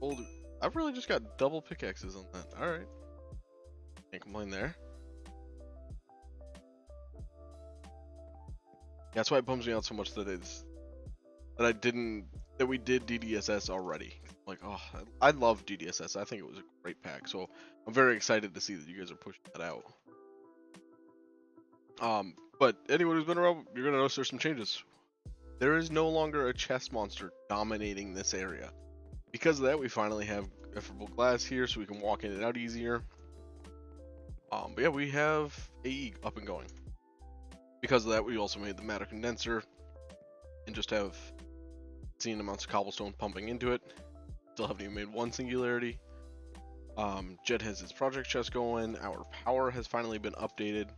Old. I've really just got double pickaxes on that. All right. Can't complain there. That's why it bums me out so much that it's that I didn't that we did DDSS already. Like, oh, I, I love DDSS. I think it was a great pack. So I'm very excited to see that you guys are pushing that out. Um, but anyone who's been around, you're gonna notice there's some changes. There is no longer a chest monster dominating this area. Because of that, we finally have ethereal glass here, so we can walk in and out easier. Um, but yeah, we have AE up and going. Because of that, we also made the matter condenser and just have seen amounts of cobblestone pumping into it. Still haven't even made one singularity. Um, Jed has his project chest going. Our power has finally been updated.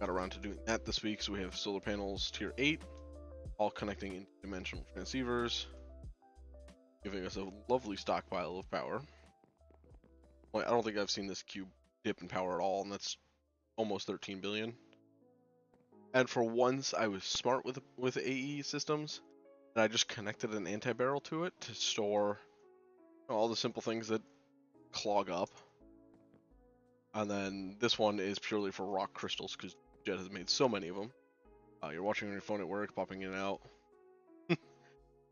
Got around to doing that this week, so we have solar panels tier 8, all connecting into dimensional transceivers, giving us a lovely stockpile of power. I don't think I've seen this cube dip in power at all, and that's almost 13 billion. And for once, I was smart with with AE systems, and I just connected an anti-barrel to it to store all the simple things that clog up. And then this one is purely for rock crystals because Jed has made so many of them. Uh, you're watching on your phone at work, popping in and out.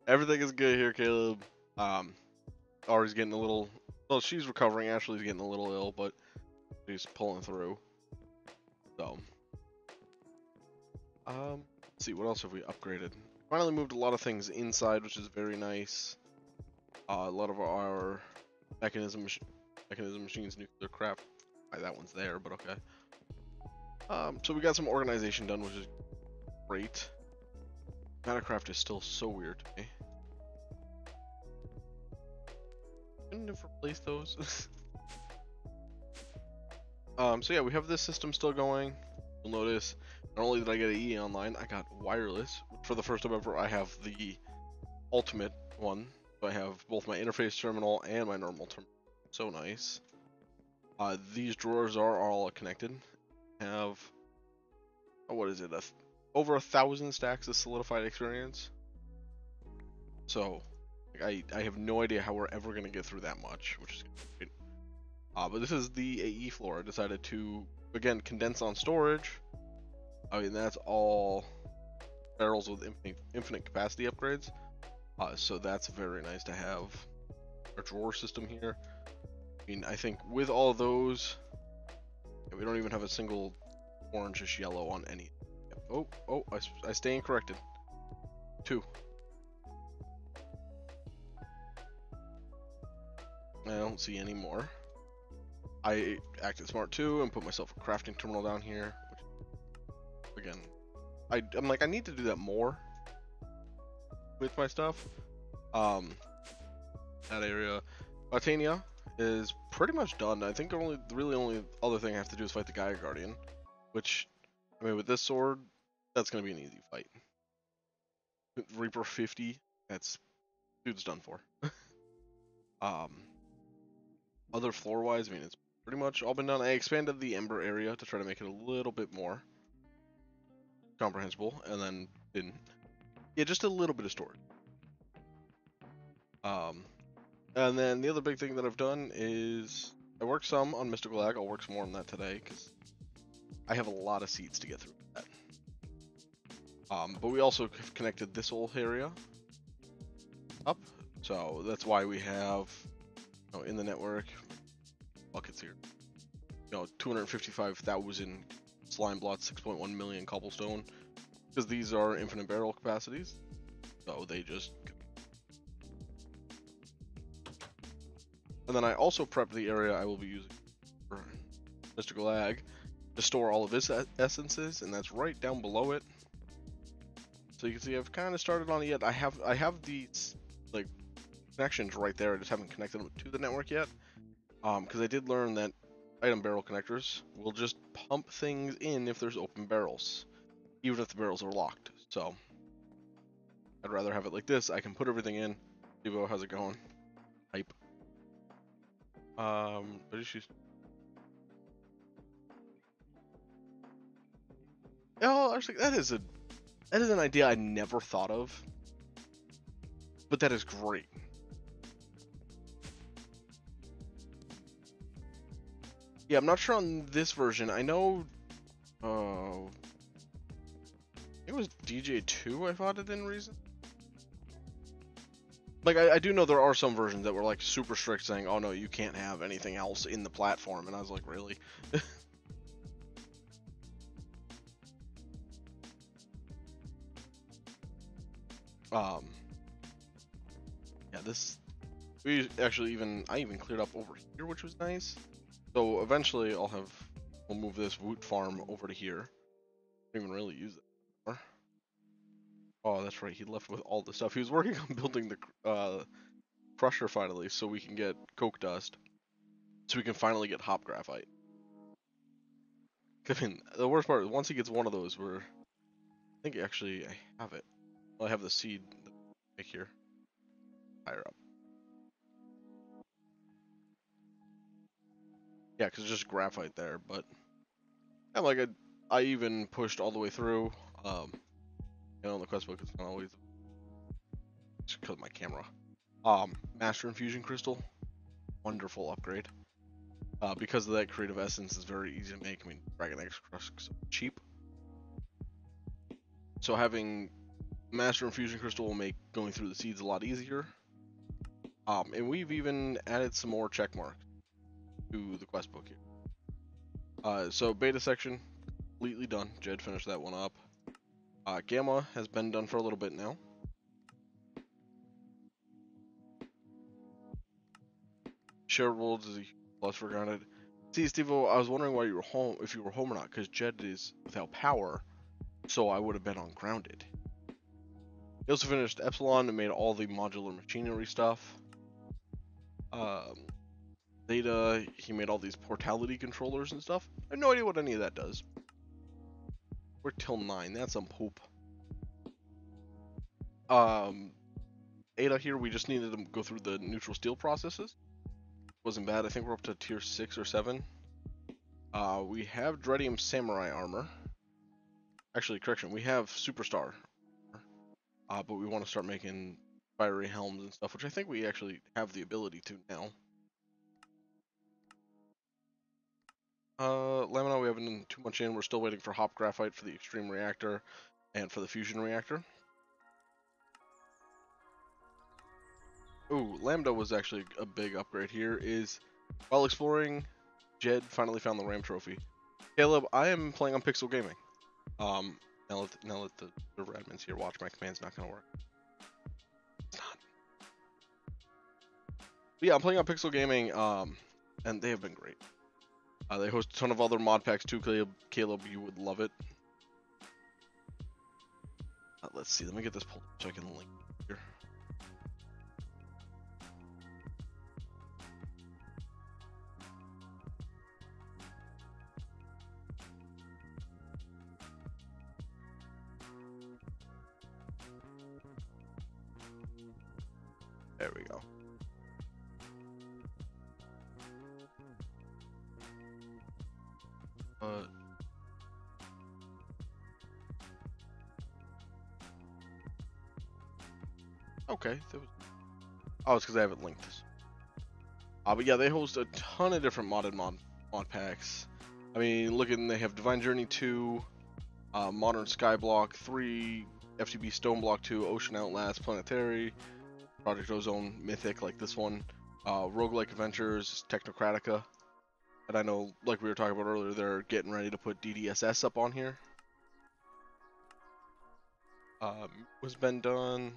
Everything is good here, Caleb. Um, Ari's getting a little. Well, she's recovering. Ashley's getting a little ill, but she's pulling through. So, um, see what else have we upgraded. Finally moved a lot of things inside, which is very nice. Uh, a lot of our mechanism, mach mechanism machines, nuclear crap. that one's there, but okay. Um, so we got some organization done, which is great. Mattercraft is still so weird to me. Couldn't have replaced those. um, so yeah, we have this system still going. You'll notice, not only did I get an E online, I got wireless. For the first time ever, I have the ultimate one. So I have both my interface terminal and my normal terminal. So nice. Uh, these drawers are all connected have oh, what is it? A, over a thousand stacks of solidified experience. So I I have no idea how we're ever gonna get through that much, which is great. Uh, but this is the AE floor. I decided to again condense on storage. I mean that's all barrels with infinite, infinite capacity upgrades. Uh, so that's very nice to have a drawer system here. I mean, I think with all those, we don't even have a single orangish yellow on any. Oh, oh, I, I stand corrected. Two. I don't see any more. I acted smart too and put myself a crafting terminal down here. Which, again, I, I'm like, I need to do that more with my stuff. Um, that area. Botania is pretty much done. I think only really only other thing I have to do is fight the Gaia Guardian, which I mean with this sword, that's gonna be an easy fight. Reaper 50, that's dude's done for. um, other floor wise, I mean it's pretty much all been done. I expanded the Ember area to try to make it a little bit more comprehensible, and then didn't. Yeah, just a little bit of storage. Um, and then the other big thing that I've done is I worked some on Mystical Ag. I'll work some more on that today because I have a lot of seeds to get through that. Um, but we also connected this whole area up. So that's why we have you know, in the network buckets here. You know, 255,000 slime blots, 6.1 million cobblestone. Because these are infinite barrel capacities. So they just And then I also prepped the area I will be using for Mystical Ag to store all of his essences, and that's right down below it. So you can see I've kind of started on it yet. I have I have these like connections right there. I just haven't connected them to the network yet. Um, because I did learn that item barrel connectors will just pump things in if there's open barrels, even if the barrels are locked. So I'd rather have it like this. I can put everything in. Devo, how's it going? Hype. Um, what she? Oh, actually, that is a that is an idea I never thought of, but that is great. Yeah, I'm not sure on this version. I know. Uh, it was DJ2. I thought it didn't reason. Like I, I do know there are some versions that were like super strict, saying, "Oh no, you can't have anything else in the platform," and I was like, "Really?" um. Yeah, this we actually even I even cleared up over here, which was nice. So eventually I'll have we'll move this woot farm over to here. Don't even really use it. Anymore. Oh, that's right. He left with all the stuff. He was working on building the uh, crusher finally, so we can get coke dust, so we can finally get hop graphite. I mean, the worst part is once he gets one of those, we're. I think actually I have it. Well, I have the seed right here. Higher up. Yeah, because it's just graphite there, but yeah, like I, I even pushed all the way through. Um, you know, the quest book it's not always because my camera. Um, Master Infusion Crystal, wonderful upgrade. Uh, because of that, Creative Essence is very easy to make. I mean, Dragon Eggs Crust cheap. So having Master Infusion Crystal will make going through the seeds a lot easier. Um, and we've even added some more check marks to the quest book here. Uh, so beta section completely done. Jed finished that one up. Uh, Gamma has been done for a little bit now. Shared worlds is a plus for grounded. See, Steve, I was wondering why you were home, if you were home or not, because Jed is without power, so I would have been on grounded. He also finished Epsilon and made all the modular machinery stuff. Um, Theta, he made all these portality controllers and stuff. I have no idea what any of that does. We're till 9, that's some poop. Um, Eta here, we just needed to go through the neutral steel processes. Wasn't bad, I think we're up to tier 6 or 7. Uh, we have Dreadium Samurai armor. Actually, correction, we have Superstar. Uh, but we want to start making fiery helms and stuff, which I think we actually have the ability to now. Uh, Lamina, we haven't done too much in. We're still waiting for Hop Graphite for the Extreme Reactor and for the Fusion Reactor. Ooh, Lambda was actually a big upgrade here. Is while exploring, Jed finally found the Ram Trophy. Caleb, I am playing on Pixel Gaming. Um, now let, now let the server admins here watch. My command's not gonna work. It's not. But yeah, I'm playing on Pixel Gaming, um, and they have been great. Uh, they host a ton of other mod packs too, Caleb. Caleb, you would love it. Uh, let's see. Let me get this pulled so I can link because I haven't linked this. Uh, but yeah, they host a ton of different modded mod mod packs. I mean, look at they have Divine Journey 2, uh, Modern Skyblock 3, FTB Stone Block 2, Ocean Outlast, Planetary, Project Ozone Mythic, like this one, uh, Roguelike Adventures, Technocratica. And I know, like we were talking about earlier, they're getting ready to put DDSS up on here. Um, was been done.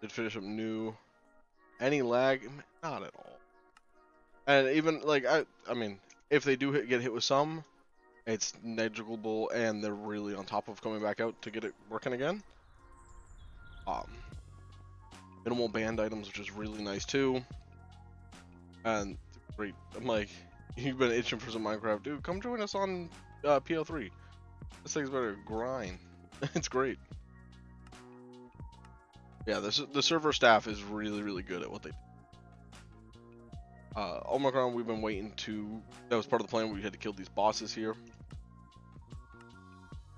Did finish up new. Any lag? Not at all. And even like I, I mean, if they do hit, get hit with some, it's negligible, and they're really on top of coming back out to get it working again. Um, minimal banned items, which is really nice too. And great. I'm like, you've been itching for some Minecraft, dude. Come join us on uh, PO3. This thing's better grind. it's great. Yeah, the the server staff is really really good at what they do. Uh, Omicron, we've been waiting to. That was part of the plan. We had to kill these bosses here.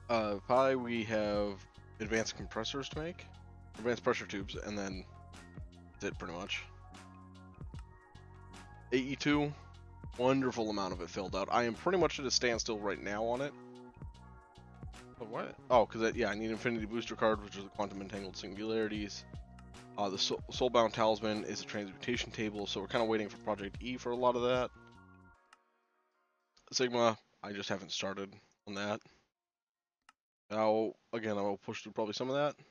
Uh, Pi, we have advanced compressors to make, advanced pressure tubes, and then that's it pretty much. AE2, wonderful amount of it filled out. I am pretty much at a standstill right now on it. But what? Oh, because yeah, I need Infinity Booster card, which is the Quantum Entangled Singularities. Uh, the Soul- Soulbound Talisman is a transmutation table, so we're kind of waiting for Project E for a lot of that. Sigma, I just haven't started on that. Now, again, I will push through probably some of that.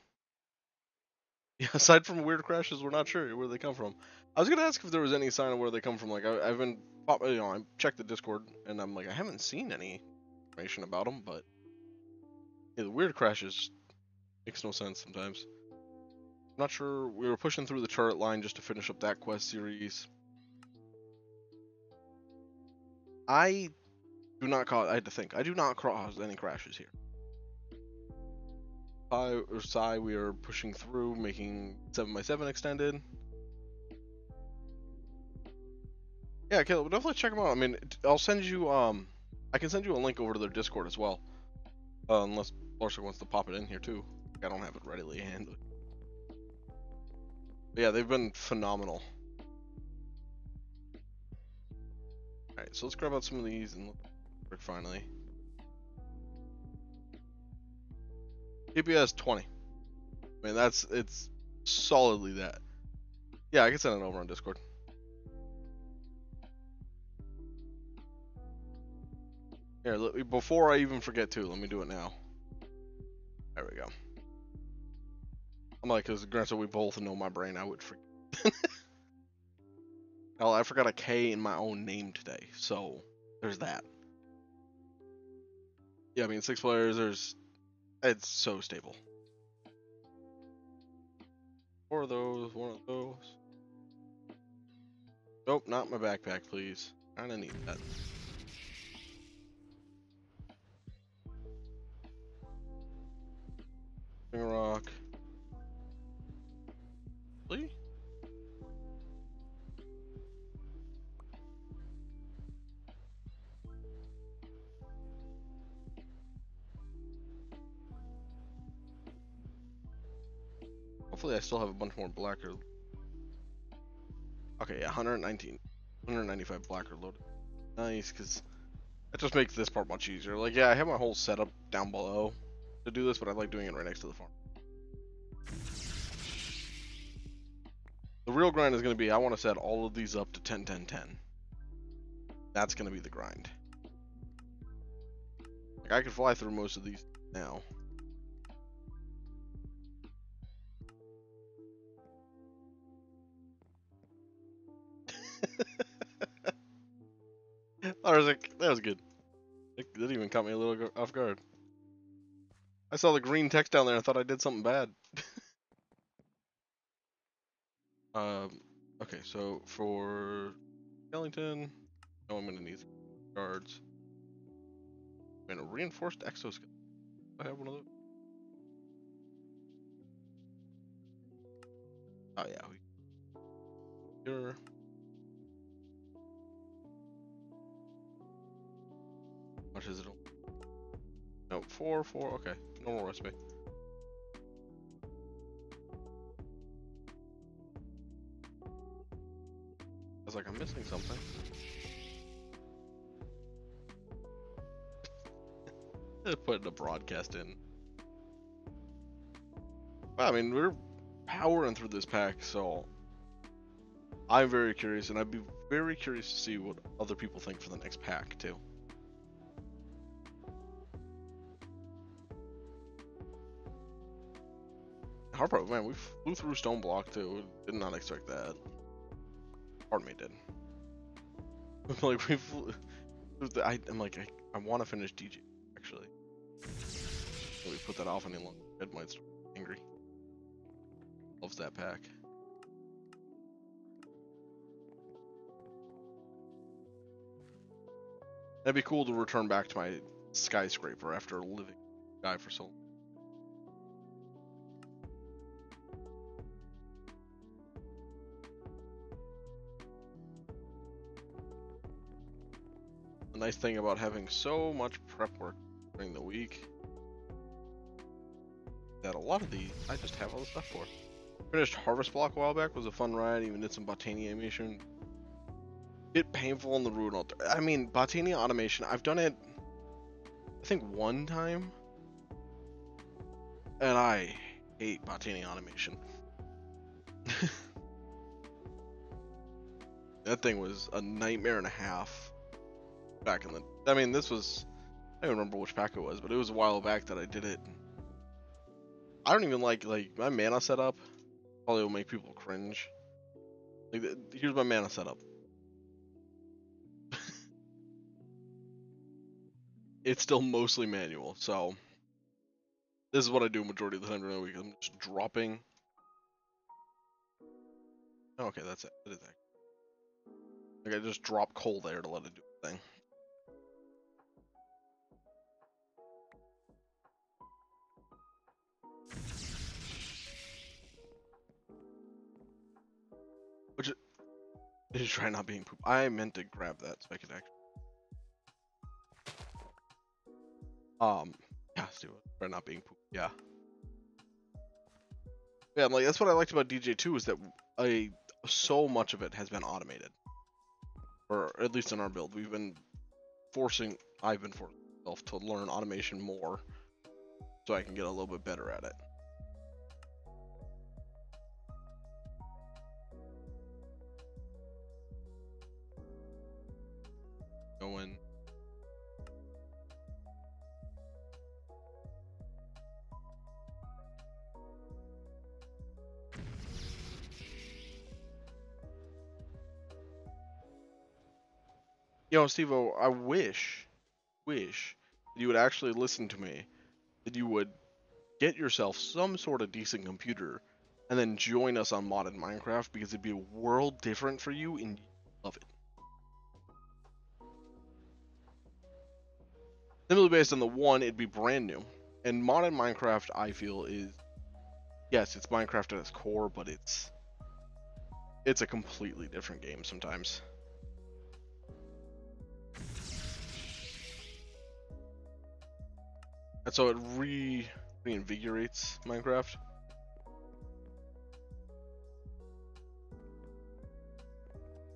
Yeah, aside from weird crashes, we're not sure where they come from. I was gonna ask if there was any sign of where they come from. Like I, I've been, you know, I checked the Discord, and I'm like, I haven't seen any information about them, but yeah, the weird crashes makes no sense sometimes. I'm not sure. We were pushing through the turret line just to finish up that quest series. I do not cause. I had to think. I do not cause any crashes here. Psi or Psi, we are pushing through, making seven x seven extended. Yeah, Caleb, definitely check them out. I mean, I'll send you. Um, I can send you a link over to their Discord as well, uh, unless Larsa wants to pop it in here too. I don't have it readily handy. But yeah, they've been phenomenal. Alright, so let's grab out some of these and look finally. TPS 20. I mean, that's, it's solidly that. Yeah, I can send it over on Discord. Here, me, before I even forget to, let me do it now. There we go. I'm like, because granted, we both know my brain, I would forget. oh, I forgot a K in my own name today, so there's that. Yeah, I mean, six players, there's. It's so stable. Four of those, one of those. Nope, not my backpack, please. I Kinda need that. Rock. Really? Hopefully I still have a bunch more blacker. Okay, yeah, 119. 195 blacker loaded. Nice, because that just makes this part much easier. Like, yeah, I have my whole setup down below to do this, but I like doing it right next to the farm. The real grind is going to be I want to set all of these up to 10, 10, 10. That's going to be the grind. Like, I can fly through most of these now. I was like, that was good. It didn't even caught me a little off guard. I saw the green text down there and I thought I did something bad. um, okay, so for skeleton, no, I'm gonna need guards. And a reinforced exoskeleton. I have one of those. Oh yeah, we. Sure. How much is it? No, four, four. Okay, normal recipe. I was like, I'm missing something. Putting a broadcast in. Well, I mean, we're powering through this pack, so I'm very curious, and I'd be very curious to see what other people think for the next pack too. Harpo, man, we flew through Stone Block too. Did not expect that. Pardon me did. like we flew. I, am like, I, I want to finish DJ actually. But we put that off any longer. Ed might start angry. Loves that pack. That'd be cool to return back to my skyscraper after living guy for so long. Nice thing about having so much prep work during the week that a lot of these I just have all the stuff for. Finished Harvest Block a while back was a fun ride. Even did some Botania mission. Bit painful on the ruin altar. I mean, Botania automation. I've done it. I think one time, and I hate Botania automation. that thing was a nightmare and a half back in the. I mean, this was. I don't remember which pack it was, but it was a while back that I did it. I don't even like like my mana setup. Probably will make people cringe. Like, here's my mana setup. it's still mostly manual, so this is what I do majority of the time during the week. I'm just dropping. Okay, that's it. That is it. Like I just drop coal there to let it do the thing. is try not being poop. I meant to grab that so I could actually. Um, yeah, let's do it. Try not being poop. Yeah. Yeah, I'm like that's what I liked about DJ 2 is that I so much of it has been automated. Or at least in our build, we've been forcing I've been forcing myself to learn automation more so I can get a little bit better at it. Going know, Steve I wish, wish that you would actually listen to me, that you would get yourself some sort of decent computer, and then join us on modded Minecraft because it'd be a world different for you and you love it. Simply based on the one, it'd be brand new. And modern Minecraft, I feel, is yes, it's Minecraft at its core, but it's it's a completely different game sometimes. And so it re reinvigorates Minecraft.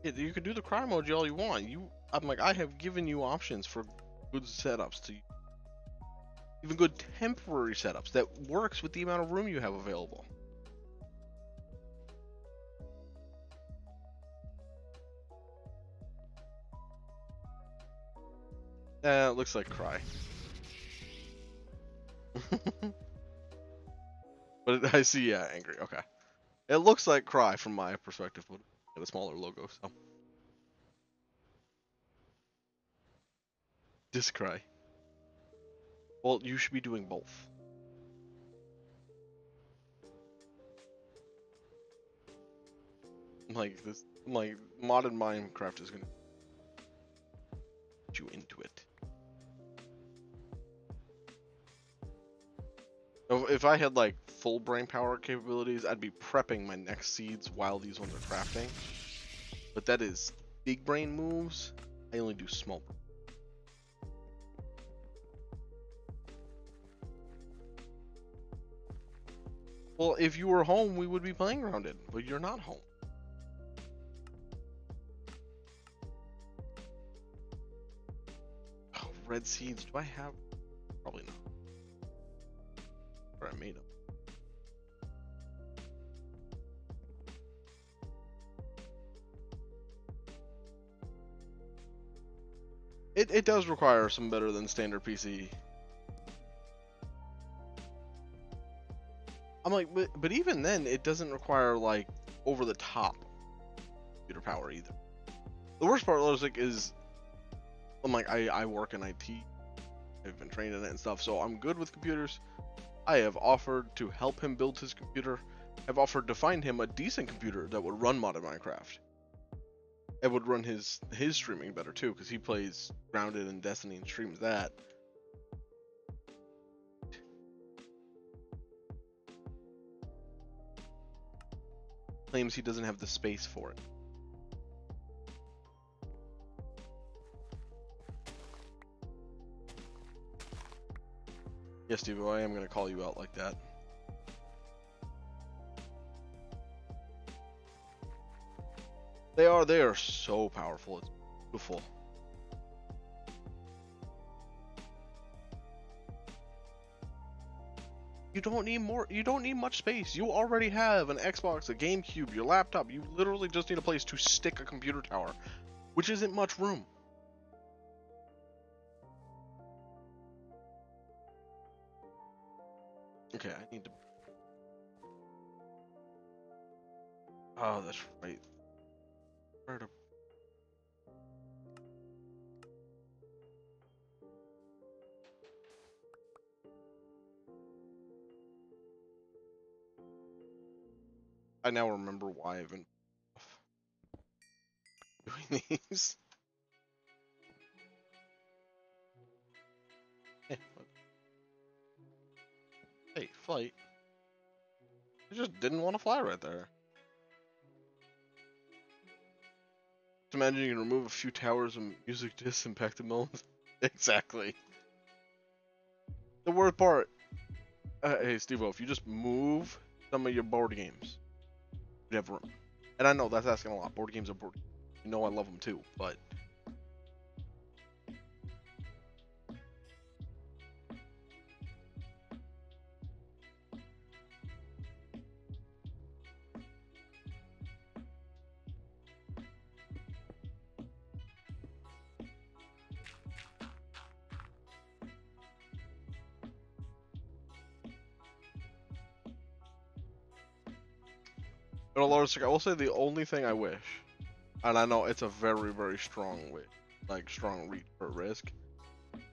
you can do the cry emoji all you want. You, I'm like, I have given you options for good setups to, even good temporary setups that works with the amount of room you have available. Uh, looks like cry. but I see, yeah, angry. Okay. It looks like Cry from my perspective, but a smaller logo, so. Discry. Well, you should be doing both. Like this, like modern Minecraft is gonna get you into it. If I had like full brain power capabilities, I'd be prepping my next seeds while these ones are crafting. But that is big brain moves. I only do small. Well, if you were home, we would be playing around it, but you're not home. Oh, red seeds. Do I have? Probably not. I made them. It, it does require some better than standard PC. I'm like, but, but even then, it doesn't require like over the top computer power either. The worst part, like, is I'm like, I, I work in IT. I've been trained in it and stuff, so I'm good with computers. I have offered to help him build his computer. I've offered to find him a decent computer that would run modded Minecraft. It would run his his streaming better too, because he plays Grounded and Destiny and streams that. Claims he doesn't have the space for it. Yes, Steve, I am going to call you out like that. They are. They are so powerful. It's beautiful. You don't need more. You don't need much space. You already have an Xbox, a GameCube, your laptop. You literally just need a place to stick a computer tower, which isn't much room. Okay, I need to. Oh, that's right. I now remember why I've been doing these. Hey? Flight. I just didn't want to fly right there. Just imagine you can remove a few towers and music discs impact the millions. exactly. The worst part. Uh, hey, Steve, if you just move some of your board games, have room. And I know that's asking a lot. Board games are board. You know I love them too, but Lot of I will say the only thing I wish, and I know it's a very very strong wish, like strong reach for risk.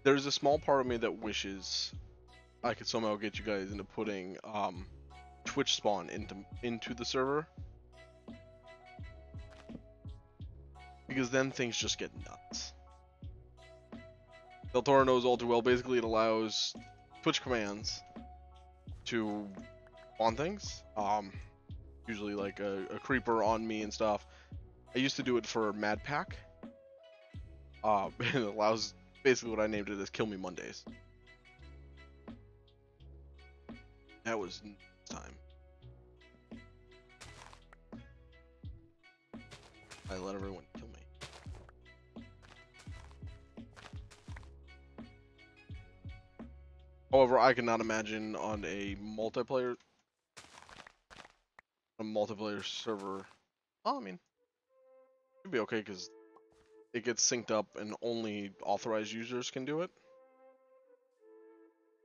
There's a small part of me that wishes I could somehow get you guys into putting um, Twitch spawn into into the server, because then things just get nuts. Del Toro knows all too well. Basically, it allows Twitch commands to spawn things. Um, usually like a, a creeper on me and stuff. I used to do it for Mad Pack. Uh, it allows basically what I named it as Kill Me Mondays. That was time. I let everyone kill me. However, I cannot imagine on a multiplayer a multiplayer server. Oh, I mean, it'd be okay because it gets synced up and only authorized users can do it.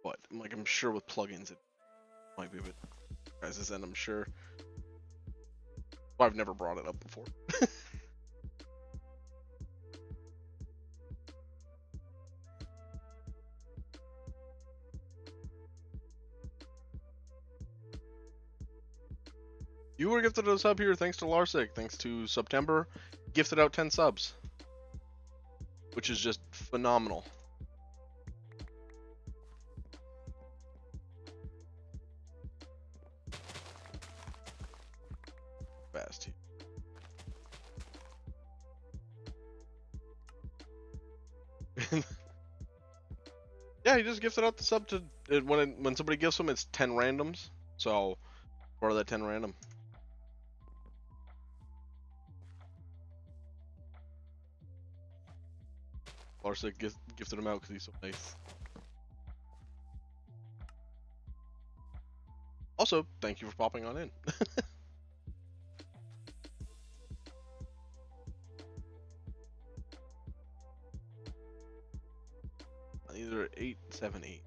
But like, I'm sure with plugins it might be a bit guys' end. I'm sure. I've never brought it up before. You were gifted a sub here thanks to Larsig. Thanks to September, gifted out 10 subs. Which is just phenomenal. Fast. yeah, he just gifted out the sub to uh, when it, when somebody gives him, it's 10 randoms. So, part of that 10 random. Larsa gift, gifted him out because he's so nice. Also, thank you for popping on in. These are eight, seven, eight.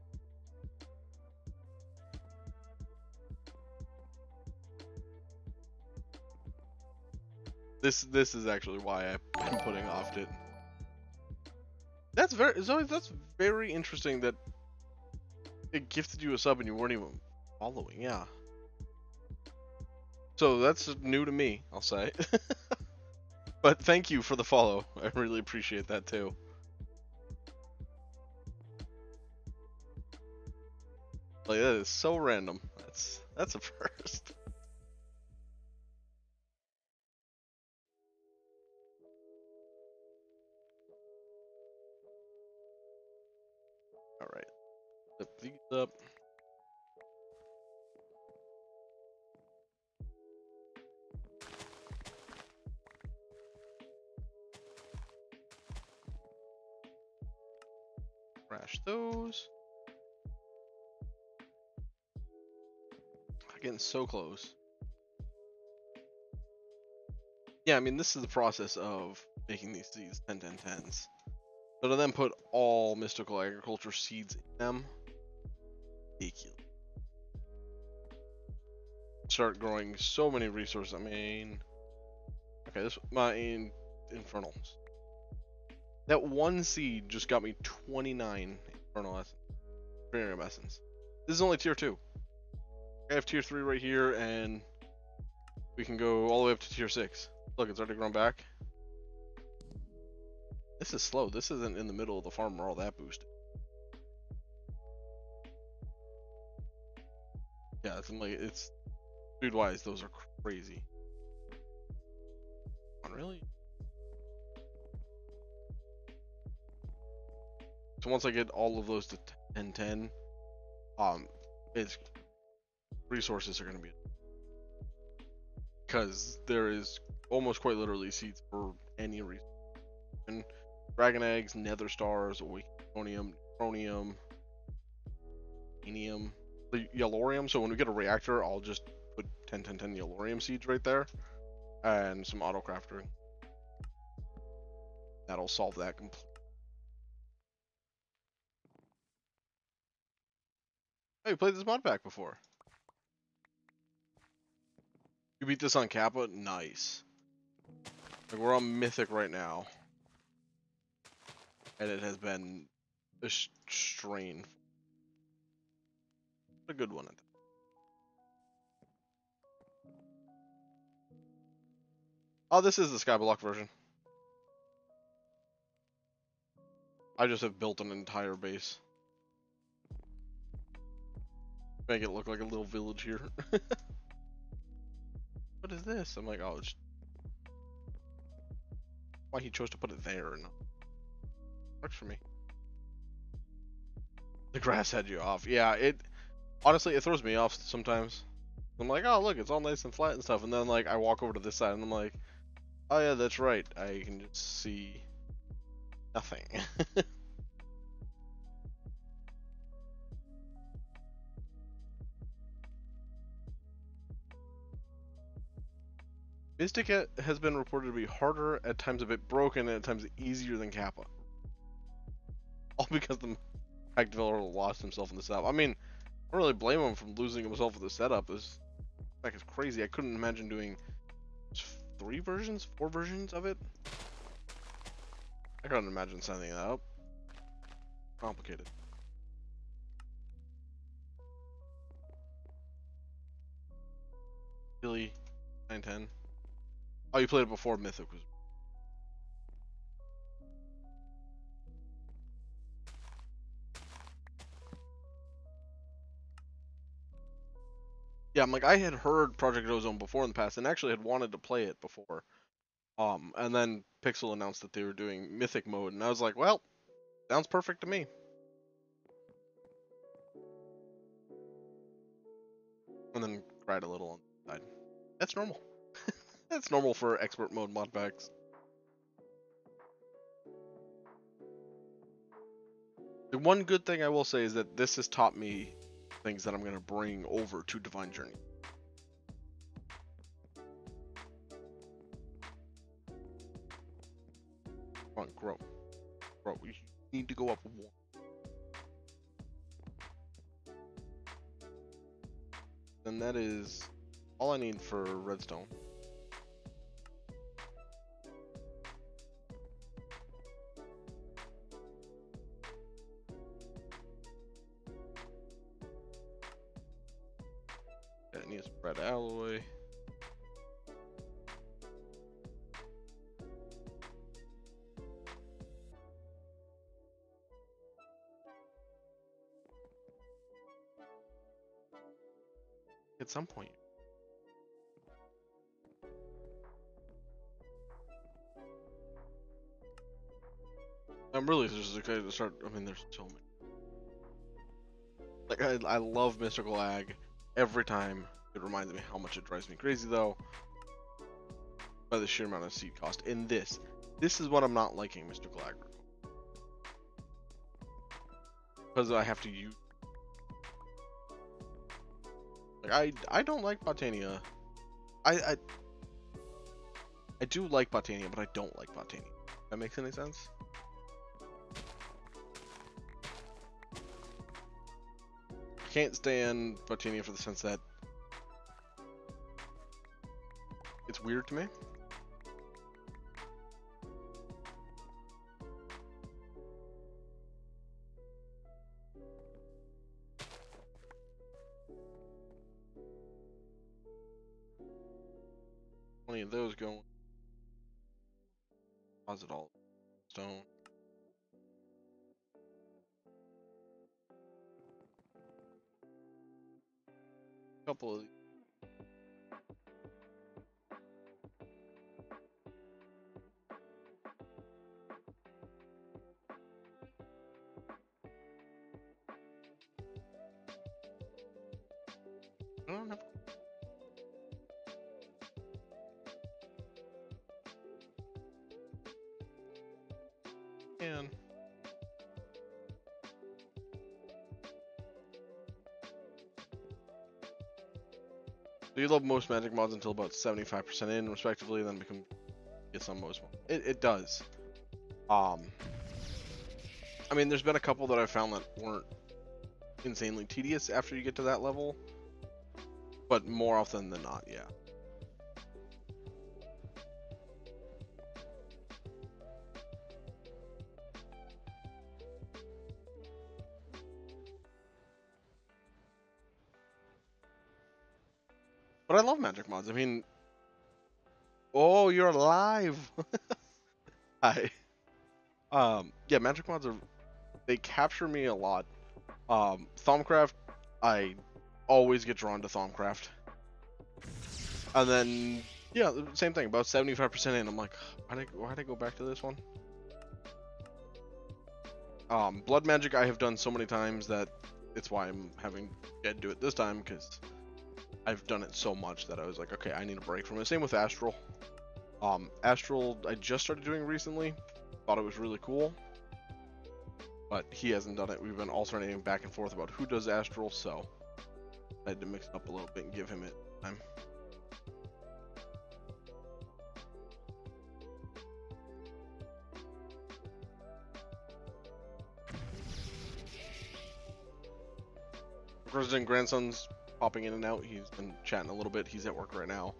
This this is actually why I've been putting off it. That's very Zoe. That's very interesting that it gifted you a sub and you weren't even following. Yeah. So that's new to me. I'll say. but thank you for the follow. I really appreciate that too. Like that is so random. That's that's a first. Alright. Lift these up. Crash those. Getting so close. Yeah, I mean, this is the process of making these, these 10, 10, 10s. So to then put all mystical agriculture seeds in them, ridiculous. Start growing so many resources. I mean, okay, this my infernals. That one seed just got me 29 infernal essence, essence. This is only tier two. I have tier 3 right here, and we can go all the way up to tier 6. Look, it's already grown back. This is slow. This isn't in the middle of the farm where all that boosted. Yeah, it's like it's food wise, those are crazy. Not really. So once I get all of those to 10 10, um, it's resources are going to be because there is almost quite literally seeds for any reason. Dragon eggs, nether stars, awakenonium, chromium, enium, the yellorium. So when we get a reactor, I'll just put 10 10 10 yellorium seeds right there and some auto crafting. That'll solve that completely. Hey, you played this mod pack before. You beat this on Kappa? Nice. Like we're on Mythic right now. And it has been a strain. A good one. Oh, this is the Skyblock version. I just have built an entire base. Make it look like a little village here. What is this? I'm like, oh, it's... Why he chose to put it there and works for me. The grass had you off. Yeah, it honestly it throws me off sometimes. I'm like, oh look, it's all nice and flat and stuff, and then like I walk over to this side and I'm like, oh yeah, that's right. I can just see nothing. Mythic has been reported to be harder, at times a bit broken, and at times easier than Kappa. All because the hack developer lost himself in the setup. I mean, I don't really blame him for losing himself with the setup. This like it's crazy. I couldn't imagine doing three versions, four versions of it. I couldn't imagine setting that up. Complicated. Really, 910. Oh, you played it before Mythic was. Yeah, I'm like I had heard Project Ozone before in the past, and actually had wanted to play it before. Um, and then Pixel announced that they were doing Mythic mode, and I was like, well, sounds perfect to me. And then cried a little on the side. That's normal. That's normal for expert mode mod packs. The one good thing I will say is that this has taught me things that I'm going to bring over to Divine Journey. Come on, grow. Grow. We need to go up one. And that is all I need for redstone. At some point. I'm really just excited to start. I mean, there's so many. Like, I, I love Mystical Ag every time it reminds me how much it drives me crazy though by the sheer amount of seed cost. In this, this is what I'm not liking, Mr. Glagger. because I have to use. I I don't like Botania. I I I do like Botania, but I don't like Botania. That makes any sense? I can't stand Botania for the sense that it's weird to me. Deposit all stone. Couple of You love most magic mods until about 75% in, respectively, then become get some most. It, it does. Um, I mean, there's been a couple that I found that weren't insanely tedious after you get to that level, but more often than not, yeah. I love magic mods. I mean, oh, you're alive. Hi. Um, yeah, magic mods are they capture me a lot. Um, Thaumcraft, I always get drawn to Thaumcraft. And then, yeah, same thing. About 75% in, I'm like, why'd I, why'd I go back to this one? Um, Blood Magic I have done so many times that it's why I'm having Jed do it this time, because I've done it so much that I was like, okay, I need a break from it. Same with Astral. Um, Astral, I just started doing recently. Thought it was really cool. But he hasn't done it. We've been alternating back and forth about who does Astral, so I had to mix it up a little bit and give him it time. President grandson's popping in and out. He's been chatting a little bit. He's at work right now.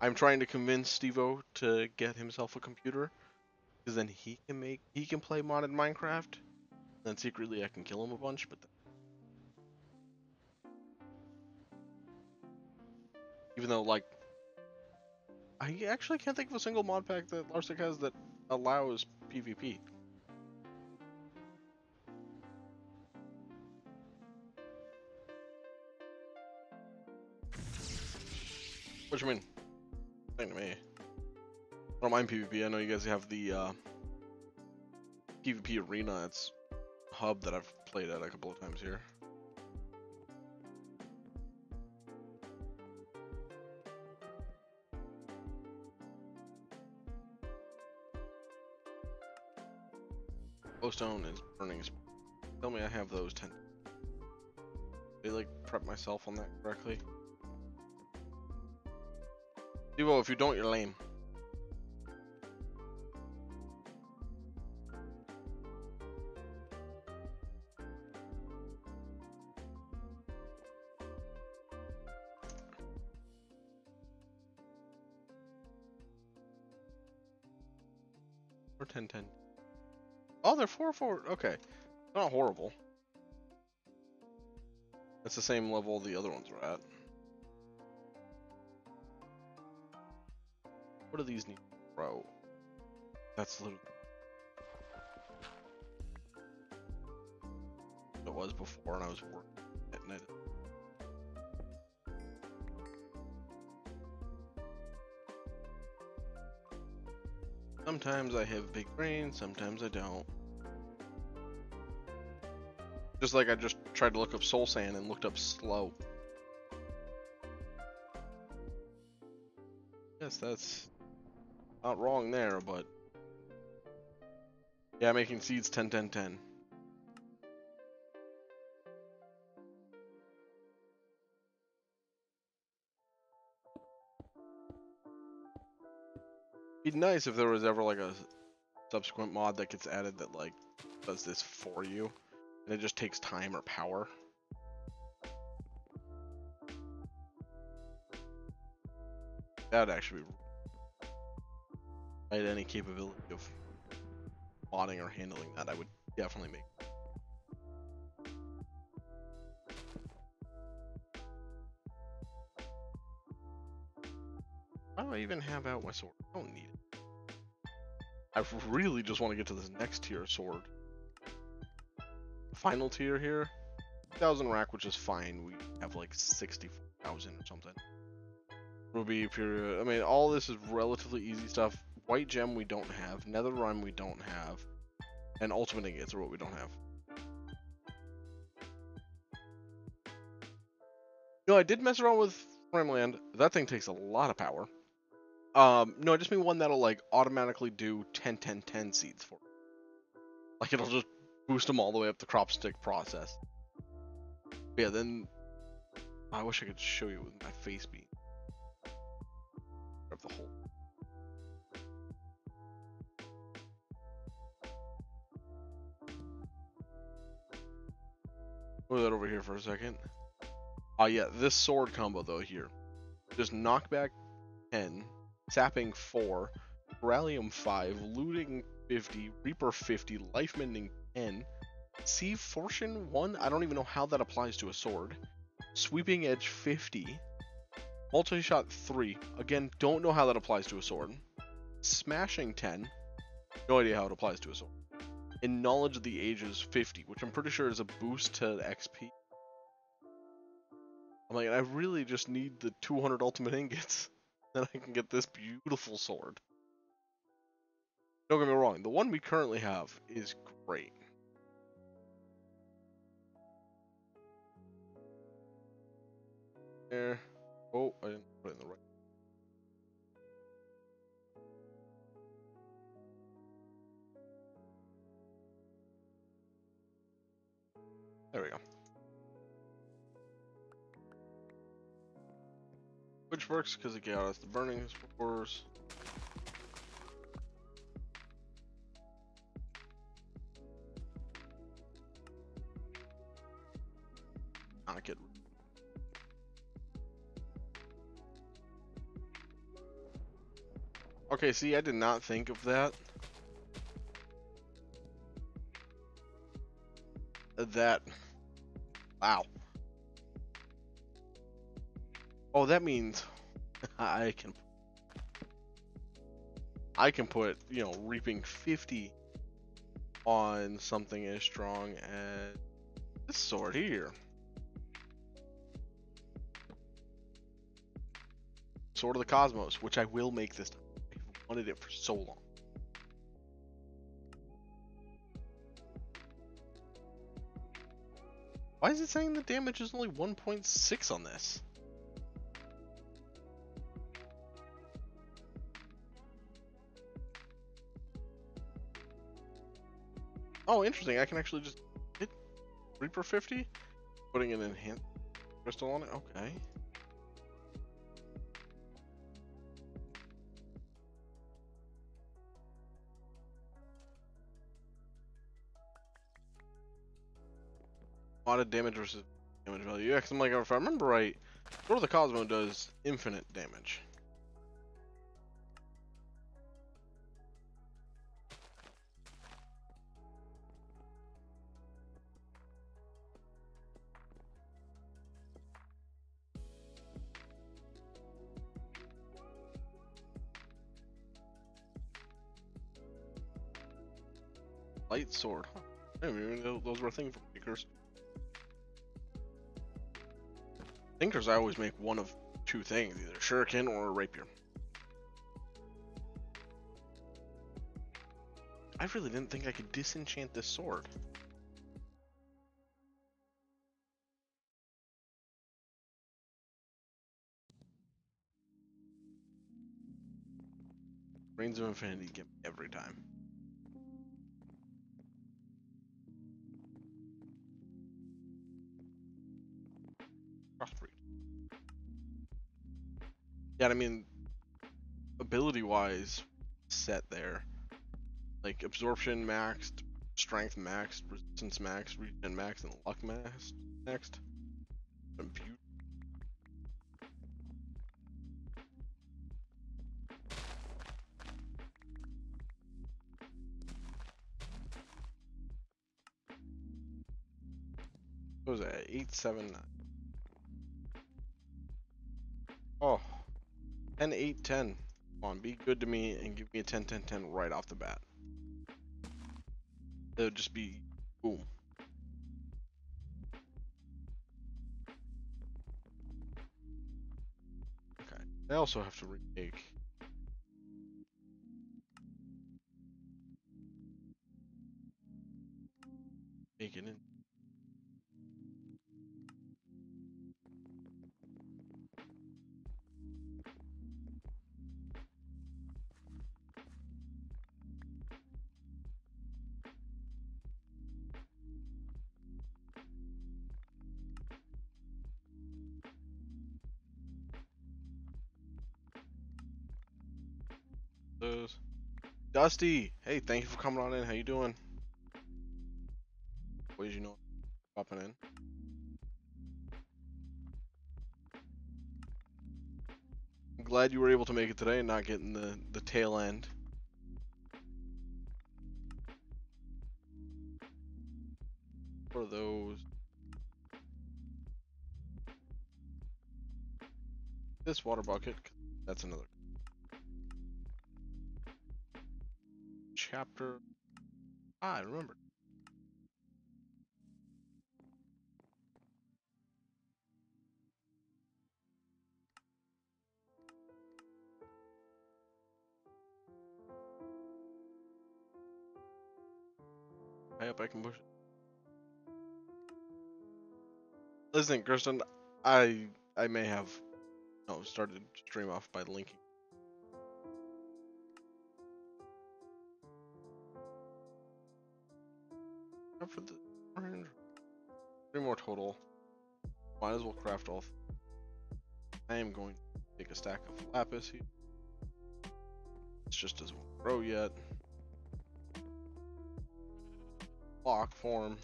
I'm trying to convince Stevo to get himself a computer, because then he can make he can play modded Minecraft. Then secretly I can kill him a bunch, but even though like I actually can't think of a single mod pack that Larsic has that allows PvP. What do you mean? Thing to me. I don't mind PvP. I know you guys have the uh, PvP arena. It's hub that I've played at a couple of times here. Glowstone is burning. Tell me I have those 10. Did I like prep myself on that correctly? Devo, if you don't, you're lame. Or 10 10. Oh, they're 4 4. Okay. Not horrible. That's the same level the other ones were at. What these to grow? That's literally it was before and I was working at night. Sometimes I have big brain, sometimes I don't. Just like I just tried to look up soul sand and looked up slow. Yes, that's not wrong there, but Yeah, making seeds 10 10 10. Be nice if there was ever like a subsequent mod that gets added that like does this for you, and it just takes time or power. That'd actually be. I had any capability of modding or handling that, I would definitely make. Why do I even have out my sword? I don't need it. I really just want to get to this next tier sword. Final tier here, 1000 rack, which is fine. We have like 60,000 or something. Ruby, period. I mean, all this is relatively easy stuff. White gem we don't have. Nether rime we don't have. And ultimate ingots are what we don't have. No, I did mess around with Rimland. That thing takes a lot of power. Um, no, I just mean one that'll like automatically do 10 10 10 seeds for. Like it'll just boost them all the way up the crop stick process. But yeah, then I wish I could show you with my face beam. Grab the whole. Move that over here for a second. Oh yeah, this sword combo though here. Just knockback 10, sapping 4, Rallium 5, looting 50, Reaper 50, life mending 10, Sea Fortune 1, I don't even know how that applies to a sword. Sweeping Edge 50, Multi Shot 3, again, don't know how that applies to a sword. Smashing 10, no idea how it applies to a sword. And Knowledge of the Ages 50, which I'm pretty sure is a boost to XP. I'm like, I really just need the 200 ultimate ingots. Then I can get this beautiful sword. Don't get me wrong, the one we currently have is great. There. Oh, I didn't put it in the right. There we go. Which works because it got us the burning spores. It. Okay, see, I did not think of that. That. Wow. Oh, that means I can I can put, you know, reaping 50 on something as strong as this sword here. Sword of the Cosmos, which I will make this time. I've wanted it for so long. Why is it saying the damage is only 1.6 on this? Oh, interesting. I can actually just hit Reaper 50, putting an enhanced crystal on it. Okay. Of damage versus damage value. Yeah, cause I'm like, if I remember right, Sword of the Cosmo does infinite damage. Light sword. Huh. I didn't even know those were a thing for Tinkers. Tinkers, I always make one of two things, either a shuriken or a rapier. I really didn't think I could disenchant this sword. Reigns of Infinity every time. Yeah, I mean, ability wise, set there. Like absorption maxed, strength maxed, resistance maxed, regen maxed, and luck maxed. Next. Beauty. What was that? Eight seven nine. Oh, 10 8 10. Come on, be good to me and give me a 10 10 10 right off the bat. It would just be boom. Okay. I also have to retake. Dusty, hey, thank you for coming on in. How you doing? Ways you know popping in. I'm glad you were able to make it today and not getting the the tail end. For those. This water bucket, that's another chapter. Ah, I remember. I hope I can push. Listen, Kristen, I I may have started to stream off by linking. For the. Mm-hmm. Three more total. Might as well craft all. I am going to take a stack of lapis here. It's just doesn't grow yet. Block form.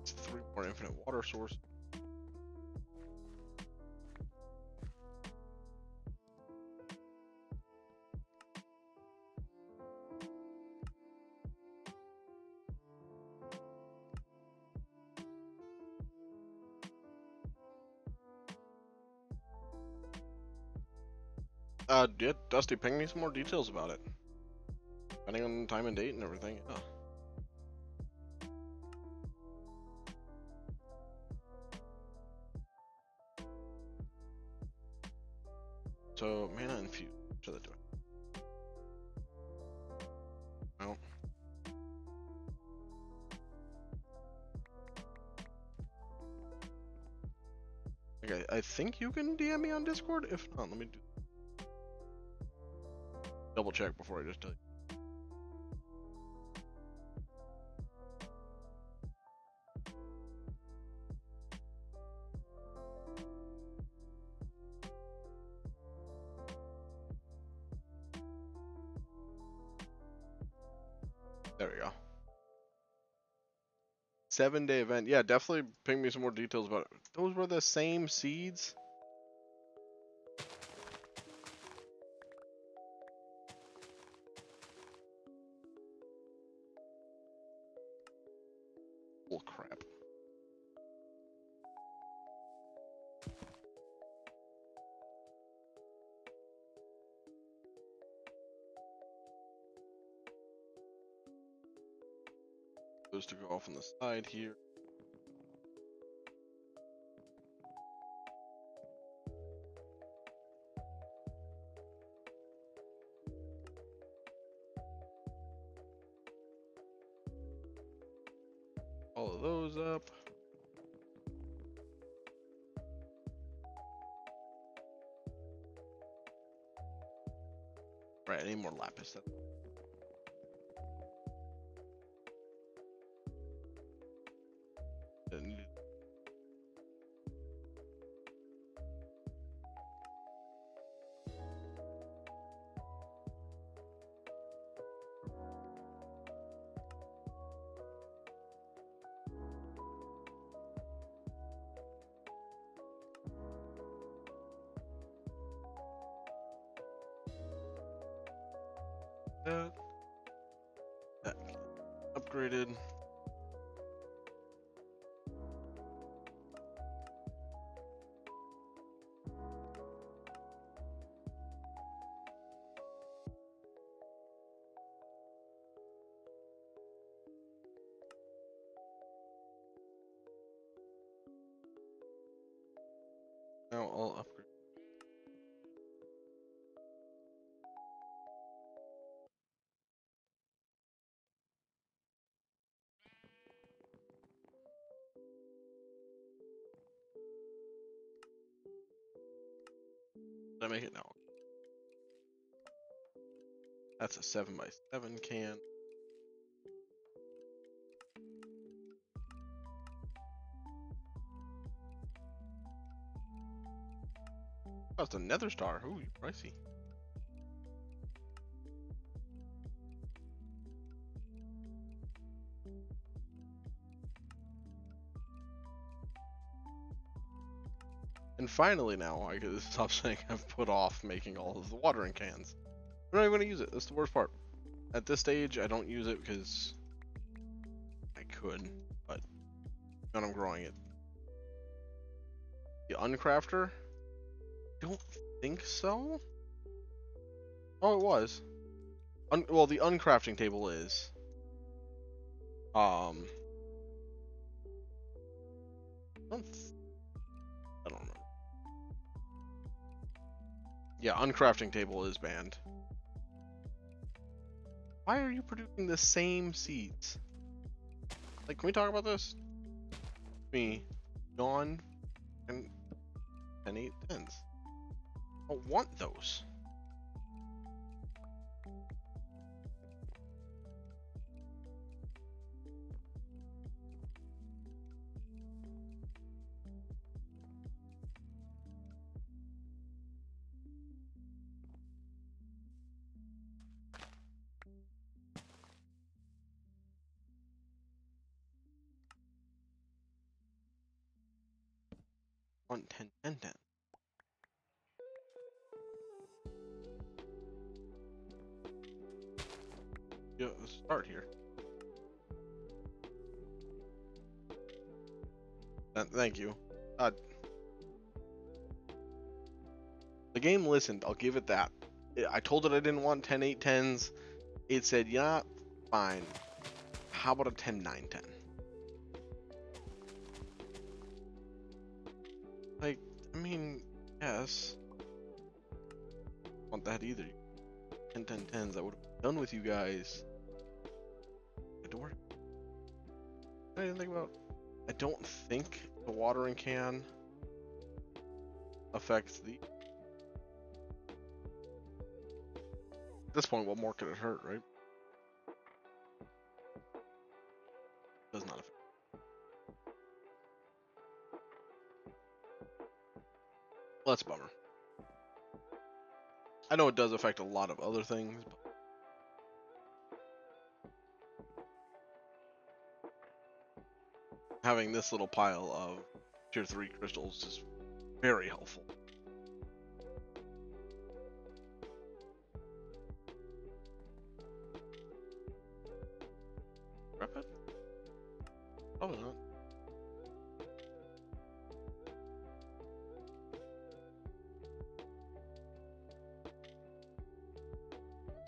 It's three more infinite water source. Dusty, ping me some more details about it. Depending on the time and date and everything. Yeah. So, mana infused. What should I do? Well. Okay, I think you can DM me on Discord. If not, let me do check before I just tell you. There we go. Seven day event. Yeah, definitely ping me some more details about it. Those were the same seeds? On the side here. Did I make it now? That's a 7 by 7 can. Oh, it's a nether star. Ooh, pricey. Finally now, I can stop saying I've put off making all of the watering cans. I'm not even to use it. That's the worst part. At this stage, I don't use it because I could, but then I'm growing it. The uncrafter? don't think so. Oh, it was. Un well, the uncrafting table is. Um. I don't. Yeah, uncrafting table is banned. Why are you producing the same seeds? Like, can we talk about this? Me, Dawn, and and eight tens. I don't want those. Listened. I'll give it that. I- told it I didn't want 10 8 10s. It said, yeah, fine. How about a 10 9 10? Like, I mean, yes. Want that either. 10 10 10s. I would have done with you guys. To work. I didn't think about. I don't think the watering can affects the. This point, what more could it hurt, right? Does not affect. Well, that's a bummer. I know it does affect a lot of other things, but having this little pile of tier 3 crystals is very helpful.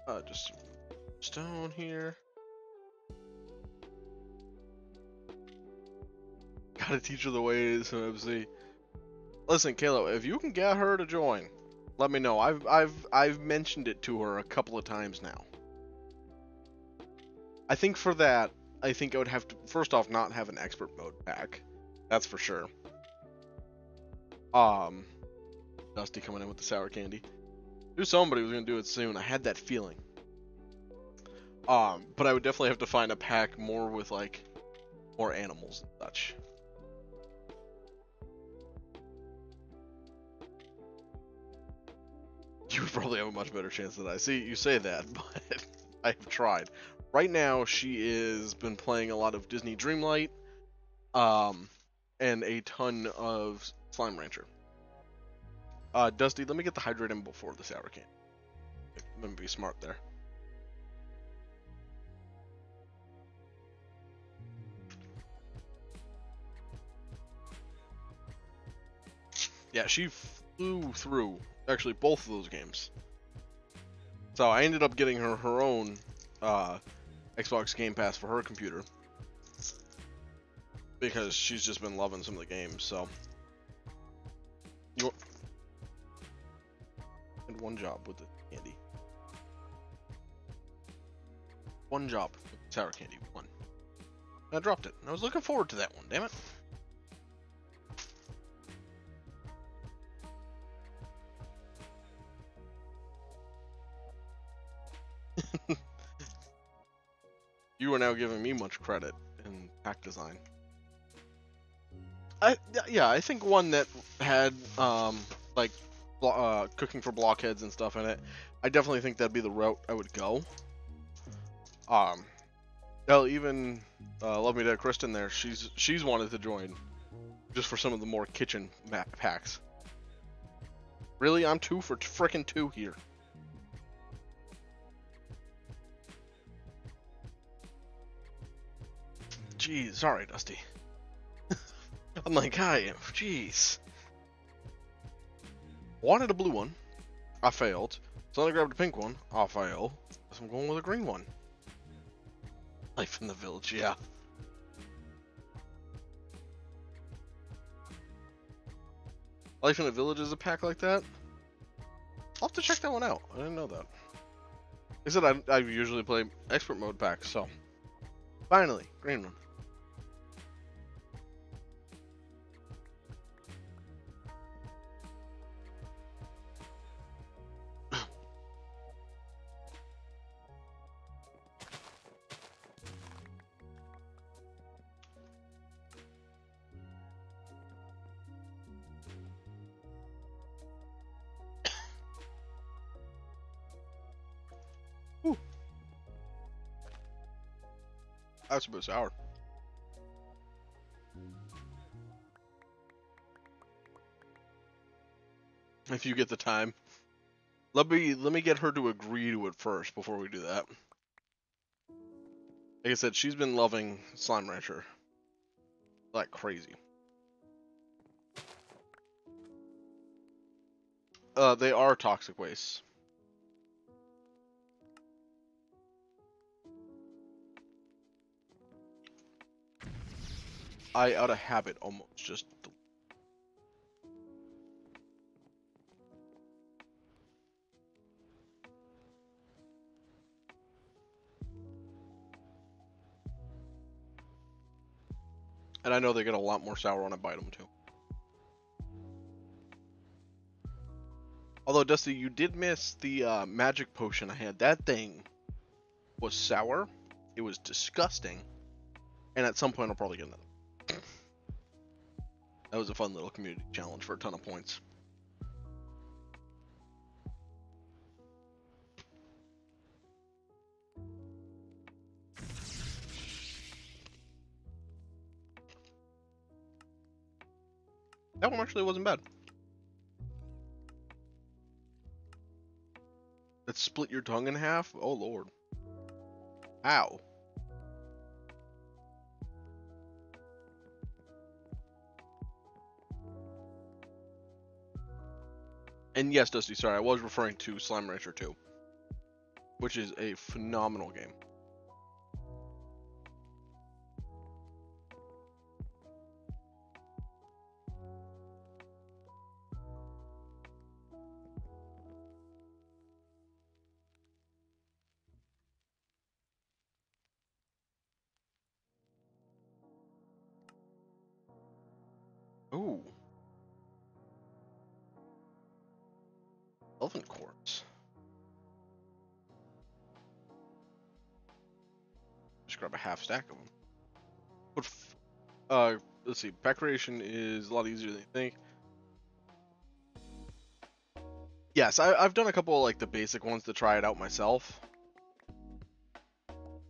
Uh, just stone here. Gotta teach her the ways of MC. Listen, Kayla, if you can get her to join, let me know. I've I've I've mentioned it to her a couple of times now. I think for that, I think I would have to first off not have an expert mode pack. That's for sure. Um Dusty coming in with the sour candy. Knew somebody was gonna do it soon. I had that feeling. Um, but I would definitely have to find a pack more with like more animals and such. You would probably have a much better chance than I. See, you say that, but I've tried. Right now, she is been playing a lot of Disney Dreamlight, um, and a ton of Slime Rancher. Uh, Dusty, let me get the hydrate in before the sour can. Let me be smart there. Yeah, she flew through actually both of those games. So I ended up getting her her own uh, Xbox Game Pass for her computer because she's just been loving some of the games. So. You and one job with the candy. One job with sour candy. One. I dropped it. I was looking forward to that one. Damn it. you are now giving me much credit in pack design. I yeah, I think one that had um like uh, cooking for blockheads and stuff in it. I definitely think that'd be the route I would go. Um, hell, even uh, Love Me Dead Kristen there, she's she's wanted to join just for some of the more kitchen map packs. Really, I'm two for frickin' two here. Jeez, sorry, Dusty. I'm like, hi, jeez. Wanted a blue one. I failed. So I grabbed a pink one. I fail. So I'm going with a green one. Life in the village, yeah. Life in the Village is a pack like that? I'll have to check that one out. I didn't know that. I said I, I usually play expert mode packs, so. Finally, green one. That's a bit sour. If you get the time. Let me let me get her to agree to it first before we do that. Like I said, she's been loving Slime Rancher. Like crazy. Uh, they are toxic wastes. I, out of habit, almost just. And I know they get a lot more sour when I bite them too. Although, Dusty, you did miss the uh, magic potion I had. That thing was sour. It was disgusting. And at some point, I'll probably get another. That was a fun little community challenge for a ton of points. That one actually wasn't bad. That split your tongue in half? Oh lord. Ow. And yes, Dusty, sorry, I was referring to Slime Rancher 2, which is a phenomenal game. Just grab a half stack of them. But, uh, let's see. Pack creation is a lot easier than you think. Yes, I, have done a couple of, like the basic ones to try it out myself.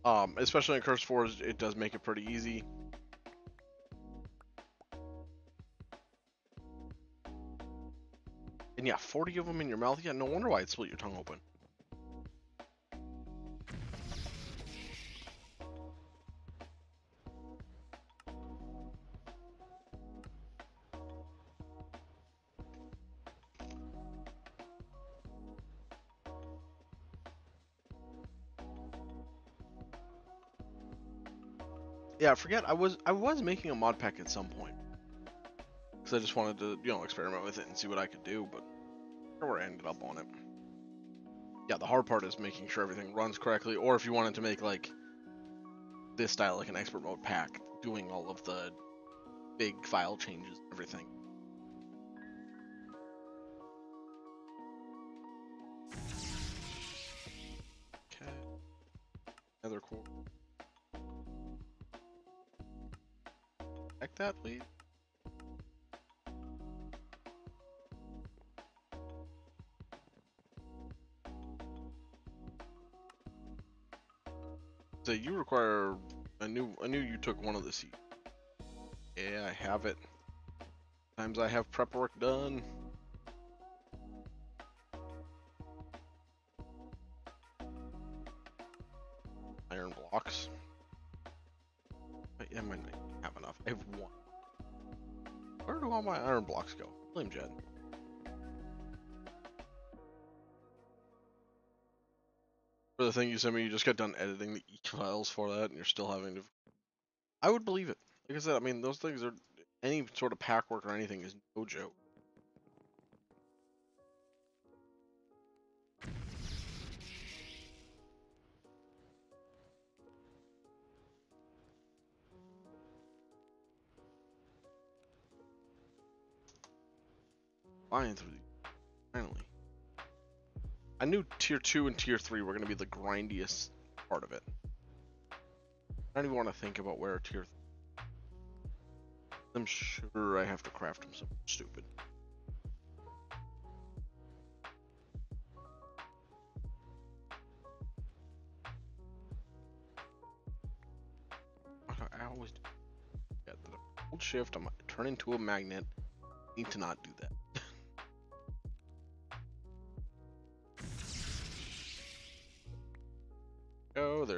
Um, especially in Curse Forge, it does make it pretty easy. And yeah, 40 of them in your mouth. Yeah, no wonder why it split your tongue open. Yeah, I forget. I was I was making a mod pack at some point because I just wanted to you know experiment with it and see what I could do, but where I ended up on it. Yeah, the hard part is making sure everything runs correctly, or if you wanted to make like this style, like an expert mode pack, doing all of the big file changes, everything. Okay. Another cool. That, please. So you require I knew I knew you took one of the seats. Yeah, I have it. Times I have prep work done. The thing you sent me, you just got done editing the e files for that, and you're still having to. I would believe it. Like I said, I mean, those things are any sort of pack work or anything is no joke. Finally. I knew tier two and tier three were gonna be the grindiest part of it. I don't even want to think about where tier. I'm sure I have to craft them something stupid. I always do. The hold shift. I'm turn into a magnet. Need to not do that.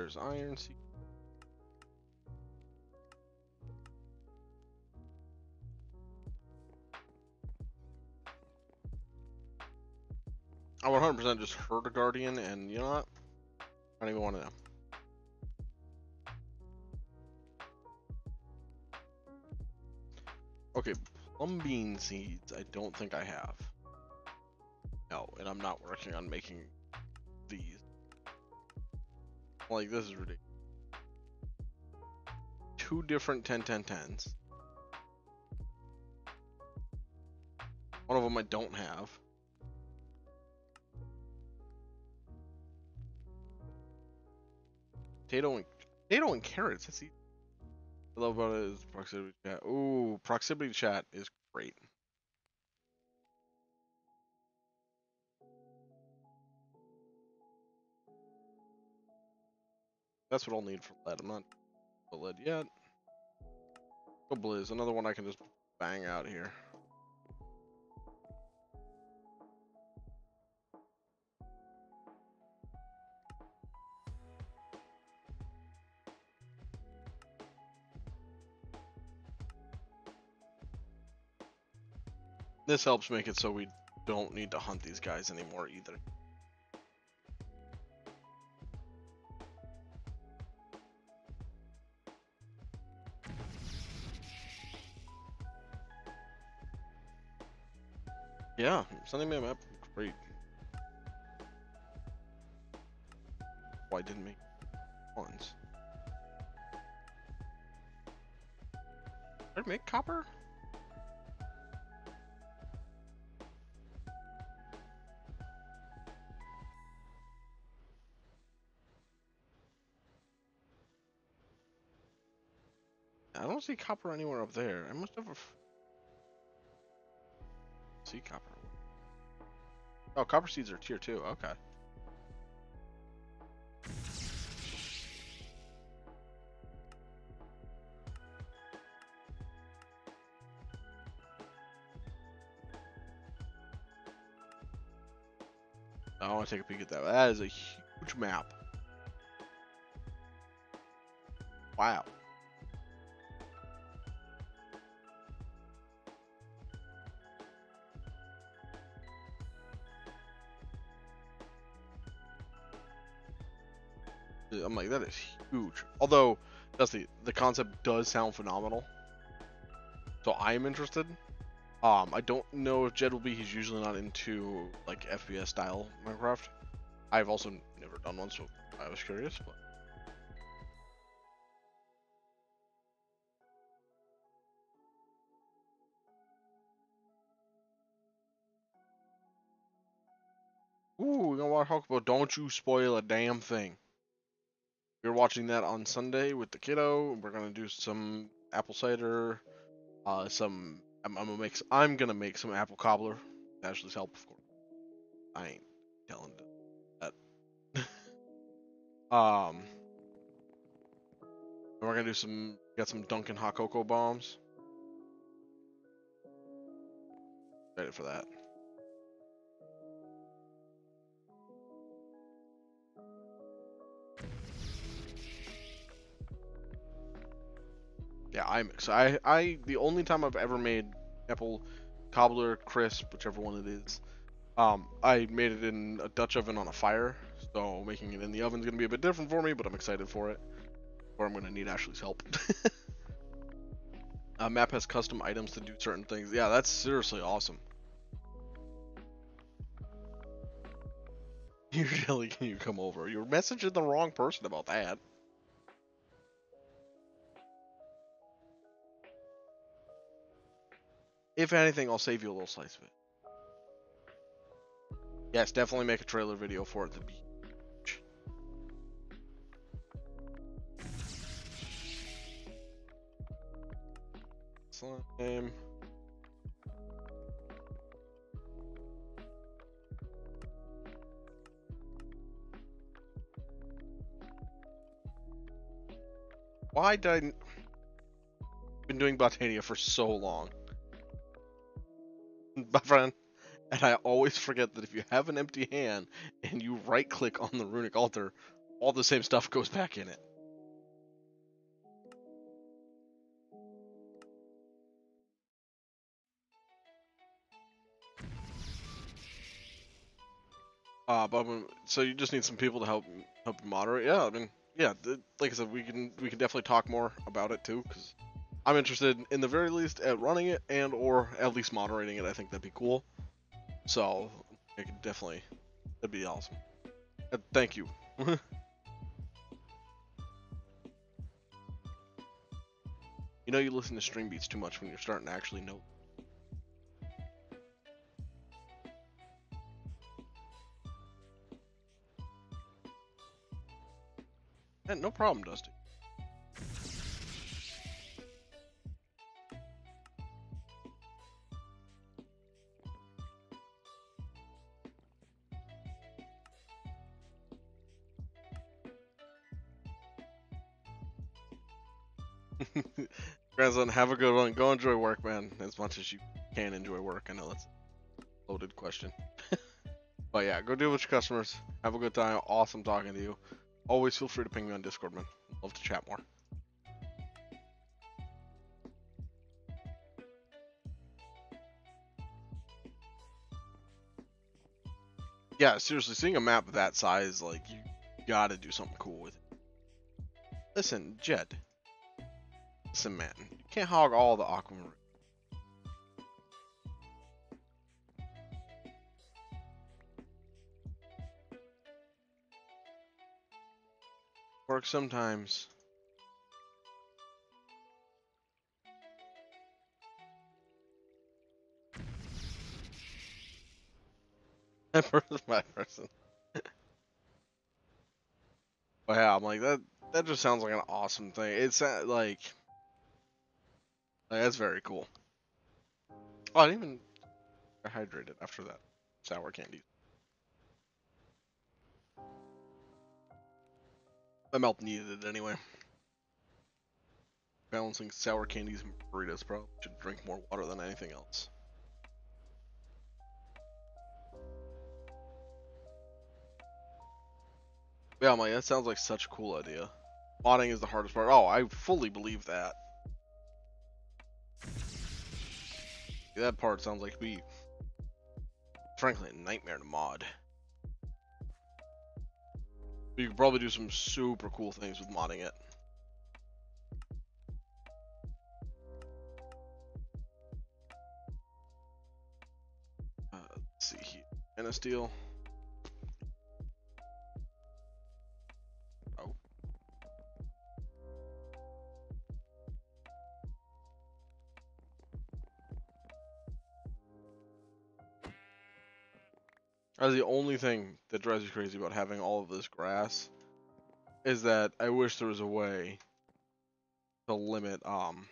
There's iron seed. I 100% just heard a guardian, and you know what? I don't even want to know. Okay, bean seeds. I don't think I have. No, and I'm not working on making these. Like this is ridiculous. Two different 10 10 10s. One of them I don't have. Potato and potato and carrots. That's easy. I love about it is proximity chat. Ooh, proximity chat is great. That's what I'll need for lead. I'm not lead yet. Go Blizz. Another one I can just bang out here. This helps make it so we don't need to hunt these guys anymore either. Yeah, sending me a map, great. Why didn't make ones? Did I make copper? I don't see copper anywhere up there. I must have. See copper. Oh, copper seeds are tier two. Okay. I want to take a peek at that. That is a huge map. Wow. I'm like, that is huge. Although, Dusty, the concept does sound phenomenal. So I am interested. Um, I don't know if Jed will be. He's usually not into like FPS style Minecraft. I've also never done one, so I was curious. But Ooh, we're gonna talk about Don't You Spoil a Damn Thing. We're watching that on Sunday with the kiddo. We're gonna do some apple cider, uh, some. I'm, I'm gonna make. I'm gonna make some apple cobbler. Ashley's help, of course. I ain't telling that. um, we're gonna do some. Got some Dunkin' hot cocoa bombs. Ready for that. Yeah, I'm excited. I, I the only time I've ever made apple cobbler crisp, whichever one it is, um, I made it in a Dutch oven on a fire. So making it in the oven is gonna be a bit different for me, but I'm excited for it. Or I'm gonna need Ashley's help. uh, map has custom items to do certain things. Yeah, that's seriously awesome. Usually, can you come over? You're messaging the wrong person about that. If anything, I'll save you a little slice of it. Yes, definitely make a trailer video for it to be. Slime. Why did I... Been doing Botania for so long. My friend. And I always forget that if you have an empty hand and you right click on the runic altar, all the same stuff goes back in it. Uh, but so you just need some people to help help moderate. Yeah, I mean, yeah, like I said, we can we can definitely talk more about it too, because I'm interested in the very least at running it and or at least moderating it. I think that'd be cool. So I could definitely that'd be awesome. Uh, thank you. you know you listen to stream beats too much when you're starting to actually know. Yeah, no problem, Dusty. Grandson, have a good one. Go enjoy work, man. As much as you can enjoy work. I know that's a loaded question. but yeah, go deal with your customers. Have a good time. Awesome talking to you. Always feel free to ping me on Discord, man. Love to chat more. Yeah, seriously, seeing a map of that size, like, you gotta do something cool with it. Listen, Jed. Man. You can't hog all the aquamarine. Work sometimes. That person's my person. yeah, I'm like that. That just sounds like an awesome thing. It's uh, like that's very cool. Oh, I didn't even get hydrated after that sour candy. My mouth needed it anyway. Balancing sour candies and burritos probably should drink more water than anything else. Yeah, like, that sounds like such a cool idea. Modding is the hardest part. Oh, I fully believe that. that part sounds like be frankly a nightmare to mod. But you could probably do some super cool things with modding it. Uh, let's see here. Stainless steel. That's the only thing that drives me crazy about having all of this grass is that I wish there was a way to limit um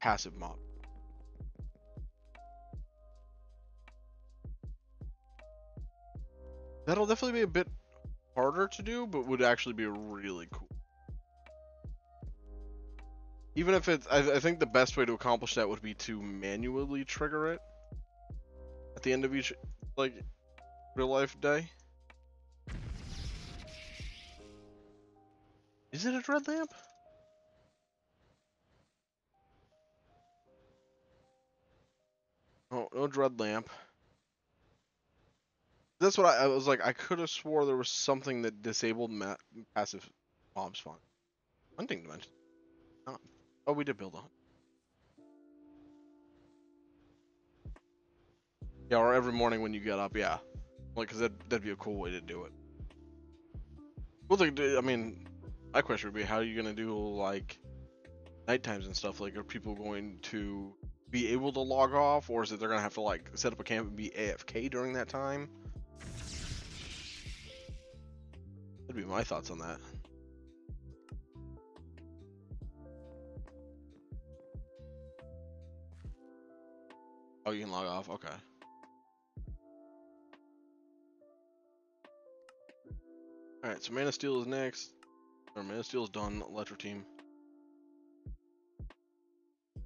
passive mob. That'll definitely be a bit harder to do, but would actually be really cool. Even if it's, I, I think the best way to accomplish that would be to manually trigger it at the end of each, like, real life day. Is it a dread lamp? Oh, no dread lamp. That's what I, I was like. I could have swore there was something that disabled passive mob spawn. Hunting dimension. Oh. oh, we did build hunt. Yeah, or every morning when you get up, yeah. Like, cause that that'd be a cool way to do it. Well, I mean, my question would be, how are you gonna do like night times and stuff? Like, are people going to be able to log off, or is it they're gonna have to like set up a camp and be AFK during that time? That'd be my thoughts on that. Oh, you can log off. Okay. All right, so Manasteel is next. Or Manasteel is done. Electrotine.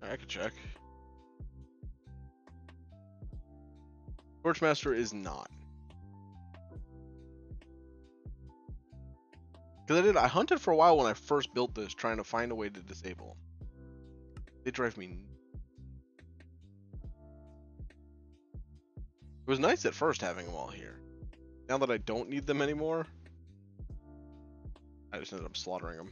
I could check. Torchmaster is not. Because I did, I hunted for a while when I first built this, trying to find a way to disable them. They drive me. It was nice at first having them all here. Now that I don't need them anymore, I just ended up slaughtering them.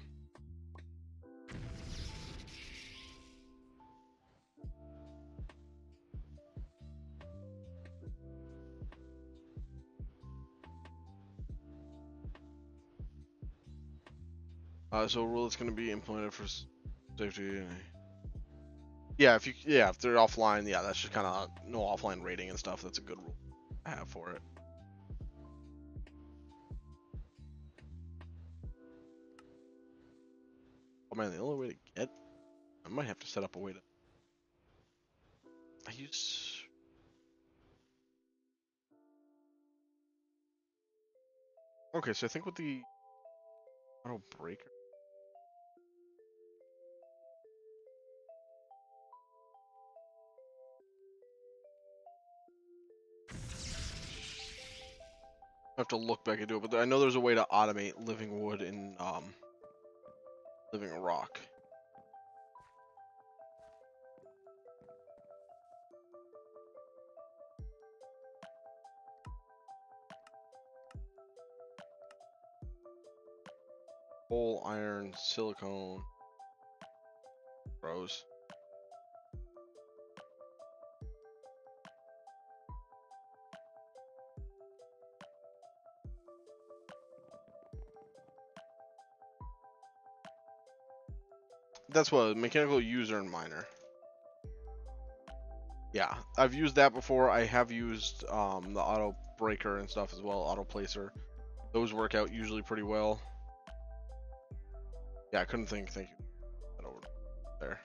Uh, so a rule that's going to be implemented for safety. Yeah, if you yeah if they're offline, yeah, that's just kind of no offline rating and stuff. That's a good rule I have for it. Oh man, the only way to get, I might have to set up a way to. I use. Okay, so I think with the auto breaker. I have to look back into it, but I know there's a way to automate living wood in um, living rock. Coal, iron, silicone, rose. That's what mechanical user and miner. Yeah, I've used that before. I have used um, the auto breaker and stuff as well, auto placer. Those work out usually pretty well. Yeah, I couldn't think. Thank you. That over there.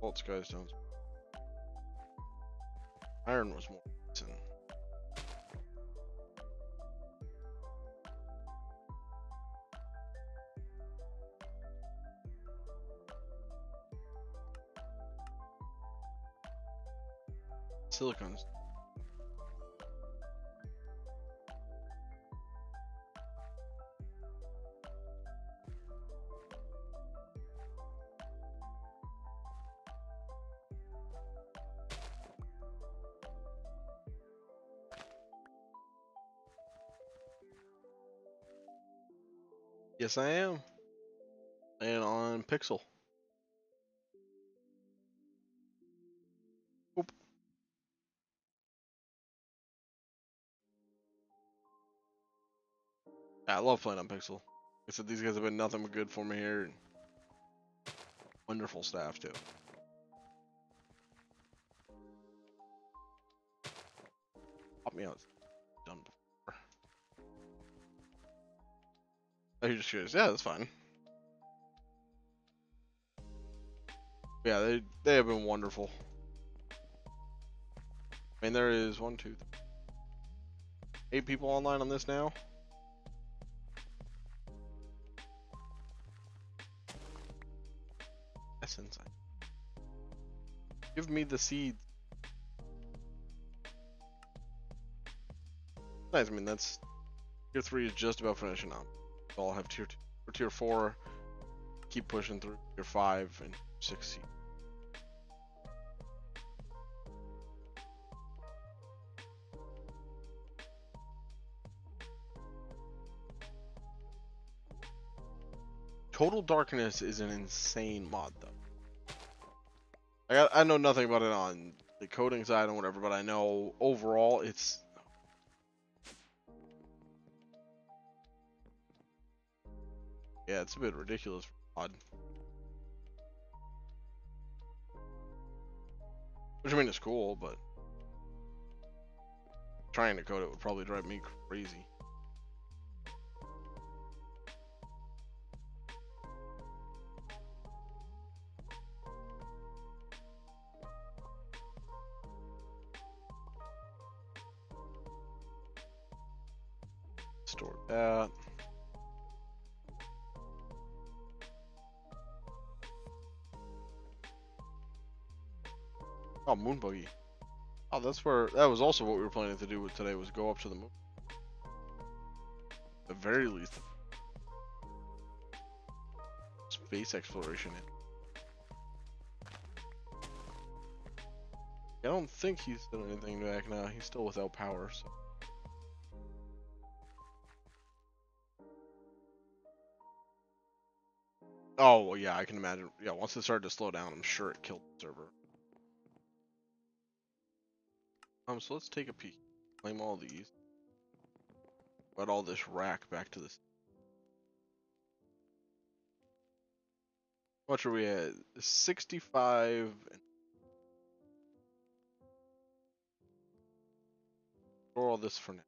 Vault sky stones. Iron was more. Decent. Yes, I am. And on Pixel. Oop. I love playing on Pixel. I said these guys have been nothing but good for me here. Wonderful staff, too. Pop me out. Oh, you just goes, yeah, that's fine. Yeah, they they have been wonderful. I mean, there is one, two, three, eight people online on this now. Insane. Give me the seeds. Nice. I mean, that's tier three is just about finishing up. I'll have tier tier four. Keep pushing through tier five and six. Total Darkness is an insane mod, though. I I know nothing about it on the coding side and whatever, but I know overall it's. Yeah, it's a bit ridiculous mod. Which I mean, it's cool, but trying to code it would probably drive me crazy. Store that. Moon buggy. Oh, that's where that was also what we were planning to do with today was go up to the moon. At the very least, space exploration. I don't think he's done anything back now. He's still without power. So. Oh yeah, I can imagine. Yeah, once it started to slow down, I'm sure it killed the server. Um, so let's take a peek. Claim all these. Put all this rack back to this. Much are we at? 65. and- Store all this for now.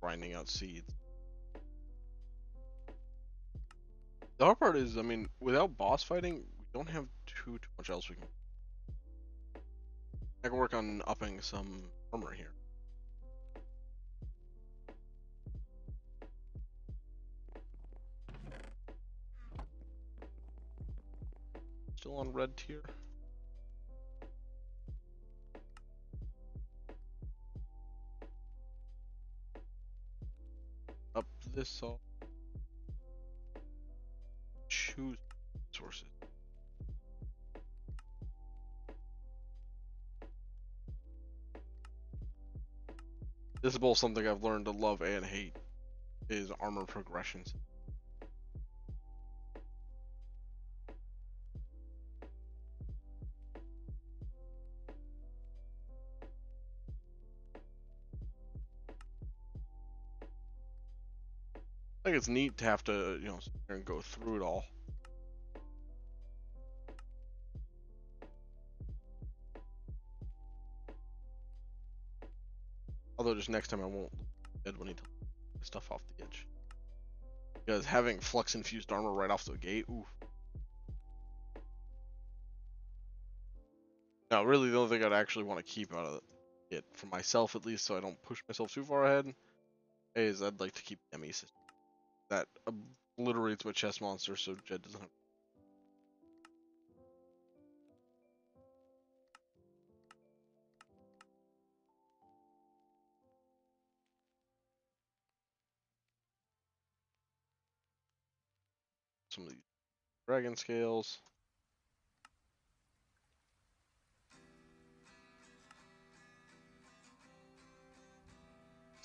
Grinding out seeds. The hard part is, I mean, without boss fighting, don't have too too much else we can. I can work on upping some armor here. Still on red tier. Up this all. Choose sources. This is both something I've learned to love and hate is armor progressions. I think it's neat to have to, you know, and go through it all. Although just next time I won't dead when he stuff off the edge. Because having flux infused armor right off the gate, ooh. Now, really, the only thing I'd actually want to keep out of it, for myself at least, so I don't push myself too far ahead, is I'd like to keep system. That obliterates my chess monster, so Jed doesn't have. Dragon scales.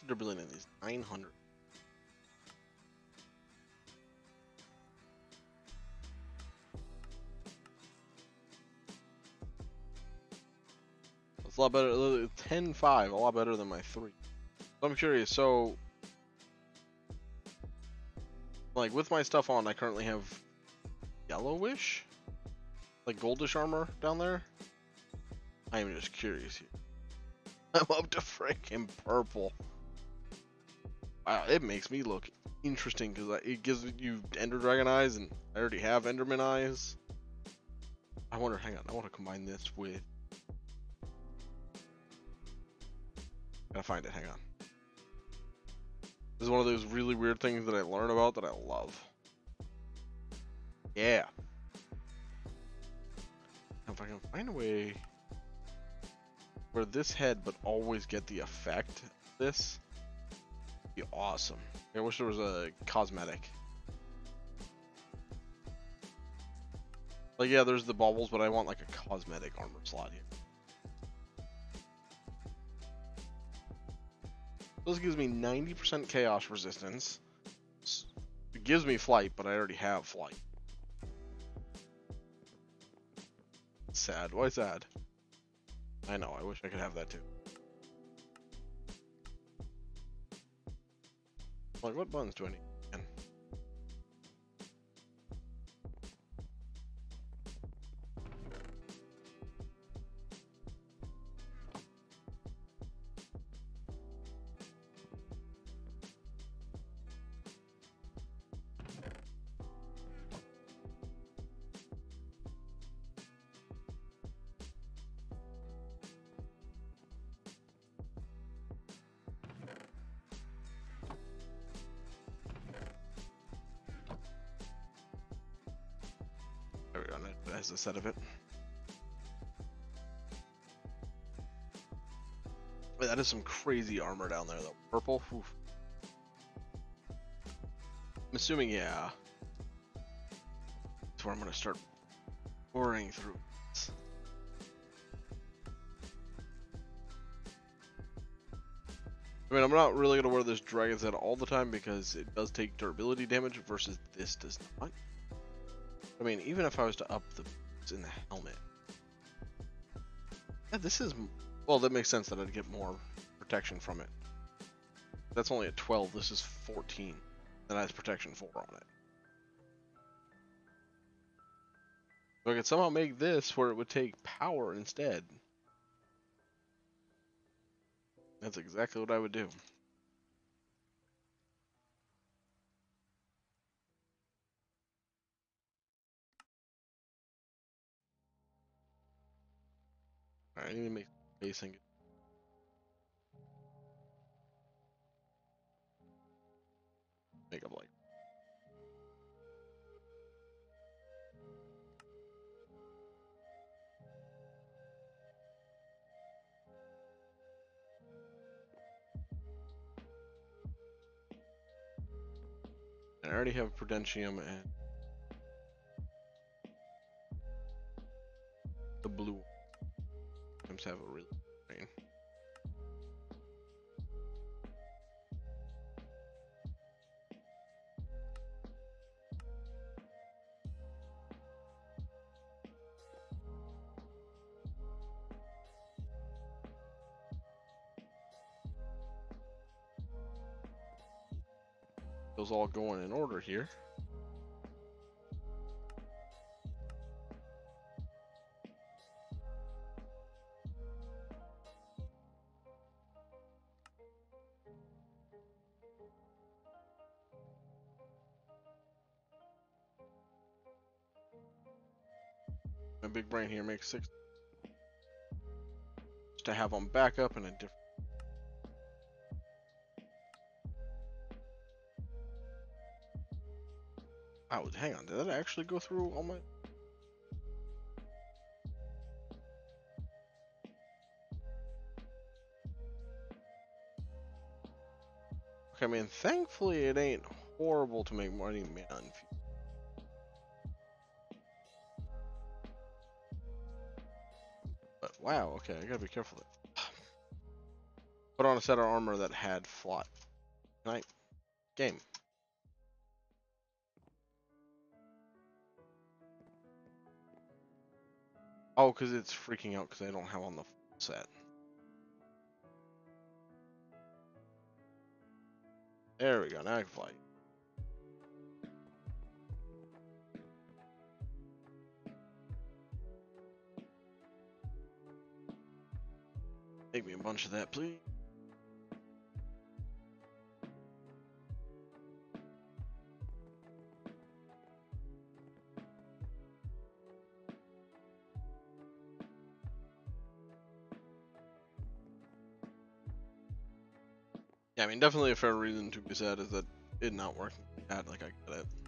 They're building in these 900. It's a lot better. uh, 10 5, a lot better than my 3. I'm curious, so. Like, with my stuff on, I currently have yellowish? Like goldish armor down there? I am just curious here. I'm up to freaking purple. Wow, it makes me look interesting because it gives you Ender Dragon eyes, and I already have Enderman eyes. I wonder, hang on, I want to combine this with. Gotta find it, hang on. This is one of those really weird things that I learn about that I love. Yeah. If I can find a way where this head but always get the effect this be awesome. I wish there was a cosmetic. Like yeah, there's the bubbles, but I want like a cosmetic armor slot here. This gives me 90% chaos resistance. It gives me flight, but I already have flight. Sad. Why sad? I know, I wish I could have that too. Like, what buttons do I need? Of it. Wait, that is some crazy armor down there though. Purple? Oof. I'm assuming, yeah. That's where I'm gonna start pouring through. I mean, I'm not really gonna wear this Dragon's Head all the time because it does take durability damage versus this does not. I mean, even if I was to up the boots in the helmet. Yeah, this is... Well, that makes sense that I'd get more protection from it. That's only at 12. This is 14. That has protection 4 on it. So I could somehow make this where it would take power instead. That's exactly what I would do. I need to make spacing. Make up like. I already have Prudentium and the blue items have a really green. Those all going in order here. Big brain here makes six. To have them back up in a different. Oh, hang on. Did that actually go through all my? Okay, I mean, thankfully it ain't horrible to make money man. Wow, okay, I gotta be careful. Put on a set of armor that had flight. Night. Game. Oh, because it's freaking out because I don't have on the set. There we go, now I can fly. Make me a bunch of that, please. Yeah, I mean, definitely a fair reason to be sad is that it not working out like I get it.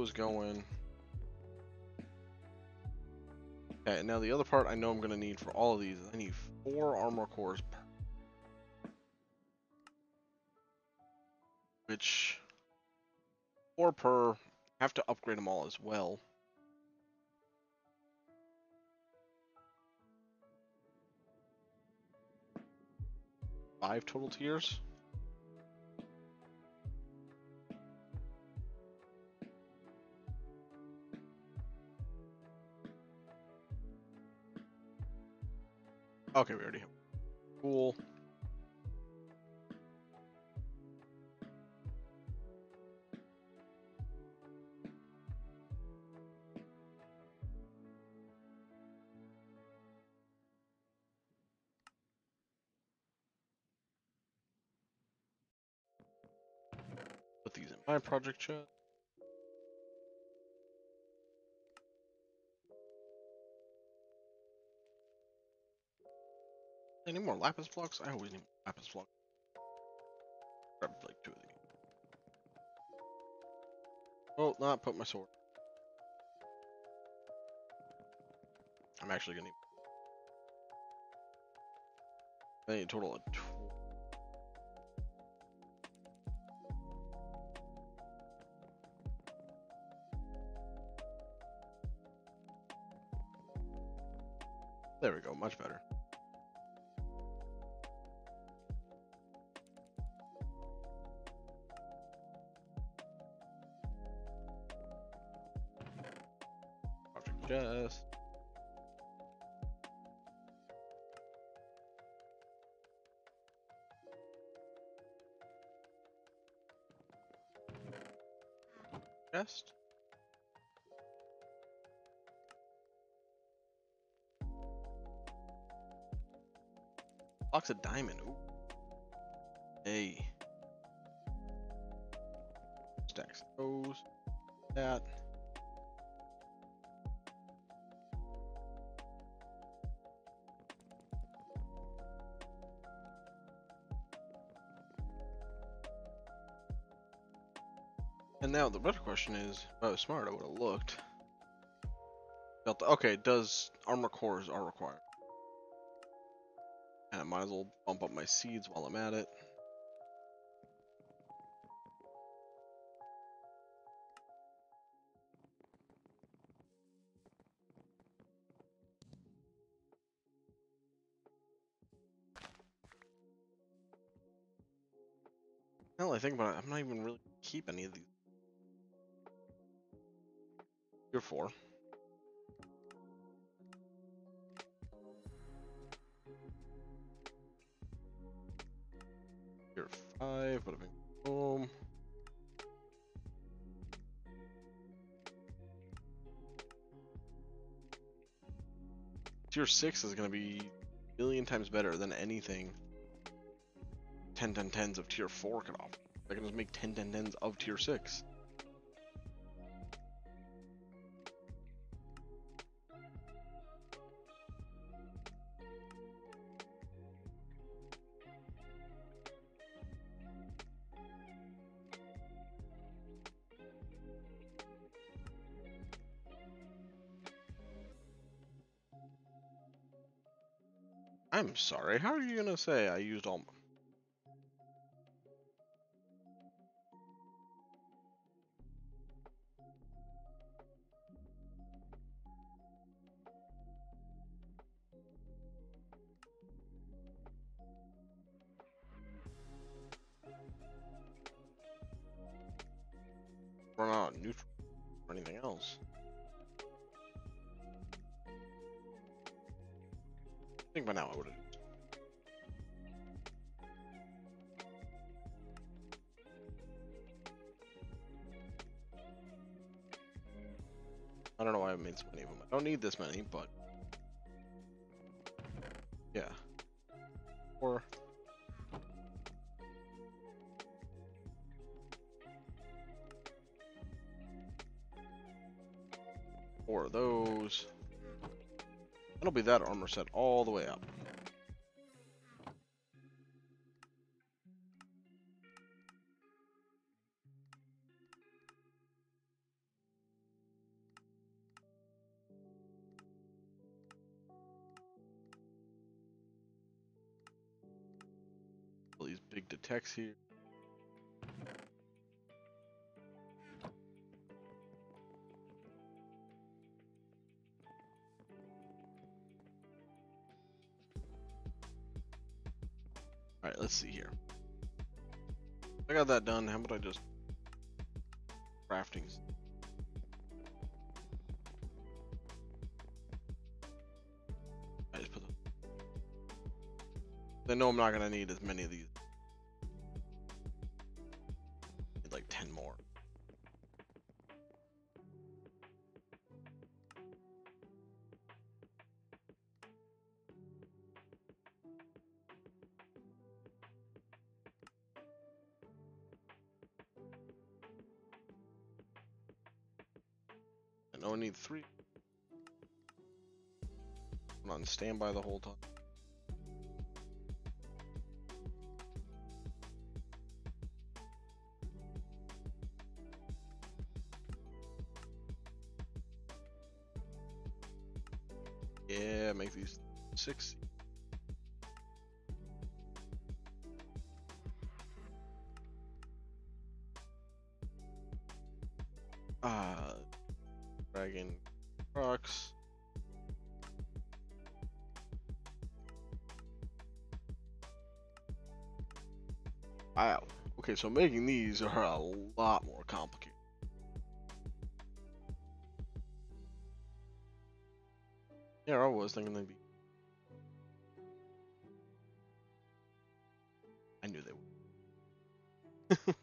Those going. Okay, now the other part I know I'm gonna need for all of these, I need four armor cores which four per have to upgrade them all as well. Five total tiers. Okay, we already have. Cool. Put these in my project chat. Any more lapis blocks? I always need lapis blocks. Grab like two of these. Oh, not put my sword. I'm actually gonna need. I need a total of 12. There we go, much better. Of diamond. Ooh. Hey. Stacks those. That. And now the better question is, if I was smart, I would have looked. Okay, does armor cores are required? I might as well bump up my seeds while I'm at it. That I think about it, I'm not even really keep any of these. Tier four. Tier five, but I boom. Tier six is gonna be a million times better than anything 10 10 10s of tier 4 could offer. I can just make 10 10 10s of tier 6. I'm sorry, how are you gonna say I used all I don't need this many, but yeah. Or four of those. That'll be that armor set all the way up. Here. Alright, let's see here. I got that done. How about I just crafting? I just put the. I know I'm not gonna need as many of these. Standby the whole time. Yeah, make these six. Okay, so making these are a lot more complicated. Yeah, I was thinking they'd be. I knew they would.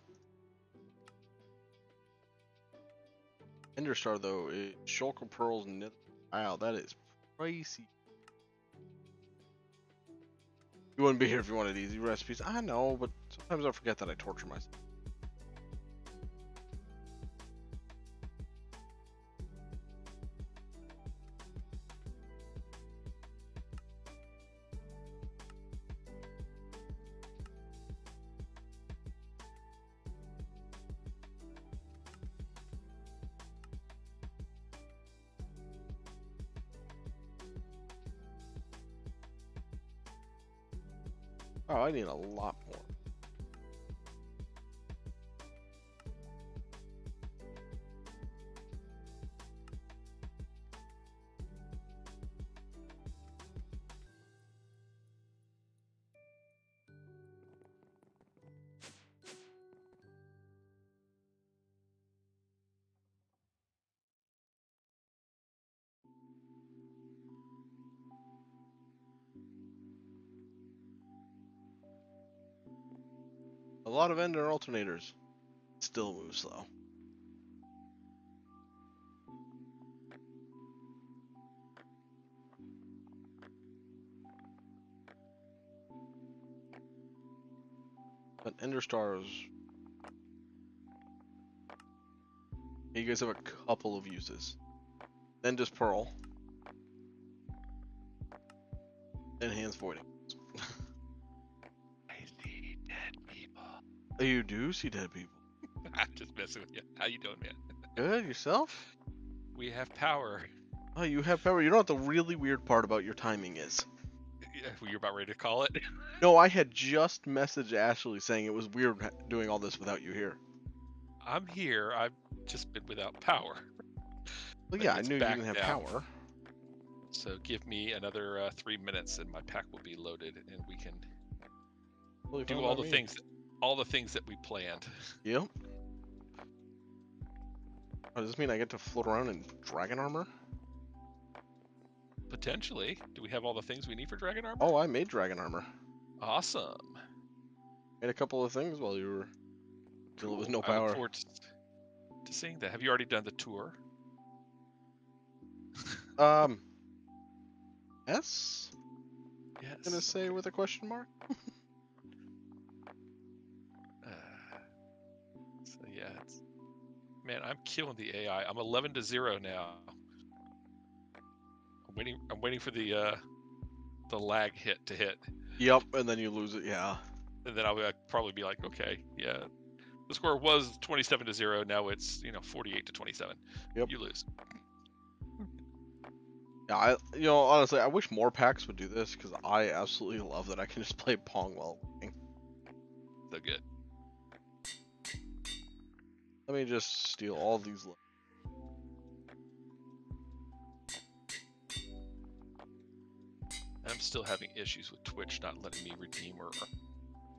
Enderstar though, it, Shulker pearls and wow, that is pricey. You wouldn't be here if you wanted easy recipes. I know, but sometimes I forget that I torture myself. Oh, I need a lot of ender alternators. Still move slow. But ender stars. You guys have a couple of uses. Then just pearl. Enhanced voiding. You do see dead people. I'm just messing with you. How you doing, man? Good yourself. We have power. Oh, you have power. You know what the really weird part about your timing is? Yeah, You're about ready to call it. No, I had just messaged Ashley saying it was weird doing all this without you here. I'm here. I've just been without power. Well, yeah, I knew you didn't have down. power. So give me another uh, three minutes, and my pack will be loaded, and we can do all the me. things, all the things that we planned. Yep. Oh, does this mean I get to float around in dragon armor? Potentially. Do we have all the things we need for dragon armor? Oh, I made dragon armor. Awesome. Made a couple of things while you were dealing with no I look power. forward to, to seeing that. Have you already done the tour? Um. Yes. Yes. I'm gonna say with a question mark. so yeah, it's, man, I'm killing the AI. I'm 11 to zero now. I'm waiting. I'm waiting for the uh, the lag hit to hit, Yep, and then you lose it. Yeah. and then I'll I'd probably be like, okay, yeah, the score was 27 to zero. Now it's you know 48 to 27. Yep. You lose. Yeah, I you know honestly, I wish more packs would do this because I absolutely love that I can just play Pong while. So good. Let me just steal all these. I'm still having issues with Twitch not letting me redeem or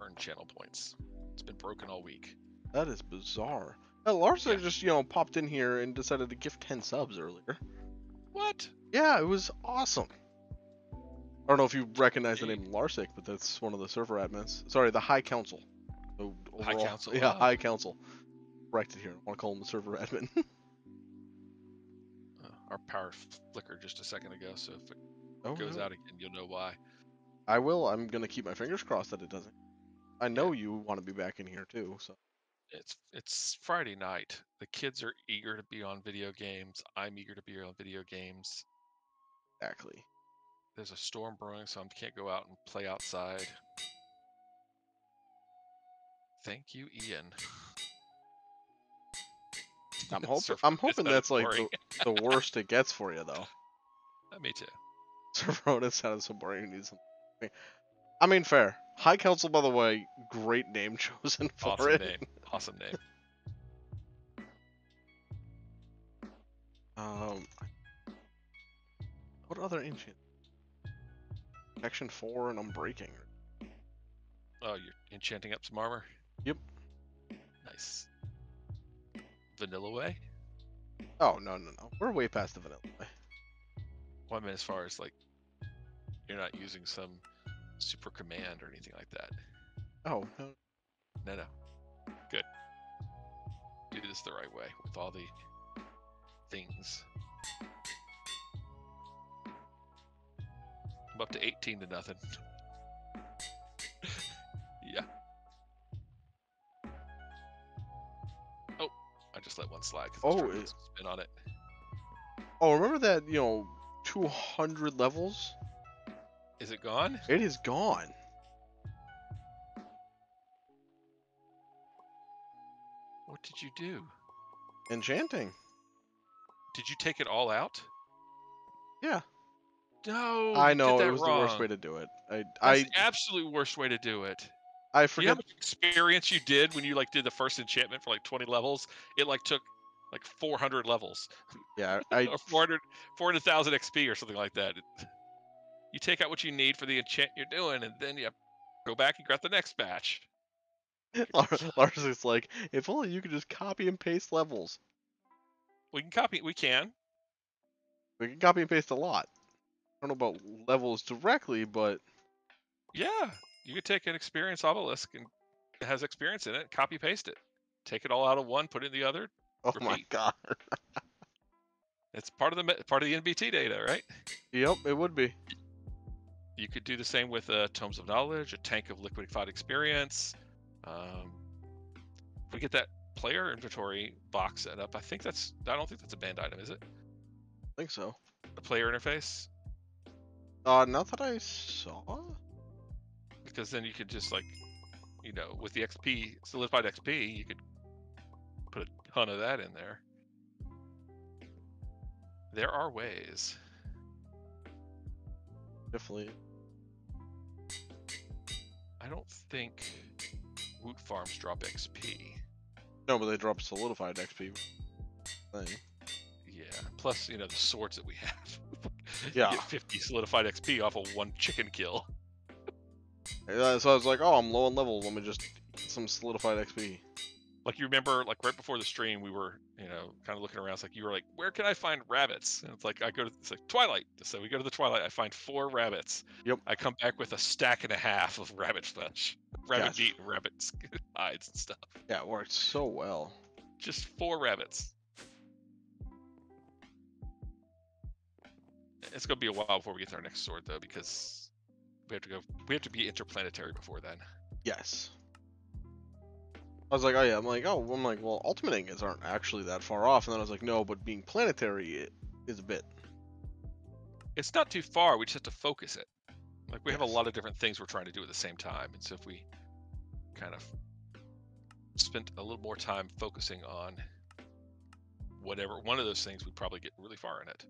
earn channel points. It's been broken all week. That is bizarre. Uh, Larsa Yeah. just you know popped in here and decided to gift ten subs earlier. What? Yeah, it was awesome. I don't know if you recognize the name Larsic, but that's one of the server admins. Sorry, the High Council. So High Council, Yeah, oh. High Council. Corrected here. I want to call him the server admin. Uh, our power flickered just a second ago, so if it oh, goes no. out again, you'll know why. I will. I'm gonna keep my fingers crossed that it doesn't. I know you want to be back in here too, so It's it's Friday night. The kids are eager to be on video games. I'm eager to be on video games. exactly. There's a storm brewing, so I can't go out and play outside. Thank you, Ian. I'm hoping. I'm hoping that's like the, the worst it gets for you, though. Uh, Me too. Server Otis sounded so boring. You need something. I mean, fair. High Council, by the way, great name chosen for Awesome it. name. Awesome name. Um, what other ancient? Section four and I'm breaking. Oh, you're enchanting up some armor? Yep. Nice. Vanilla way? Oh no no no, we're way past the vanilla. way. Well, I mean, as far as like, you're not using some super command or anything like that. Oh no, No, no. Good. Do this the right way with all the things. I'm up to 18 to nothing. Just let one slide. 'cause oh, I was Oh, it- spin on it. Oh, remember that you know, 200 levels? Is it gone? It is gone. What did you do? Enchanting. Did you take it all out? Yeah. No. I know it was the worst way to do it. I That's I the absolute worst way to do it. I You know how forget. much experience you did when you like did the first enchantment for like 20 levels? It like took like 400 levels Yeah, I or 400 400,000 XP or something like that. You take out what you need for the enchant you're doing and then you go back and grab the next batch. Lars Lars is like, if only you could just copy and paste levels. We can copy we can. We can copy and paste a lot. I don't know about levels directly, but Yeah. You could take an experience obelisk and it has experience in it, copy paste it. Take it all out of one, put it in the other. oh my god. It's part of the part of the NBT data, right? Yep, it would be. You could do the same with uh, Tomes of Knowledge, a tank of liquidified experience. Um, if we get that player inventory box set up, I think that's. I don't think that's a banned item, is it? I think so. The player interface, Uh, not that I saw. Because then you could just like, you know, with the XP solidified XP, you could put a ton of that in there. There are ways. Definitely. I don't think Woot Farms drop XP. No, but they drop solidified XP. Thing. Yeah. Plus, you know, the swords that we have. You Yeah. get 50 solidified XP off of one chicken kill. So I was like, oh, I'm low on level. Let me just get some solidified XP. like you remember, like right before the stream, we were, you know, kind of looking around. It's like you were like, "Where can I find rabbits?" And it's like I go to it's like Twilight. So we go to the Twilight. I find four rabbits. Yep. I come back with a stack and a half of rabbit flesh, rabbit Yes. meat, and rabbit hides and stuff. Yeah, it worked so well. Just four rabbits. It's gonna be a while before we get to our next sword, though, because we have to go. We have to be interplanetary before then. Yes. I was like, oh yeah. I'm like, oh, I'm like, well, ultimate ingots aren't actually that far off. And then I was like, no, but being planetary it is a bit. it's not too far. We just have to focus it. Like we have a lot of different things we're trying to do at the same time, and so if we kind of spent a little more time focusing on whatever one of those things, we'd probably get really far in it.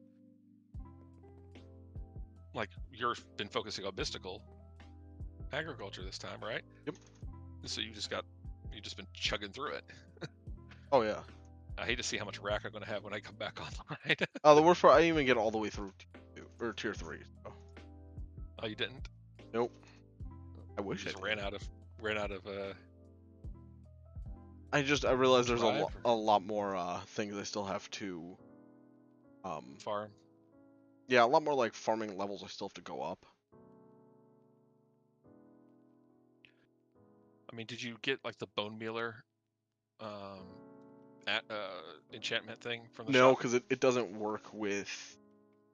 Like you've been focusing on mystical agriculture this time, right? Yep. So you just got you just been chugging through it. Oh yeah. I hate to see how much rack I'm going to have when I come back online. Uh, the worst part, I didn't even get all the way through tier two, or tier three. So. oh, you didn't? Nope. I wish I just did. ran out of ran out of uh, I just I realized there's a, lo- a lot more uh things I still have to. Um. farm. Yeah, a lot more like farming levels I still have to go up. I mean, did you get like the bone mealer um at, uh enchantment thing from the No, because it, it doesn't work with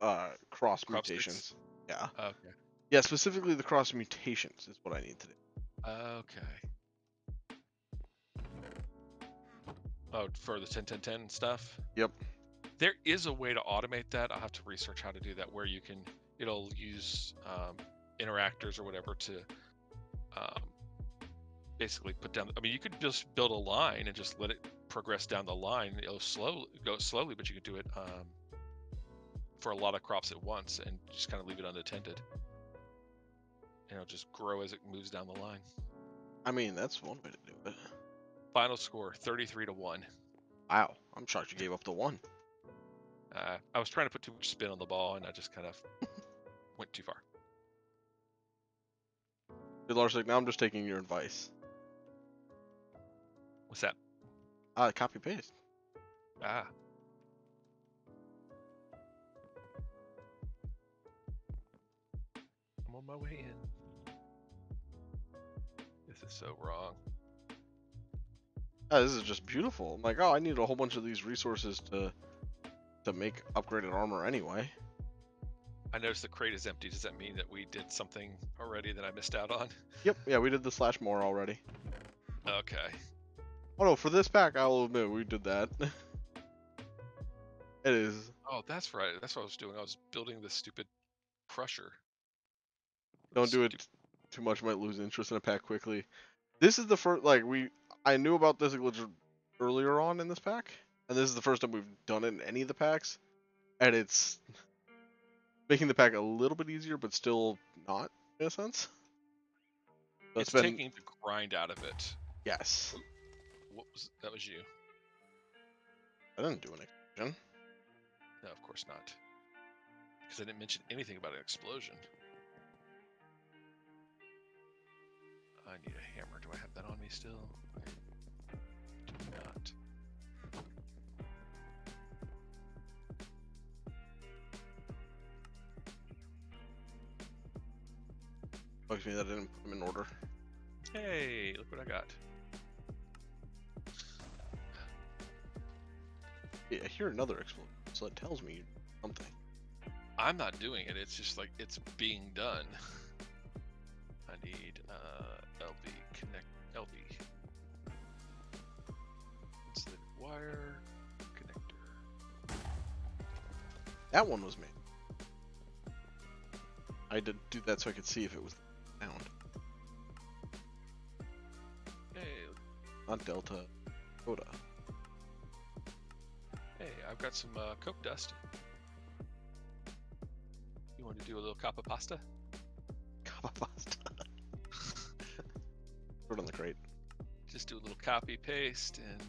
uh cross Crop sticks? mutations. Yeah. Okay. Yeah, specifically the cross mutations is what I need to do. Okay. Oh, for the 10 10 10 stuff? Yep. There is a way to automate that. I'll have to research how to do that where you can it'll use um, interactors or whatever to um, basically put down I mean you could just build a line and just let it progress down the line. It'll slow go slowly, but you could do it um, for a lot of crops at once and just kind of leave it unattended. And it'll just grow as it moves down the line. I mean, that's one way to do it. Final score 33 to 1. Wow, I'm shocked you gave up the one. Uh, I was trying to put too much spin on the ball and I just kind of went too far. Good Lars, like now I'm just taking your advice. What's that? Uh, copy paste. Ah. I'm on my way in. This is so wrong. Oh, this is just beautiful. I'm like, oh, I need a whole bunch of these resources to to make upgraded armor anyway. I noticed the crate is empty. Does that mean that we did something already that I missed out on? Yep, yeah, we did the slash more already. Okay. Oh no, for this pack, I will admit we did that. it is. Oh, that's right. That's what I was doing. I was building this stupid crusher. Don't do it too much; might lose interest in a pack quickly. This is the first, like we. I knew about this glitch earlier on in this pack, and this is the first time we've done it in any of the packs, and it's making the pack a little bit easier, but still not in a sense. So It's been taking the grind out of it. yes. What was that? Was you? I didn't do anything. No, of course not. Because I didn't mention anything about an explosion. I need a hammer. Do I have that on me still? I Bugs me that I didn't put them in order. Hey, look what I got. Yeah, I hear another explosion, so that tells me something. I'm not doing it. It's just like it's being done. I need uh, LB connect LB. It's the wire connector. That one was me. I did do that so I could see if it was sound, Hey, not Delta. Coda. hey, I've got some uh, coke dust. You want to do a little coppa pasta? Kappa pasta. Put it on the crate. Just do a little copy paste and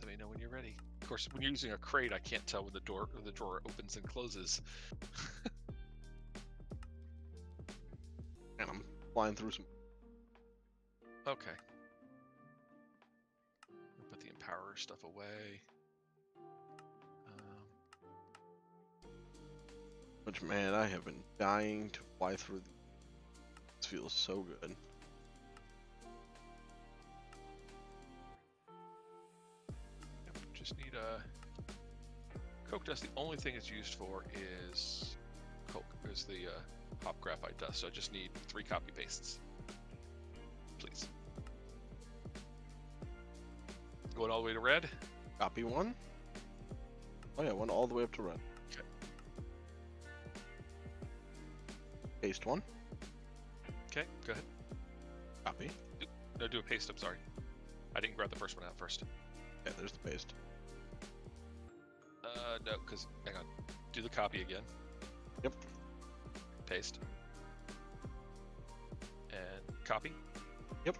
let me know when you're ready. Of course, when you're using a crate, I can't tell when the door or the drawer opens and closes. flying through some. Okay. Put the empower stuff away. Um... Which man, I have been dying to fly through. The... This feels so good. Yep, just need a. Coke dust. The only thing it's used for is is the uh, hop graphite dust. So I just need three copy pastes, please. Going all the way to red. Copy one. Oh yeah, one all the way up to red. Okay. Paste one. Okay, go ahead. Copy. No, do a paste. I'm sorry. I didn't grab the first one out first. Yeah, there's the paste. Uh, no, because hang on. Do the copy again. Yep. Paste. And copy. Yep.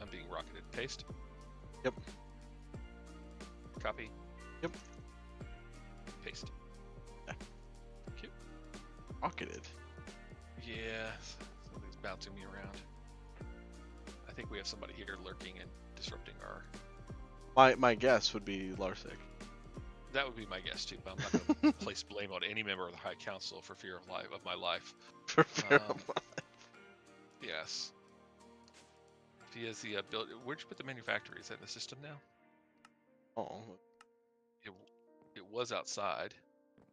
I'm being rocketed. Paste. Yep. Copy. Yep. Paste. Rocketed. Yeah, something's bouncing me around. I think we have somebody here lurking and disrupting our. My my guess would be Larsic. That would be my guess too, but I'm not going to place blame on any member of the High Council for fear of life of my life. For fair Um, Yes. If he has the ability, where'd you put the manufactory? Is that in the system now? oh, It it was outside.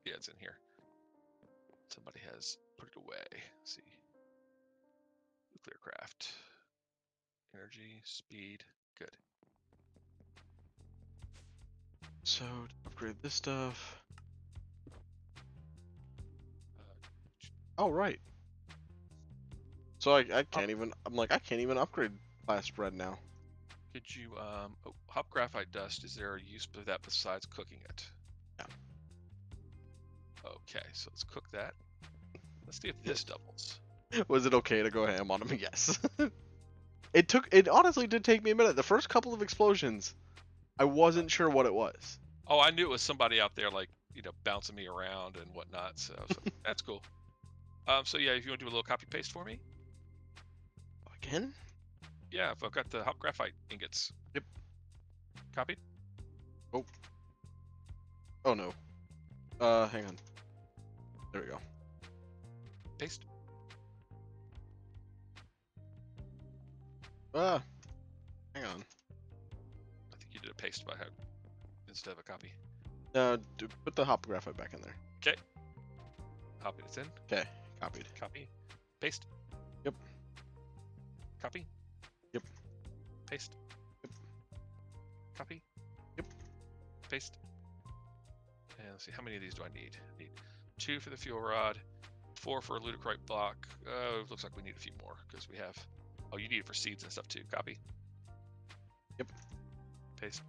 Yeah, it's in here. Somebody has put it away. Let's see. Nuclear craft. Energy, speed, good. So to upgrade this stuff. Uh, Oh right. So I I can't even. I'm like I can't even upgrade class spread now. Could you um oh, hop graphite dust? Is there a use for that besides cooking it? Yeah. Okay, so let's cook that. Let's see if this doubles. Was it okay to go ham on him? Yes. it took. It honestly did take me a minute. The first couple of explosions, I wasn't sure what it was. Oh, I knew it was somebody out there, like you know, bouncing me around and whatnot. So, like, that's cool. Um, so yeah, if you want to do a little copy paste for me, Again? yeah, if I've got the hop graphite ingots. Yep. Copied. Oh. Oh no. Uh, hang on. There we go. Paste. Ah. Hang on. I think you did a paste by how instead of a copy. Uh, do, put the hop graphite back in there. Okay. Copy it's in. Okay, copied. Copy. Paste. Yep. Copy. Yep. Paste. Yep. Copy. Yep. Paste. And let's see, how many of these do I need? I need two for the fuel rod, four for a ludicrite block. Uh, it looks like we need a few more because we have. Oh, you need it for seeds and stuff too. Copy. Yep. Paste.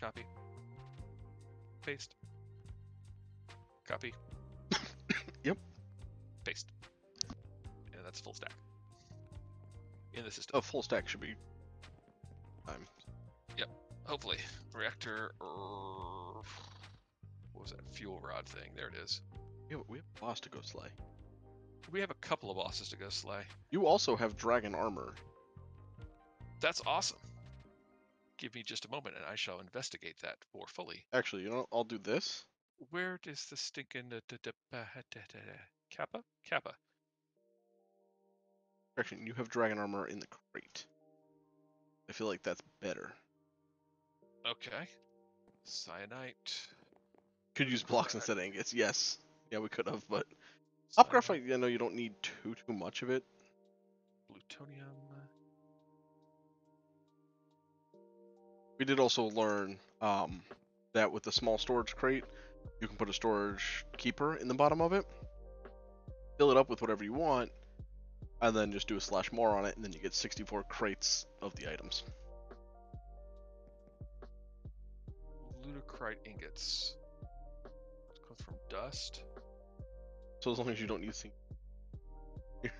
Copy. Paste. Copy. Yep. Paste. And that's full stack. In the system. Oh, full stack should be. I'm. Yep. Hopefully. Reactor. er, What was that? Fuel rod thing. There it is. We have, we have a boss to go slay. We have a couple of bosses to go slay. You also have dragon armor. That's awesome. Give me just a moment and I shall investigate that more fully. Actually, you know, I'll do this. Where does the stinking uh, d- d- ba- ha- da- da- da- Kappa? Kappa. Correction, you have dragon armor in the crate. I feel like that's better. Okay. Cyanite. Could use blocks instead of ingots. Yes. Yeah, we could have, but cyanite, graphite. You know, you don't need too too much of it. Plutonium. We did also learn um, that with the small storage crate, you can put a storage keeper in the bottom of it, fill it up with whatever you want, and then just do a slash more on it, and then you get 64 crates of the items. Ludicrite ingots. It comes from dust. So as long as you don't use, Ludicrite.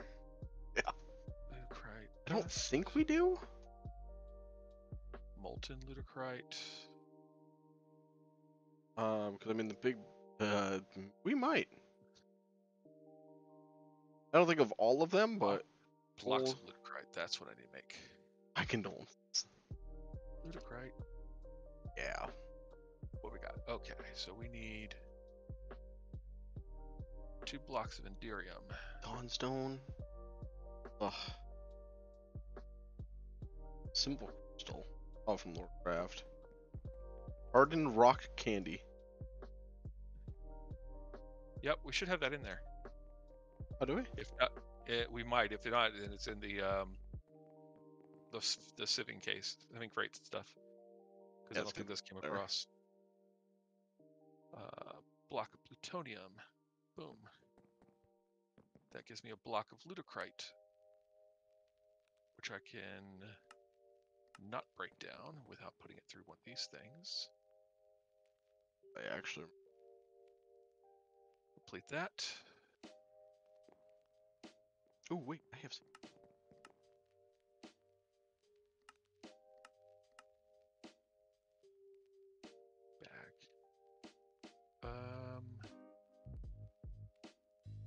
I don't think we do. Molten ludicrite. Um, because I mean the big, uh, we might. I don't think of all of them, but Blocks of ludicrite. That's what I need to make. I condolence. Ludicrite. Yeah. What we got? Okay, so we need two blocks of Enderium. Dawnstone. Ugh. Simple crystal. Oh, from Lordcraft. Hardened rock candy. Yep, we should have that in there. How do we? If not, it, we might. If not, then it's in the um the the sieving case. I think great stuff. Because Yeah, I don't think this came across. Uh, block of plutonium. Boom. That gives me a block of ludicrite, which I can not break down without putting it through one of these things. I actually. Complete that. Oh wait, I have. Some. Back. Um.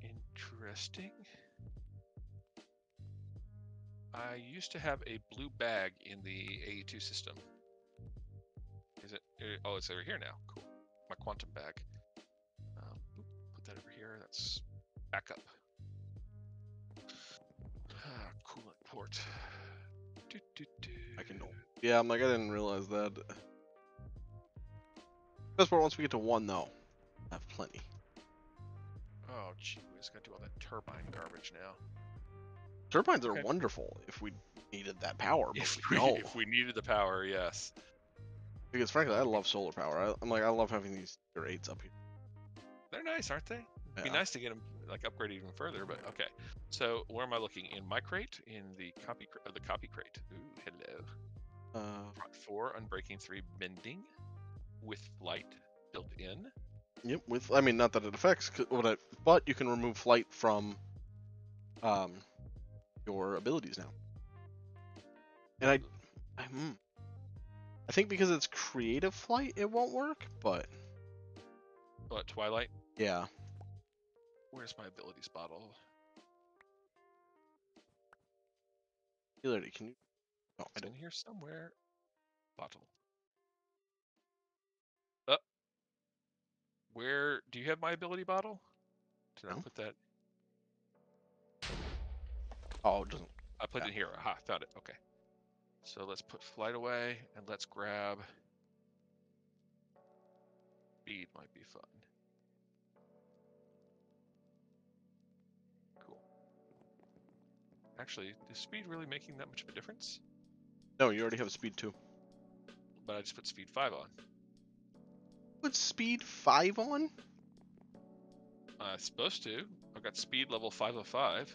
Interesting. I used to have a blue bag in the AE2 system. Is it? uh, Oh, it's over here now. Cool. My quantum bag. Um, put that over here. That's backup. Ah, coolant port. Do, do, do. I can. Yeah, I'm like I didn't realize that. Best part once we get to one though, I have plenty. Oh, gee whiz, gotta do all that turbine garbage now. Turbines are Okay. wonderful if we needed that power, but If we we, if we needed the power, yes. Because frankly, I love solar power. I, I'm like I love having these tier eights up here. They're nice, aren't they? It'd be Yeah. nice to get them like upgraded even further, but okay. So where am I looking? In my crate? In the copy uh, the copy crate. Ooh, hello. Uh, Front four, unbreaking three, mending, with flight built in. Yep, with I mean not that it affects what I, but you can remove flight from um your abilities now. And I I, hmm. I think because it's creative flight it won't work, but What Twilight? yeah. Where's my abilities bottle? Hilarity, can you No, It's in don't. here somewhere. Bottle. Uh, where do you have my ability bottle? Did I put that? Oh, it doesn't. I put Yeah. it in here. Aha, found it. Okay. So let's put flight away and let's grab. Speed might be fun. Cool. Actually, is speed really making that much of a difference? No, you already have a speed 2. But I just put speed 5 on. Put speed 5 on? I'm supposed to. I've got speed level 5 of 5.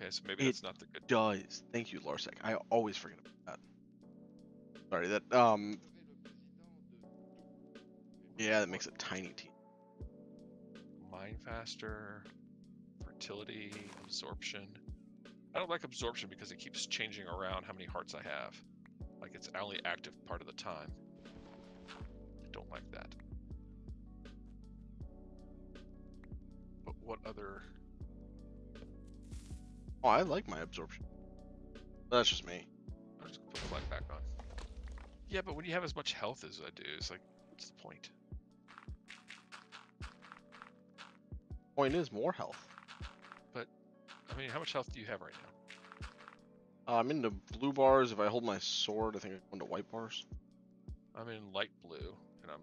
Okay, so maybe It that's not the good. Does. Thank you, Larsic. I always forget about that. Sorry, that um Yeah, that makes it tiny teeny. Mind faster, fertility, absorption. I don't like absorption because it keeps changing around how many hearts I have. Like it's only active part of the time. I don't like that. But what other? Oh, I like my absorption. That's just me. I'll just put flight back on. Yeah, but when you have as much health as I do, it's like, what's the point? Point is more health. But, I mean, how much health do you have right now? Uh, I'm into blue bars. If I hold my sword, I think I go into white bars. I'm in light blue, and I'm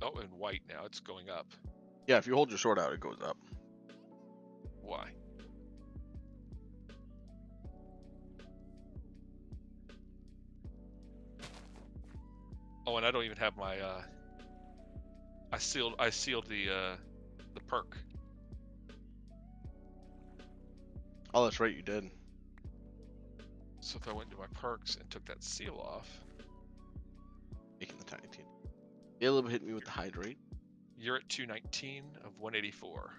oh, in white now. It's going up. Yeah, if you hold your sword out, it goes up. Why? Oh, and I don't even have my uh I sealed I sealed the uh the perk. Oh, that's right, you did. So if I went to my perks and took that seal off, Making the tiny teeny. Caleb hit me with the hydrate. you're at 219 of 184.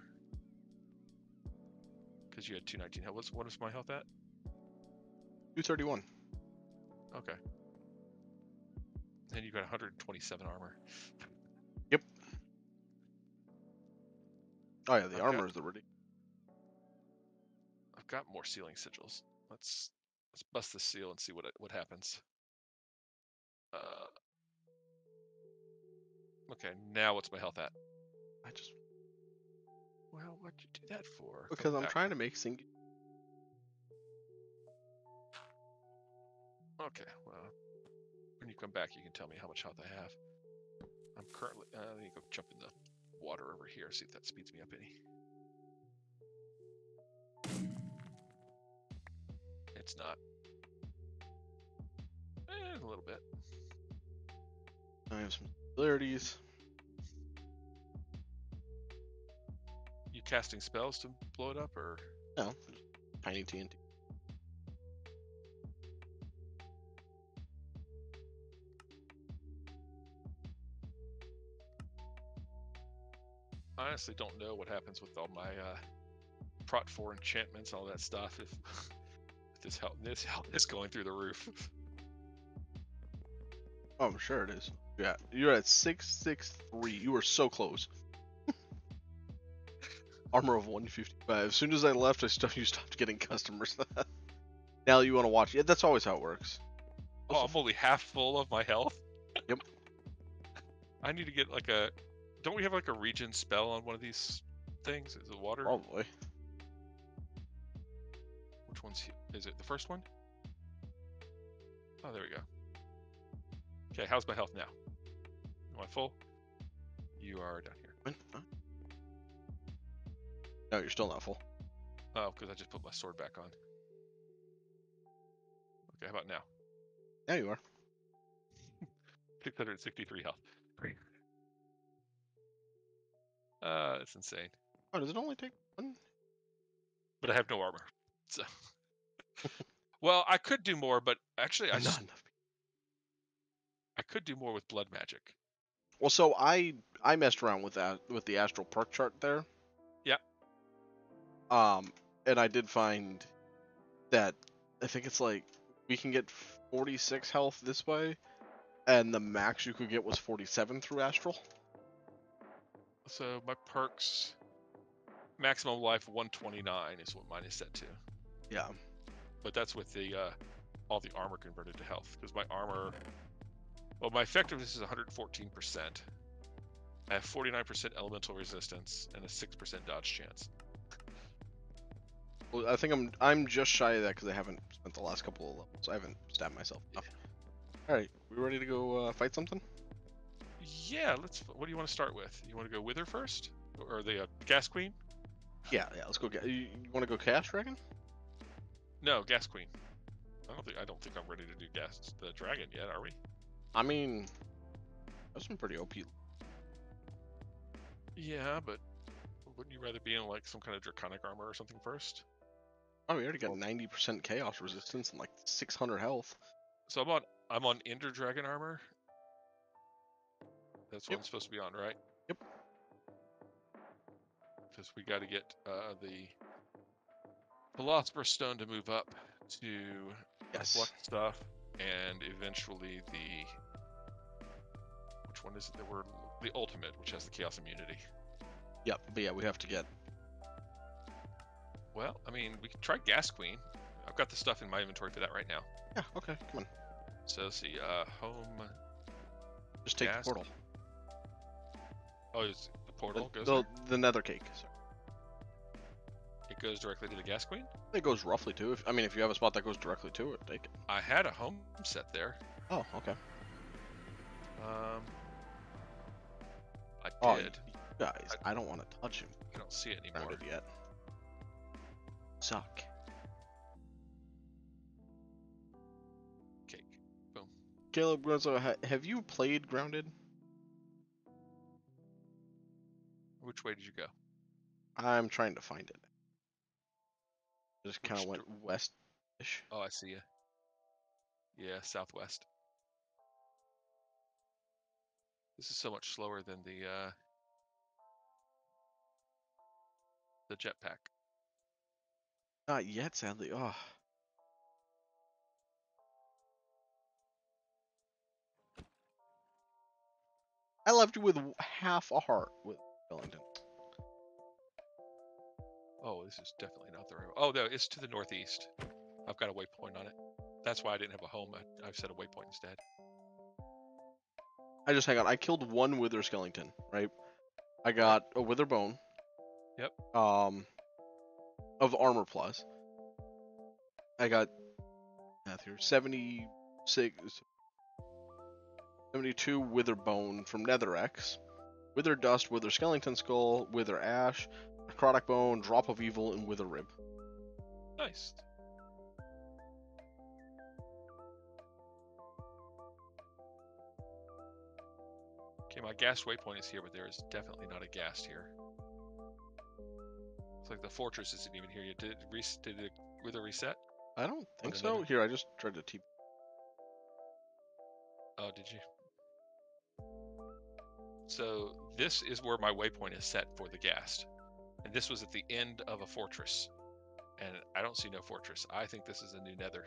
Because you had 219 health. What is my health at? 231. Okay. And you got 127 armor. Yep. Oh yeah, the Okay. armor is the ready. I've got more sealing sigils. Let's let's bust the seal and see what what happens. Uh, okay, now what's my health at? I just Well, what'd you do that for? Go because I'm back. trying to make sing. Okay, well, when you come back, you can tell me how much health I have. I'm currently. Uh, let me go jump in the water over here. See if that speeds me up any. It's not. Eh, a little bit. I have some similarities. You casting spells to blow it up, or No, tiny TNT. Honestly don't know what happens with all my uh, Prot Four enchantments, all that stuff. If, if this health, this health is going through the roof. Oh, I'm sure it is. Yeah, you're at six six three. You were so close. Armor of 155. As soon as I left, I stopped. You stopped getting customers. now you want to watch? Yeah, that's always how it works. Oh, I'm only half full of my health. Yep. I need to get like a. Don't we have like a region spell on one of these things? Is it water? Probably. Which one's is it? The first one? Oh, there we go. Okay, how's my health now? Am I full? You are down here. When? Huh? No, you're still not full. Oh, because I just put my sword back on. Okay, how about now? Now you are. 663 health. Great. Uh, that's insane. Oh, does it only take one? But I have no armor. So. well, I could do more, but actually, I, Not enough. I could do more with blood magic. Well, so I I messed around with that with the astral perk chart there. Yep. Um, and I did find that I think it's like we can get 46 health this way, and the max you could get was 47 through astral. So my perks, maximum life 129 is what mine is set to. Yeah. But that's with the uh, all the armor converted to health because my armor, well, my effectiveness is 114 percent. I have 49% elemental resistance and a 6% dodge chance. Well, I think I'm I'm just shy of that because I haven't spent the last couple of levels. I haven't stabbed myself enough. All right, we ready to go uh, fight something? Yeah, let's. What do you want to start with? You want to go Wither first, or the uh, Ghast Queen? Yeah, yeah. Let's go. Get, you, you want to go Chaos Dragon? No, Ghast Queen. I don't think I don't think I'm ready to do Gas the Dragon yet. Are we? I mean, that's some pretty OP. Yeah, but wouldn't you rather be in like some kind of draconic armor or something first? Oh, we already got 90% chaos resistance and like 600 health. So I'm on I'm on Ender Dragon armor. That's what Yep. I'm supposed to be on, right? Yep. Because we got to get uh, the Philosopher's Stone to move up to Yes. Flux stuff, and eventually the which one is it that we're the ultimate, which has the chaos immunity. Yep. But yeah, we have to get. Well, I mean, we could try Ghast Queen. I've got the stuff in my inventory for that right now. Yeah. Okay. Come on. So let's see, uh, home. Just take Gas? the portal. Oh, is the The, portal goes. the, there? the Nether Cake. Sorry. It goes directly to the Ghast Queen. It goes roughly to. If I mean, if you have a spot that goes directly to it, take it. I had a home set there. Oh, okay. Um, I Oh, did. guys, I don't want to touch him. I don't see it anymore. Grounded yet. Suck. Cake. Boom. Caleb have you played Grounded? Which way did you go? I'm trying to find it. I just kind of went west-ish. Oh, I see you. Yeah, southwest. This is so much slower than the uh the jetpack. Not yet, sadly. Oh. I left you with half a heart with Oh, this is definitely not the right. Oh, no, it's to the northeast. I've got a waypoint on it. That's why I didn't have a home. I, I've set a waypoint instead. I just hang on. I killed one wither skeleton, right? I got a wither bone. Yep. Um, of armor plus. I got math here 76, 72 wither bone from NetherEx, wither dust, wither skeleton skull, wither ash, necrotic bone, drop of evil, and wither rib. Nice. Okay, my ghast waypoint is here, but there is definitely not a ghast here. It's like the fortress isn't even here yet. Did it, res- did it with a reset? I don't think so. Here, I just tried to TP. Oh, did you? So this is where my waypoint is set for the ghast. And this was at the end of a fortress. And I don't see no fortress. I think this is a new nether.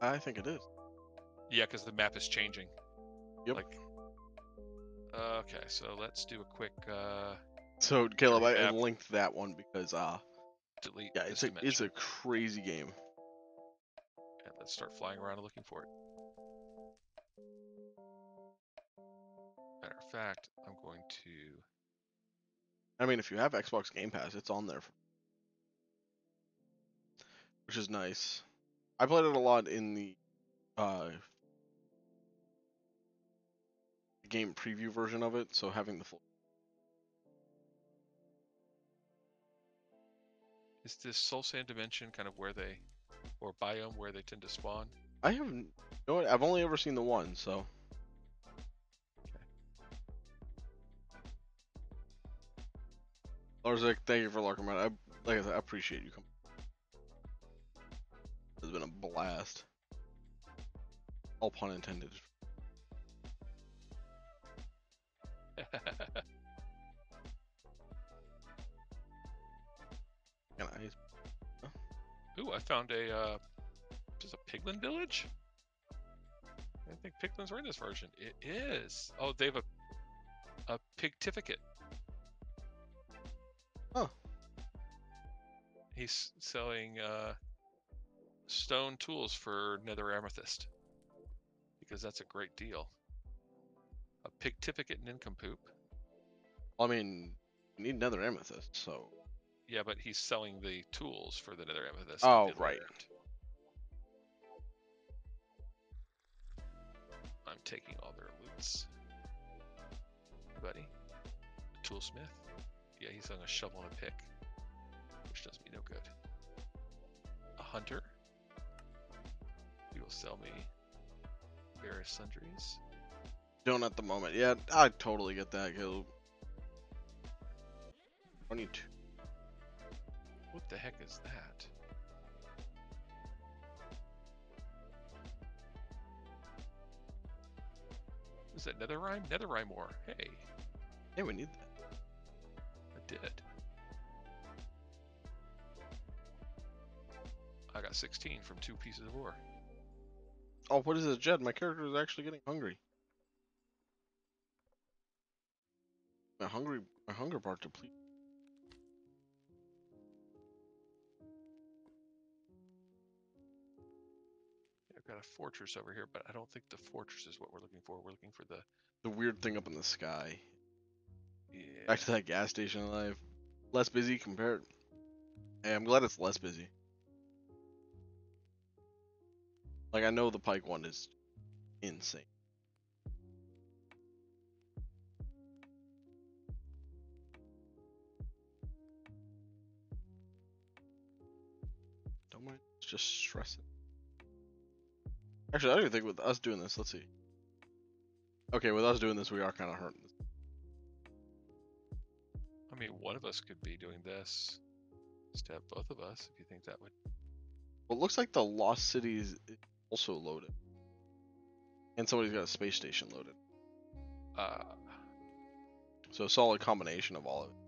I think it is. Yeah, because the map is changing. Yep. Like, okay, so let's do a quick uh, So, Caleb, I, linked that one because, uh, delete. yeah, it's a dimension. it's a crazy game. And let's start flying around and looking for it. Fact, I'm going to. I mean, if you have Xbox Game Pass, it's on there, for... which is nice. I played it a lot in the uh, game preview version of it, so having the full. Is this Soul Sand Dimension kind of where they, or biome where they tend to spawn? I have, you know what? I've only ever seen the one, so. Larsic, thank you for lurking, man. I like I said, I appreciate you coming. It's been a blast. All pun intended. Can I? Ooh, I found a, uh, just a piglin village? I think piglins are in this version. It is. Oh, they have a, a pigtificate. Huh. He's selling, uh, stone tools for nether amethyst. Because that's a great deal. A pigtificate nincompoop. I mean, you need another amethyst, so. Yeah, but he's selling the tools for the nether amethyst. Oh, right. I'm taking all their loots. Buddy. Toolsmith. Yeah, he's on a shovel and a pick. Which does me no good. A hunter. He will sell me various sundries. Don't at the moment. Yeah, I totally get that, Caleb. 22. What the heck is that? Is that Netherrime? Netherrime ore. Hey, Hey, we need that. I did. I got 16 from two pieces of ore. Oh, what is this, Jed? My character is actually getting hungry. My hungry, my hunger bar depleted. I've got a fortress over here, but I don't think the fortress is what we're looking for. We're looking for the. The weird thing up in the sky. Yeah. Back to that gas station alive. Less busy compared. Hey, I'm glad it's less busy. Like I know the Pike one is insane. Don't mind. It's just stressing. Actually, I don't even think with us doing this. Let's see. Okay, with us doing this, we are kind of hurting. Mean, one of us could be doing this. Step both of us if you think that would. Well, it looks like the Lost City is also loaded. And somebody's got a space station loaded. Uh, So a solid combination of all of it.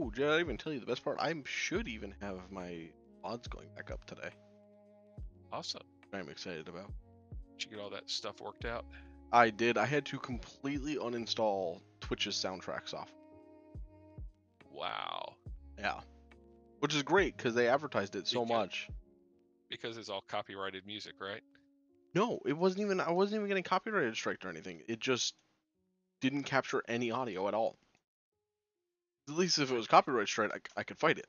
Oh, did I even tell you the best part? I should even have my odds going back up today. awesome. I'm excited about. Did you get all that stuff worked out? I did. I had to completely uninstall Twitch's soundtracks off. Wow. Yeah. Which is great because they advertised it so Because- much. Because it's all copyrighted music, right? No, it wasn't even. I wasn't even getting copyrighted striked or anything. It just didn't capture any audio at all. At least if it was copyright strike, I could fight it.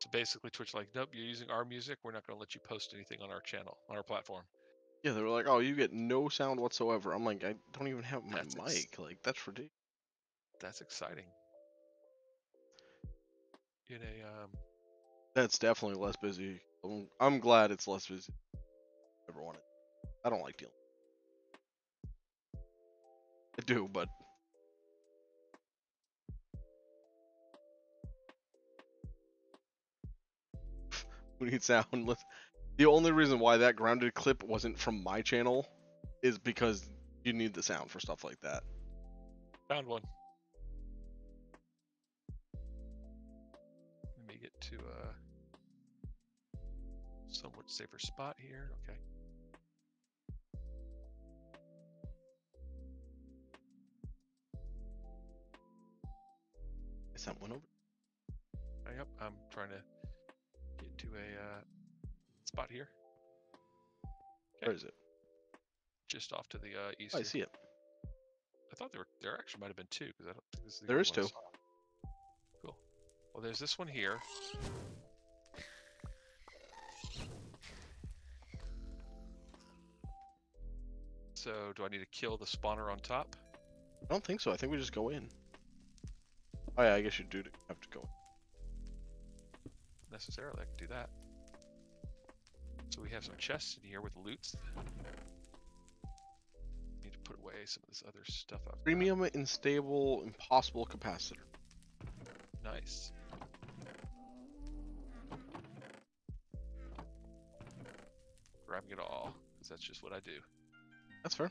So basically, Twitch like, nope, you're using our music. We're not going to let you post anything on our channel, on our platform. Yeah, they were like, "Oh, you get no sound whatsoever." I'm like, I don't even have my That's mic. Like, that's ridiculous. That's exciting. In a um, That's definitely less busy. I'm, I'm glad it's less busy. Ever wanted. I don't like dealing. I do, but we need sound. The only reason why that grounded clip wasn't from my channel is because you need the sound for stuff like that. found one. Let me get to a somewhat safer spot here. Okay. Is that one over. Uh, Yep, I'm trying to a uh, spot here, Where Okay. is it? just off to the uh, east. Oh, I see it. I thought there were there actually might have been two because I don't think this is the There is two. Cool. Well, there's this one here. So do I need to kill the spawner on top? I don't think so. I think we just go in. Oh yeah, I guess you do have to go. Necessarily, I can do that. So we have some chests in here with loots. Need to put away some of this other stuff I've got. Premium, unstable, impossible capacitor. Nice. Grabbing it all, because that's just what I do. That's fair.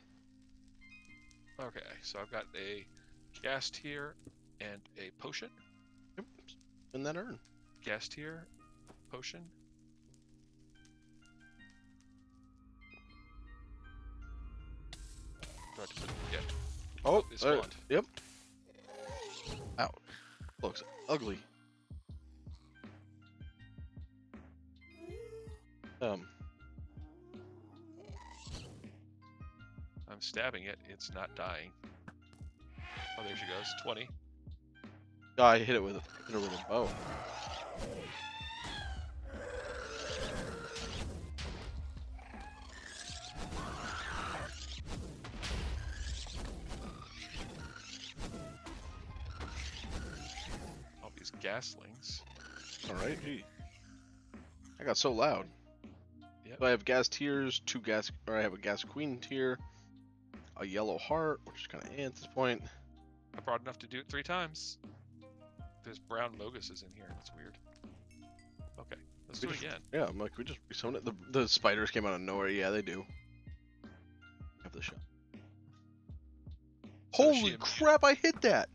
Okay, so I've got a ghast tear and a potion. Yep. In that urn. Ghast tear, potion. Do I have to put, yeah, Oh, it there- spawned. yep. Out. Looks ugly. Um, I'm stabbing it. It's not dying. Oh, there she goes. 20. I hit it with a hit it with a bow. Gaslings. All right. Gee. I got so loud. Yep. So I have ghast tears, two gas, or I have a Ghast Queen tear, a yellow heart, which is kind of at this point. I brought enough to do it three times. There's brown moguses in here. That's weird. Okay, let's do We it again. Yeah, I'm like, we just respawned it. The, the spiders came out of nowhere. Yeah, they do. Have the shot. So Holy crap! I hit that.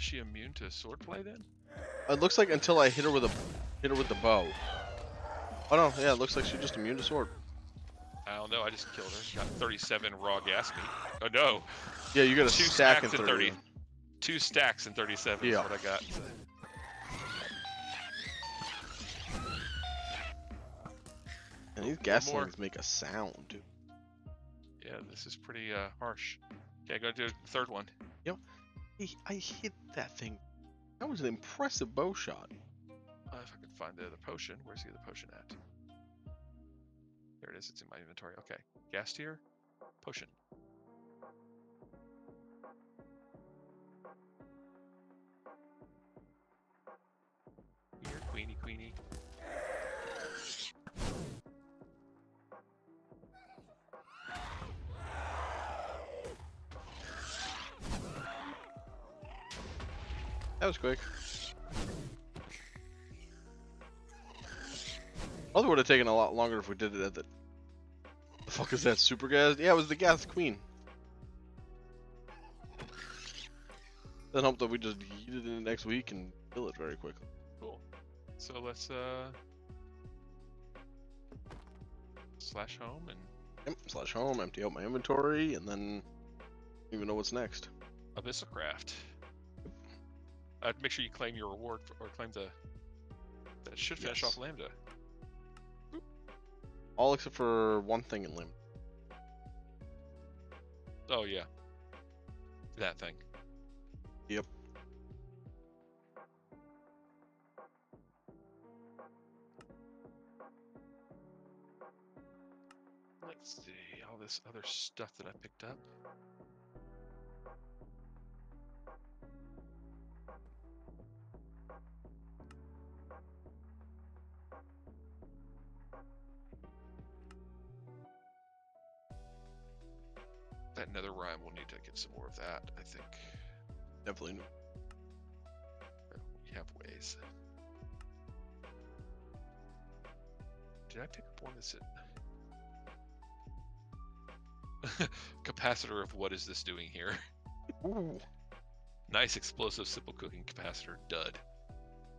Is she immune to swordplay then? It looks like until I hit her with a hit her with the bow. Oh no, yeah, it looks like she's just immune to sword. I don't know. I just killed her. Got 37 raw ghast meat. Oh no, Yeah, you got a Two stack in stacks 30. 30. two stacks in 37 Yeah. is what I got. And these ghastlings make a sound. Yeah, this is pretty uh, harsh. Okay, go do the third one. I, I hit that thing. That was an impressive bow shot. Uh, if I can find the other potion. Where's the other potion at? There it is. It's in my inventory. Okay. Ghast tear. Potion. Here, Queenie, Queenie. That was quick. Probably would have taken a lot longer if we did it at the. The fuck is that? Super gas? Yeah, it was the Ghast Queen. Then hope that we just yeet it in the next week and kill it very quickly. Cool. So let's uh slash home and Yep, slash home, empty out my inventory, and then even know what's next. AbyssalCraft. Uh, make sure you claim your reward for, or claim the. That should finish Yes. off Lambda. All except for one thing in Lim. Oh yeah. That thing. Yep. Let's see all this other stuff that I picked up. That nether rhyme will need to get some more of that, I think. Definitely. We have ways. Did I pick up one that's it? capacitor of what is this doing here? Ooh. nice explosive simple cooking capacitor dud.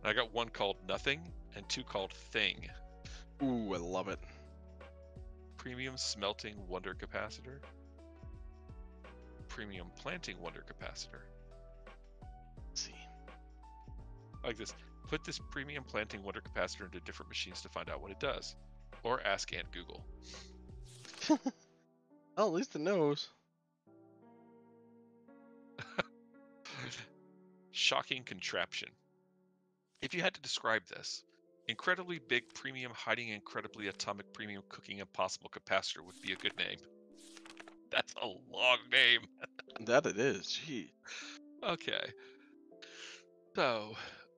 And I got one called nothing and two called thing. Ooh, I love it. Premium smelting wonder capacitor. Premium planting wonder capacitor. Let's see. Like this. Put this premium planting wonder capacitor into different machines to find out what it does. Or ask Aunt Google. Oh, at least it knows. Shocking contraption. If you had to describe this, incredibly big premium hiding incredibly atomic premium cooking impossible capacitor would be a good name. That's a long name. That it is. Gee. Okay. So,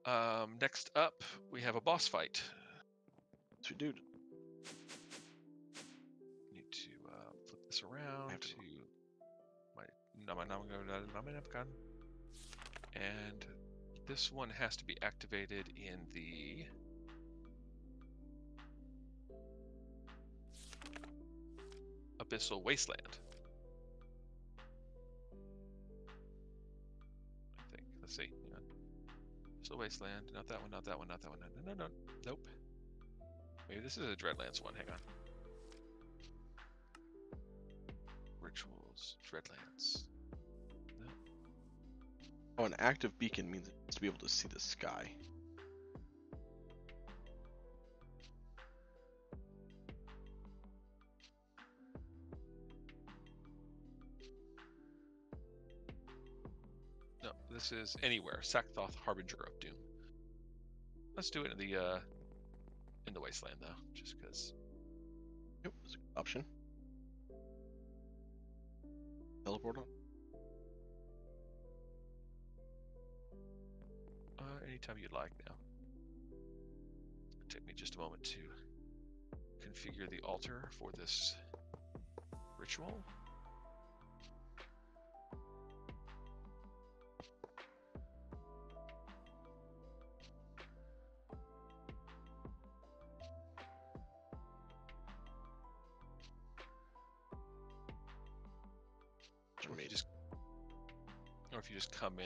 um, next up, we have a boss fight. Sweet dude. Need to uh, flip this around have to to- my Nama and this one has to be activated in the Abyssal Wasteland. Let's see. Hang on. Abyssal Wasteland. Not that one. Not that one. Not that one. No, no, no. Nope. Maybe this is a Dreadlands one. Hang on. Rituals, Dreadlands. Oh, an active beacon means to be able to see the sky. This is anywhere. Sacthoth, Harbinger of Doom. Let's do it in the uh in the wasteland though, just because. Yep, that's a good option. Teleport on. Uh, anytime you'd like now. Take me just a moment to configure the altar for this ritual.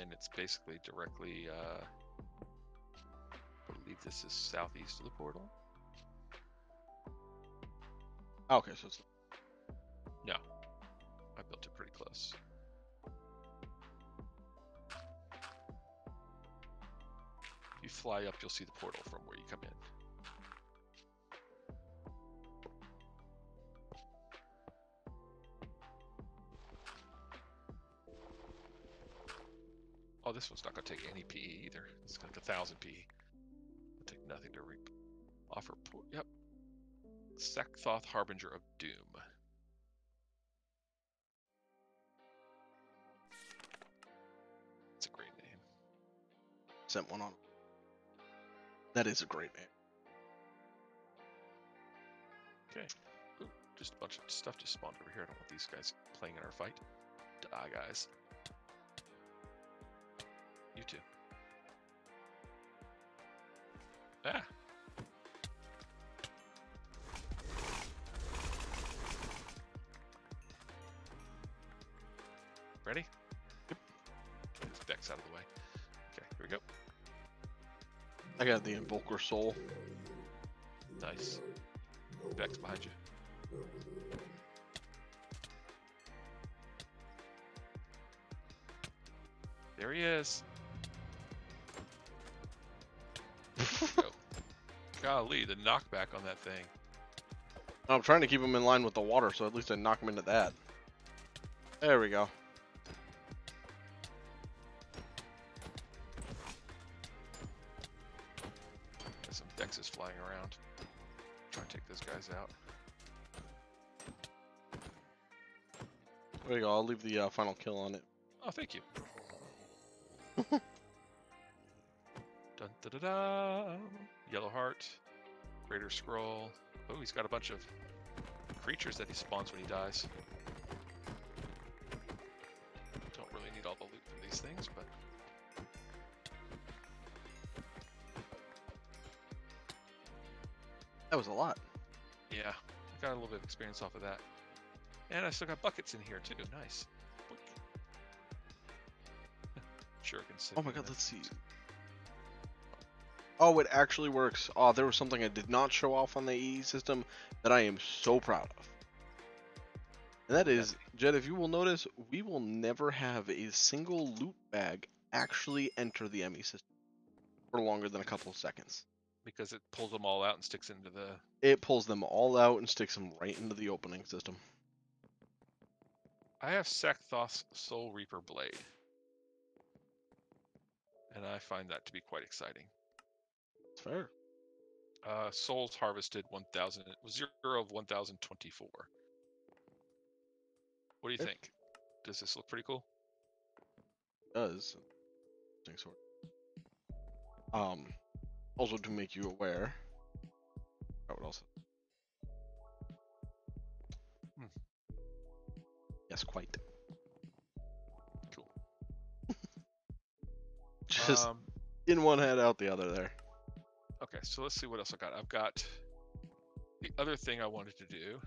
In, it's basically directly uh I believe this is southeast of the portal. Oh, okay, so it's No. I built it pretty close. If you fly up, you'll see the portal from where you come in. This one's not going to take any PE either. It's got a thousand PE. It'll take nothing to reap. Offer. Yep. Sacthoth Harbinger of Doom. It's a great name. sent one on. That is a great name. Okay. Ooh, just a bunch of stuff just spawned over here. I don't want these guys playing in our fight. Die, guys. You too. Ah. Ready? Yep. Get this deck's out of the way. Okay, here we go. I got the Invoker Soul. Nice. Deck's behind you. There he is. Golly, the knockback on that thing. I'm trying to keep him in line with the water, so at least I knock him into that. There we go. Got some dexes flying around. Try and take those guys out. There you go. I'll leave the uh, final kill on it. Oh, thank you. Dun da da da. Yellow heart. Greater scroll. Oh, he's got a bunch of creatures that he spawns when he dies. Don't really need all the loot from these things, but That was a lot. yeah, I got a little bit of experience off of that. And I still got buckets in here too. Nice. Boink. Shuriken Oh my god, let's see. Oh, it actually works. Oh, there was something I did not show off on the ME system that I am so proud of. And that is, Jed, if you will notice, we will never have a single loot bag actually enter the ME system for longer than a couple of seconds. because it pulls them all out and sticks into the It pulls them all out and sticks them right into the opening system. I have Sacthoth's Soul Reaper Blade. And I find that to be quite exciting. Fair. Uh, souls harvested 1000 was 0 of 1024. What do you think? Does this look pretty cool? It does. Sort. Um, also to make you aware. Oh, what also. Hmm. Yes, quite. Cool. Just um, in one head, out the other there. Okay, so let's see what else I got. I've got the other thing I wanted to do,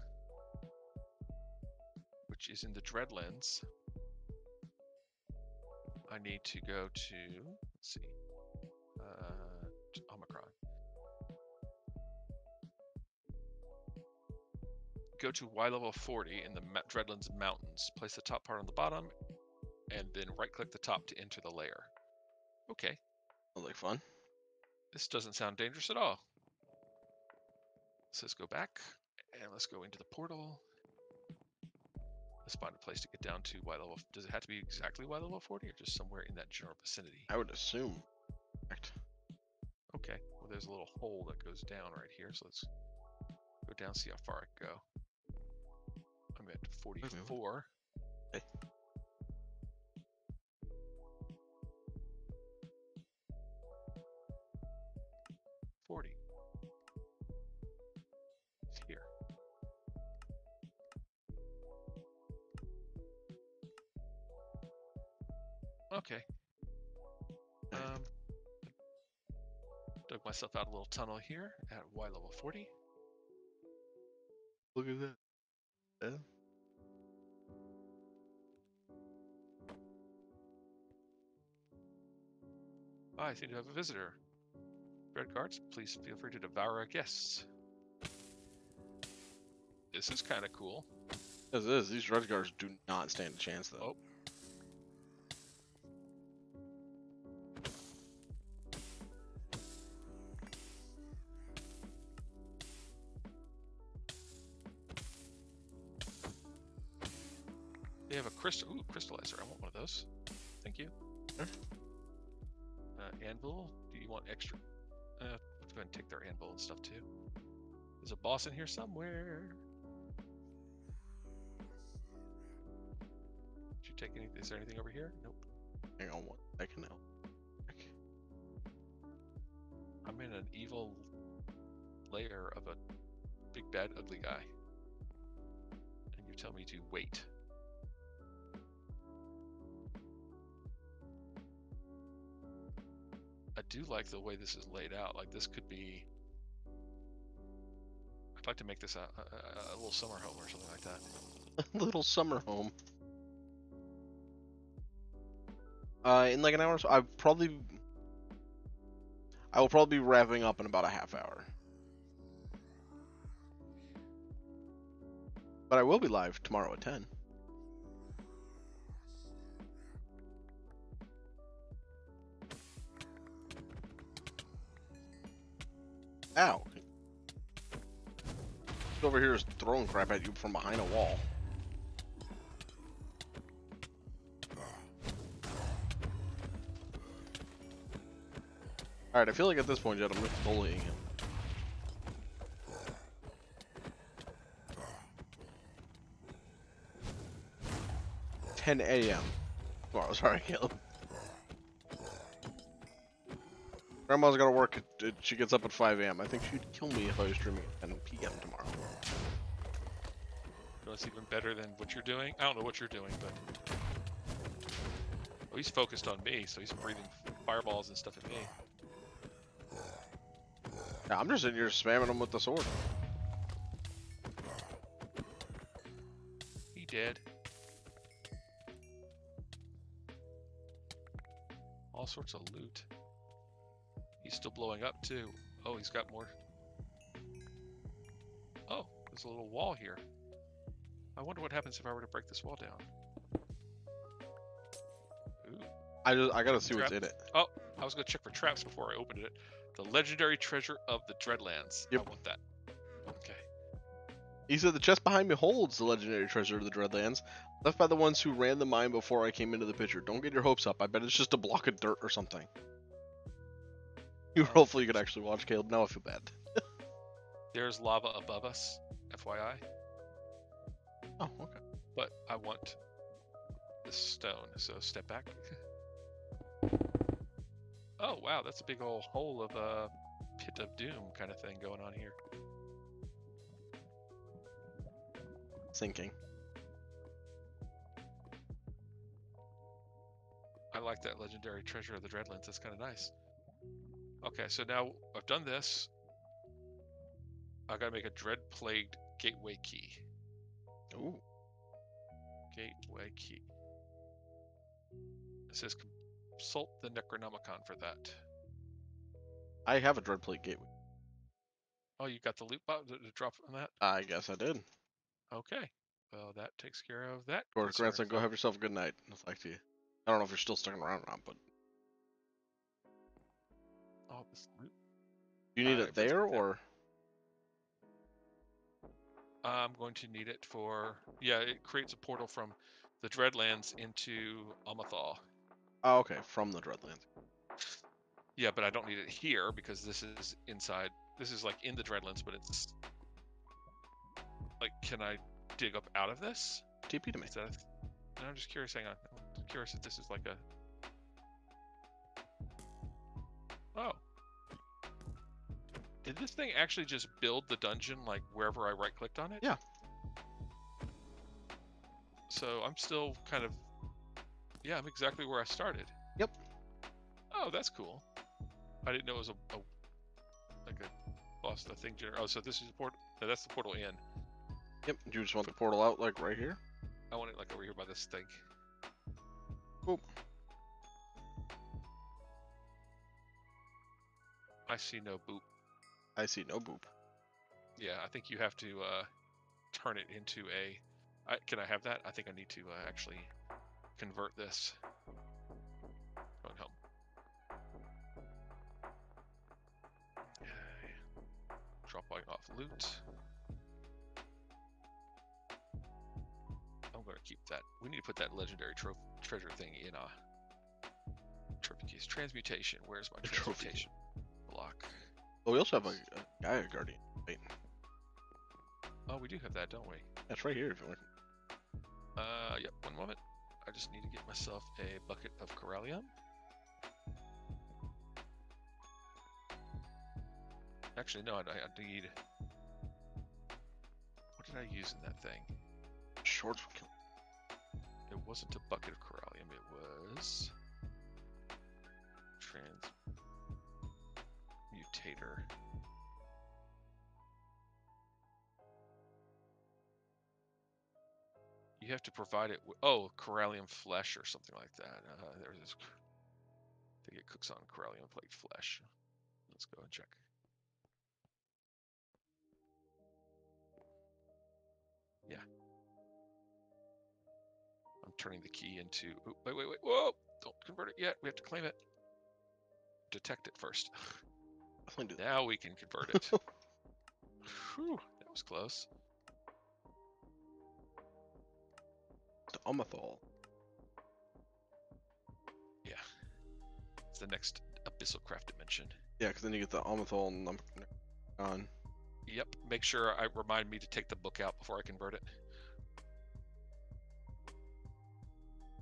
which is in the Dreadlands. I need to go to let's see, uh, t- Omicron. Go to Y level 40 in the Dreadlands Mountains. Place the top part on the bottom, and then right-click the top to enter the layer. Okay, Sounds like fun. This doesn't sound dangerous at all. So let's go back and let's go into the portal. Let's find a place to get down to Y level. Does it have to be exactly Y level 40 or just somewhere in that general vicinity? I would assume. Correct. Okay, well, there's a little hole that goes down right here. So let's go down, see how far I can go. I'm at 44. Okay. Okay. Um, dug myself out a little tunnel here at Y level 40. Look at that. Yeah. Ah, I seem to have a visitor. Red guards, please feel free to devour our guests. This is kind of cool. As is, these red guards do not stand a chance though. Oh. Boss in here somewhere. Did you take any? Is there anything over here? Nope. Hang on one second now. I'm in an evil layer of a big bad ugly guy. And you tell me to wait. I do like the way this is laid out. Like this could be. I'd like to make this a, a, a little summer home or something like that. a little summer home. Uh, in like an hour, so I probably, I will probably be wrapping up in about a half hour. But I will be live tomorrow at ten. Ow. Over here is throwing crap at you from behind a wall. Alright, I feel like at this point, Jed, I'm just bullying him. Ten AM. Oh, sorry, Caleb. Grandma's gotta work. At- she gets up at 5 a.m. I think she'd kill me if I was streaming at 10 p.m. tomorrow. It's even better than what you're doing. I don't know what you're doing, but oh, he's focused on me, so he's breathing fireballs and stuff at me. I'm just in here spamming him with the sword. He dead. All sorts of loot. He's still blowing up too. Oh, he's got more. Oh, there's a little wall here. I wonder what happens if I were to break this wall down. Ooh. I just I gotta see what's in it. Oh, I was gonna check for traps before I opened it. The legendary treasure of the Dreadlands. Yep. I want that. Okay. He said the chest behind me holds the legendary treasure of the Dreadlands, left by the ones who ran the mine before I came into the picture. Don't get your hopes up. I bet it's just a block of dirt or something. You hopefully you could actually watch Caleb. Now I feel bad. There's lava above us, FYI. Oh, okay. But I want this stone, so step back. oh wow, that's a big old hole of a pit of doom kind of thing going on here. Sinking. I like that legendary treasure of the Dreadlands. That's kind of nice. Okay, so now I've done this. I gotta make a dread plagued gateway key. Ooh. Gateway key. It says consult the Necronomicon for that. I have a Dreadplate gateway. Oh, you got the loot box to drop on that? I guess I did. Okay. Well, that takes care of that. Or grandson, go have yourself a good night. It's like to you. I don't know if you're still sticking around or not, but Oh, this loot. do you need it if it's there there. or I'm going to need it for. Yeah, it creates a portal from the Dreadlands into Omothol. Oh, okay, from the Dreadlands. Yeah, but I don't need it here because this is inside. This is like in the Dreadlands, but it's like, can I dig up out of this? TP to me. That? No, I'm just curious. Hang on. I'm curious if this is like a. Did this thing actually just build the dungeon like wherever I right clicked on it? Yeah. So I'm still kind of. Yeah, I'm exactly where I started. Yep. Oh, that's cool. I didn't know it was a, a like a lost the thing gener- Oh, so this is the port. No, that's the portal in. Yep. Do you just want the portal out like right here? I want it like over here by this thing. Boop. I see no boop. I see no boop. Yeah, I think you have to uh, turn it into a. I, can I have that? I think I need to uh, actually convert this. Going home. Okay. Dropping off loot. I'm going to keep that. We need to put that legendary tro- treasure thing in a trophy case. Transmutation. Where's my transmutation block? Oh, we also have a, a Gaia Guardian. Wait, Oh, we do have that, don't we? that's right here if you want. Uh, yep, one moment. I just need to get myself a bucket of Coralium. Actually, no, I, I need. What did I use in that thing? Shorts kill. It wasn't a bucket of Coralium, it was. Transmutator. You have to provide it with, oh, Coralium flesh or something like that. Uh, there's this, I think it cooks on Coralium plate flesh. Let's go and check. Yeah. I'm turning the key into, ooh, wait, wait, wait, whoa, don't convert it yet. We have to claim it. Detect it first. Definitely do. Now we can convert it. Whew, that was close. To Omothol. It's the next AbyssalCraft dimension. Yeah, because then you get the and Num- on. Yep. Make sure I remind me to take the book out before I convert it.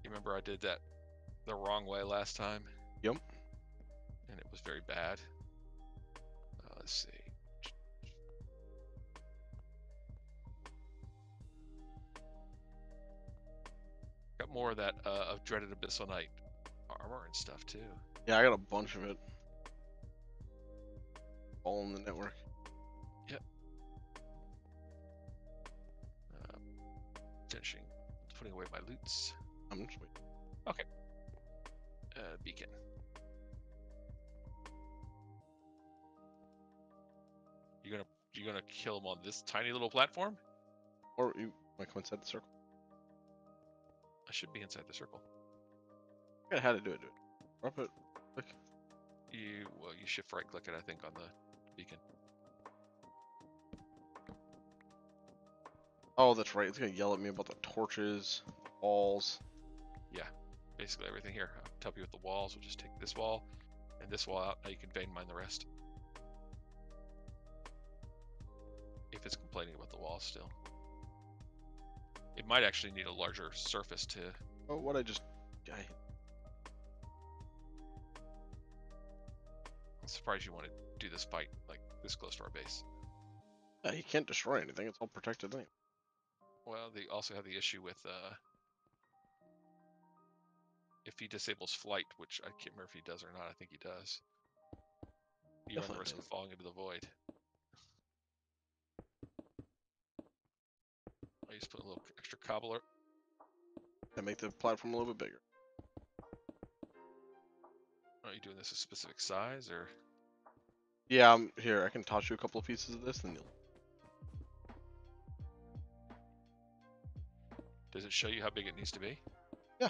You remember I did that the wrong way last time? Yep. And it was very bad. Let's see. Got more of that uh, of dreaded abyssal knight armor and stuff too. Yeah, I got a bunch of it. All in the network. Uh, finishing, putting away my loots. I'm just waiting. Uh, beacon. You gonna kill him on this tiny little platform? Or you might come inside the circle. I should be inside the circle. I got how to do it, dude. Drop it. You well, you shift right click it, I think, on the beacon. Oh, that's right. It's gonna yell at me about the torches, the walls. Yeah, basically everything here. I'll help you with the walls. We'll just take this wall and this wall out. Now you can vein mine the rest. If it's complaining about the wall still. It might actually need a larger surface to Oh, what I just. I, I'm surprised you want to do this fight like this close to our base. yeah, he can't destroy anything. It's all protected anyway. Well, they also have the issue with uh, if he disables flight, which I can't remember if he does or not. I think he does. You run the risk of falling into the void. Just put a little extra cobbler. And make the platform a little bit bigger. Are you doing this a specific size or? Yeah, I'm here. I can toss you a couple of pieces of this, and you'll. Does it show you how big it needs to be? Yeah.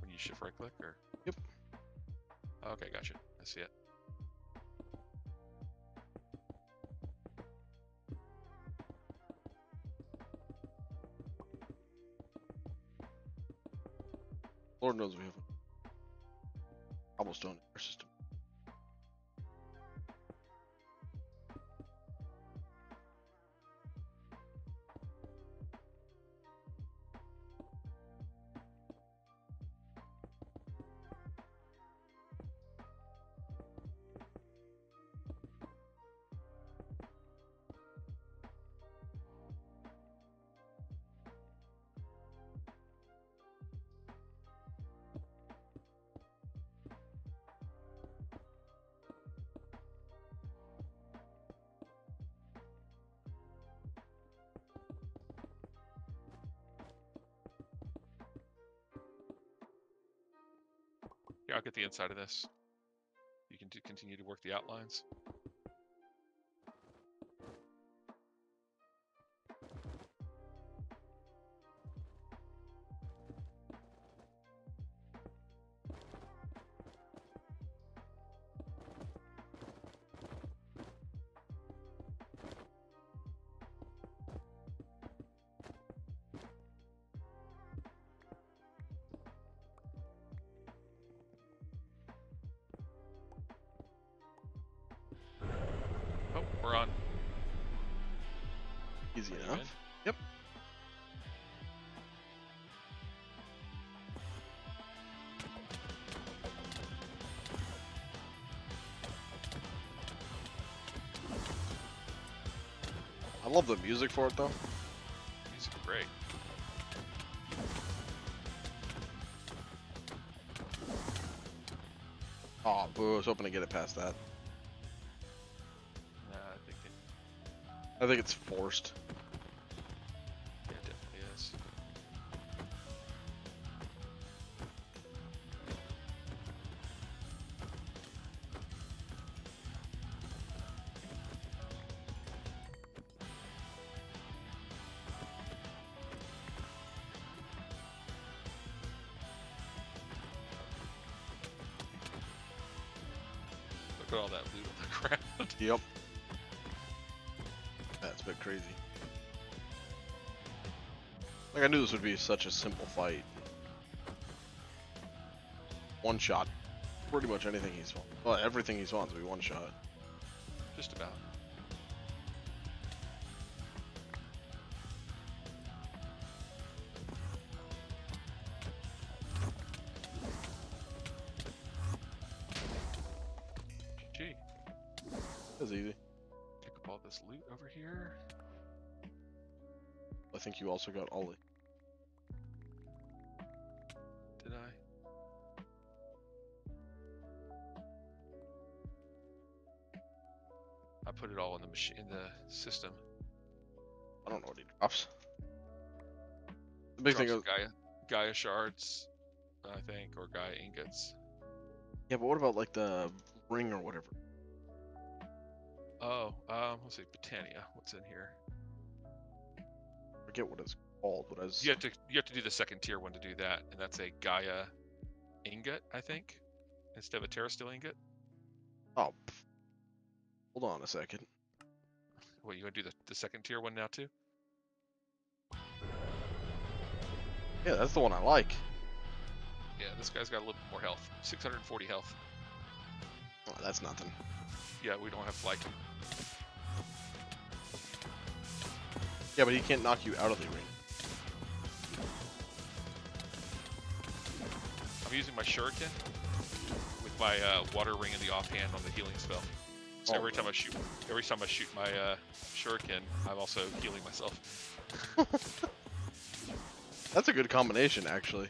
When you shift right click or? Yep. Okay, gotcha. I see it. Knows we have a cobblestone our system. The inside of this. You can continue to work the outlines. Love the music for it though. Are great. Oh, boo! I was hoping to get it past that. Nah, I think it, I think it's forced. I knew this would be such a simple fight. One shot. Pretty much anything he spawns. Well, everything he spawns will be one shot. Just about. GG. That's easy. Pick up all this loot over here. I think you also got all Ollie. System. I don't know what he drops. The big thing is, Gaia, Gaia shards, I think, or Gaia ingots. yeah, but what about like the ring or whatever? Oh, um, let's see, Botania. What's in here? forget what it's called, but I was You have to you have to do the second tier one to do that, and that's a Gaia ingot, I think, instead of a Terrasteel ingot. oh. Hold on a second. What you want to do the, the second tier one now too? Yeah, that's the one I like. Yeah, this guy's got a little bit more health, 640 health. Oh, that's nothing. Yeah, we don't have flight. Yeah, but he can't knock you out of the ring. I'm using my shuriken with my uh, water ring in the offhand on the healing spell. So Oh, every time. I shoot, every time I shoot my uh, shuriken, I'm also healing myself. That's a good combination, actually.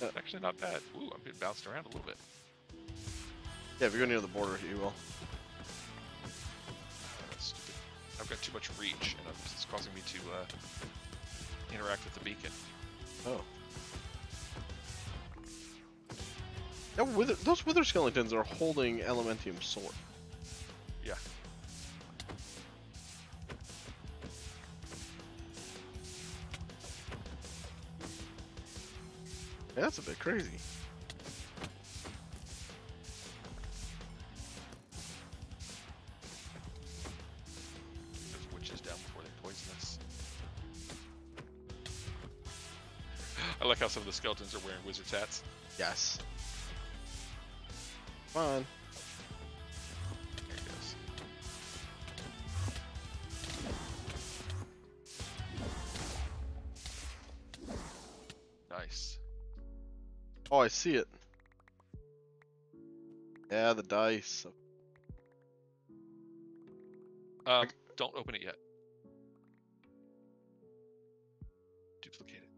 It's actually not bad. Ooh, I'm being bounced around a little bit. Yeah, if you go near the border, you will. I've got too much reach, and it's causing me to uh, interact with the beacon. Oh. Wither, those wither skeletons are holding Elementium sword. That's a bit crazy. There's witches down before they poison us. I like how some of the skeletons are wearing wizard's hats. Yes. Come on. Oh, I see it. Yeah, the dice. Um, don't open it yet. Duplicate it.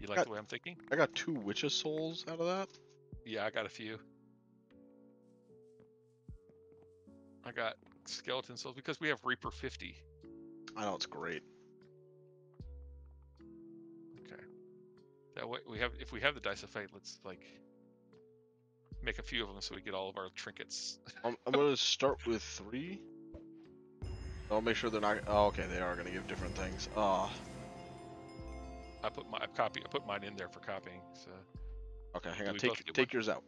You like Got- the way I'm thinking? I got two witches souls out of that. Yeah, I got a few. I got skeleton souls because we have Reaper 50. I know it's great. That way we have if we have the dice of fate, let's like make a few of them so we get all of our trinkets. I'm, I'm gonna start with three. I'll make sure they're not. Oh, okay, they are gonna give different things. Ah, I put my I copy I put mine in there for copying. So okay. Hang on. Take take yours out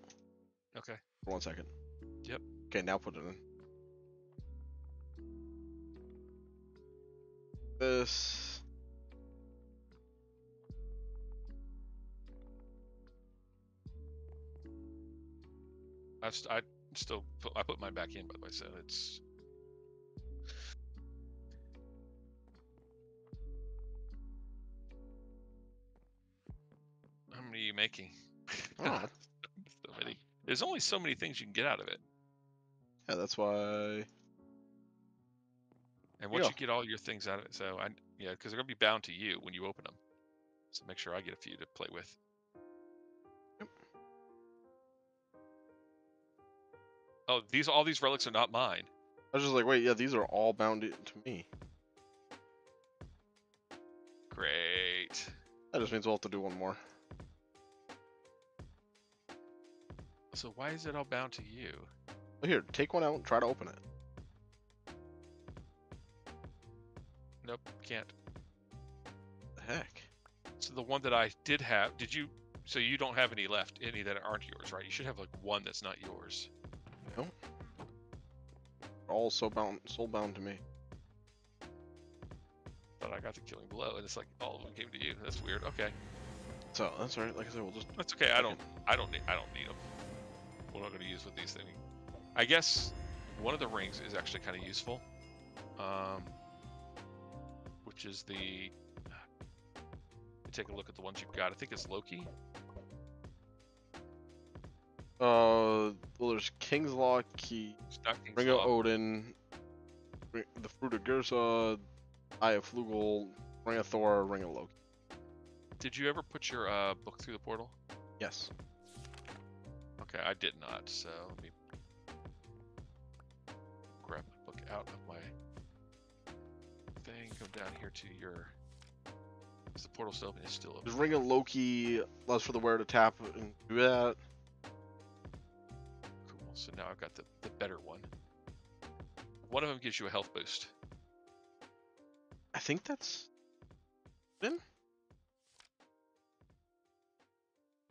okay. for one second. Yep. Okay, now put it in. This. I st- I still put, I put mine back in by the way, so it's how many are you making? Oh, so many. There's only so many things you can get out of it, yeah, that's why. and once Yeah. you get all your things out of it, so I yeah, because they're gonna be bound to you when you open them. So make sure I get a few to play with. Oh, these all these relics are not mine. I was just like, wait, yeah, these are all bound to me. Great. That just means we'll have to do one more. So why is it all bound to you? Well, here, take one out and try to open it. Nope, can't. The heck? So the one that I did have, did you so you don't have any left, any that aren't yours, right? You should have like one that's not yours. All so bound, soul bound to me. But I got the killing blow, and it's like all of them came to you. That's weird. Okay, So that's all right. Like I said, we'll just that's okay. I don't, I don't need, I don't need them. What am I going to use with these things? I guess one of the rings is actually kind of useful, um, which is the. Take a look at the ones you've got. I think it's Loki. Uh, well, there's King's Law Key, King's Ring of Odin, the Fruit of Grisaia, Eye of Flugel, Ring of Thor, Ring of Loki. Did you ever put your uh, book through the portal? Yes. Okay, I did not. So let me grab my book out of my thing. Come down here to your. Is the portal still open? It's still open. There's Ring of Loki allows for the wearer to tap and do that. So now I've got the, the better one. One of them gives you a health boost. I think that's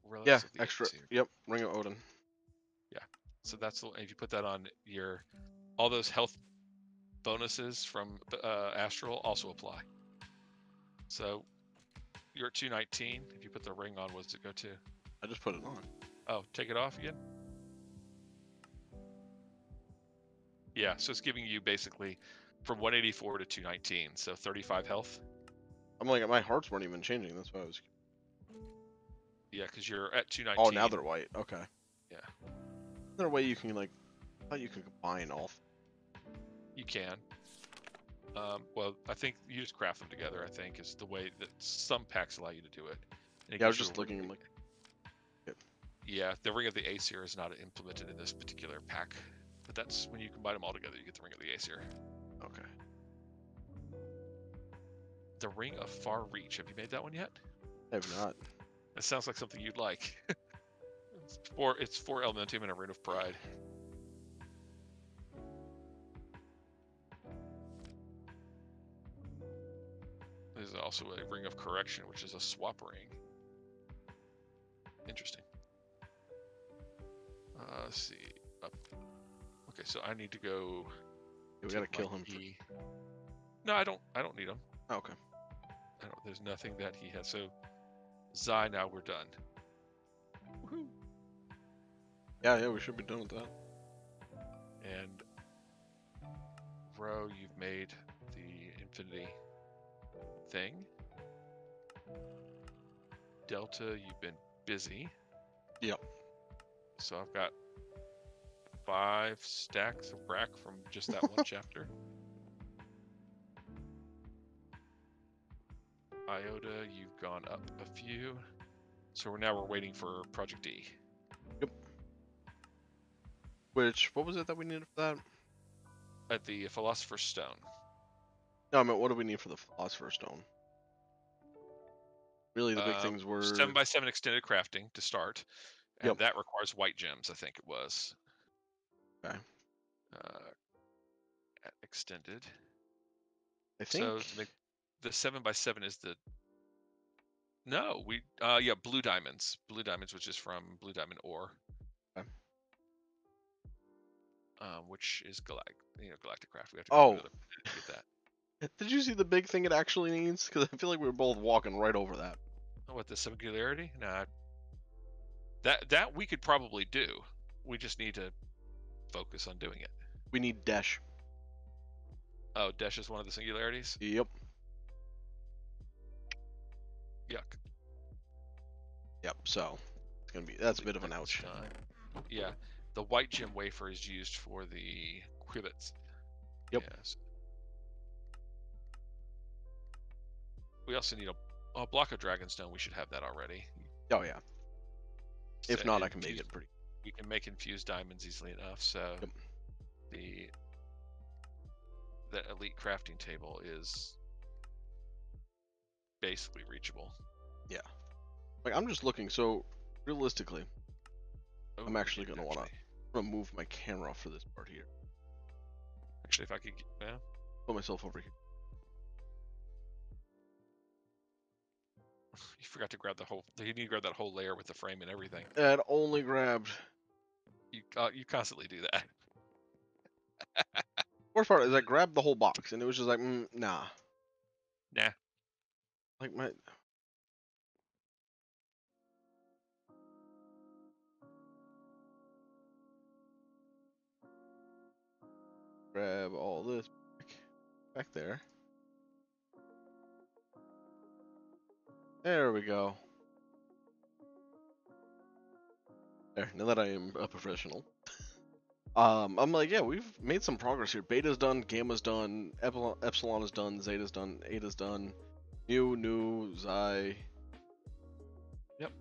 Relics yeah extra. Yep, Ring of Odin. Yeah. So that's the, if you put that on your all those health bonuses from uh, Astral also apply. So you're at 219. If you put the ring on, what does it go to? I just put it on. Oh, take it off again? Yeah, so it's giving you basically from 184 to 219, so 35 health. I'm like my hearts weren't even changing. That's why I was. Yeah, because you're at 219. Oh, now they're white. Okay. Yeah. Is there a way you can like? I thought you could combine all. You can. Um, well, I think you just craft them together. I think is the way that some packs allow you to do it. It Yeah, I was just looking like- Yep. Yeah, the ring of the Aesir is not implemented in this particular pack, but that's when you combine them all together, you get the ring of the Aesir. Okay. The ring of Far Reach. Have you made that one yet? I have not. That sounds like something you'd like. it's four. It's four Elementium and a Ring of Pride. There's also a Ring of Correction, which is a swap ring. Interesting. Uh, let's see. Up. Okay, so I need to go. Yeah, we gotta kill my him. For... No, I don't. I don't need him. Oh, okay. I don't, there's nothing that he has. So, Xi, now we're done. Woohoo! Yeah, yeah, we should be done with that. And Rho, you've made the Infinity thing. Delta, you've been busy. Yep. So I've got five stacks of brack from just that one chapter. Iota, you've gone up a few. So we're now we're waiting for Project D. Yep. Which what was it that we needed for that? At the Philosopher's Stone. No, I mean, what do we need for the Philosopher's Stone? Really, the big Uh, things were seven by seven extended crafting to start, and Yep. that requires white gems. I think it was. Okay. Uh, extended. I think. So to make the seven by seven is the. No, we uh yeah blue diamonds, blue diamonds, which is from blue diamond ore. Okay. Um, which is galactic, you know, Galacticraft. We have to Oh. to another planet to get that. Did you see the big thing it actually needs? Because I feel like we were both walking right over that. Oh, what the singularity? Nah. That that we could probably do. We just need to focus on doing it. We need Desh. Oh, Desh is one of the singularities. Yep. Yuck. Yep. So it's gonna be that's a bit of an ouch. done. Yeah, the white gem wafer is used for the qubits. Yep. Yes. We also need a, a block of dragonstone. We should have that already. Oh yeah. If So not, I can make it pretty. We can make infused diamonds easily enough. So Yep. the that elite crafting table is basically reachable. Yeah. Like I'm just looking. So realistically, Oh, I'm actually gonna wanna- actually- move my camera for this part here. Actually, if I could, yeah. Put myself over here. You forgot to grab the whole. You need to grab that whole layer with the frame and everything. It only grabbed. You uh, you constantly do that. Worst part is I grabbed the whole box and it was just like, mm, nah. Nah. Like my. Grab all this back, back there. There we go. There, now that I am a professional. Um, I'm like, yeah, we've made some progress here. Beta's done, Gamma's done, Epsilon, Epsilon is done, Zeta's done, Eta's done, Mu, Nu, Xi. Yep.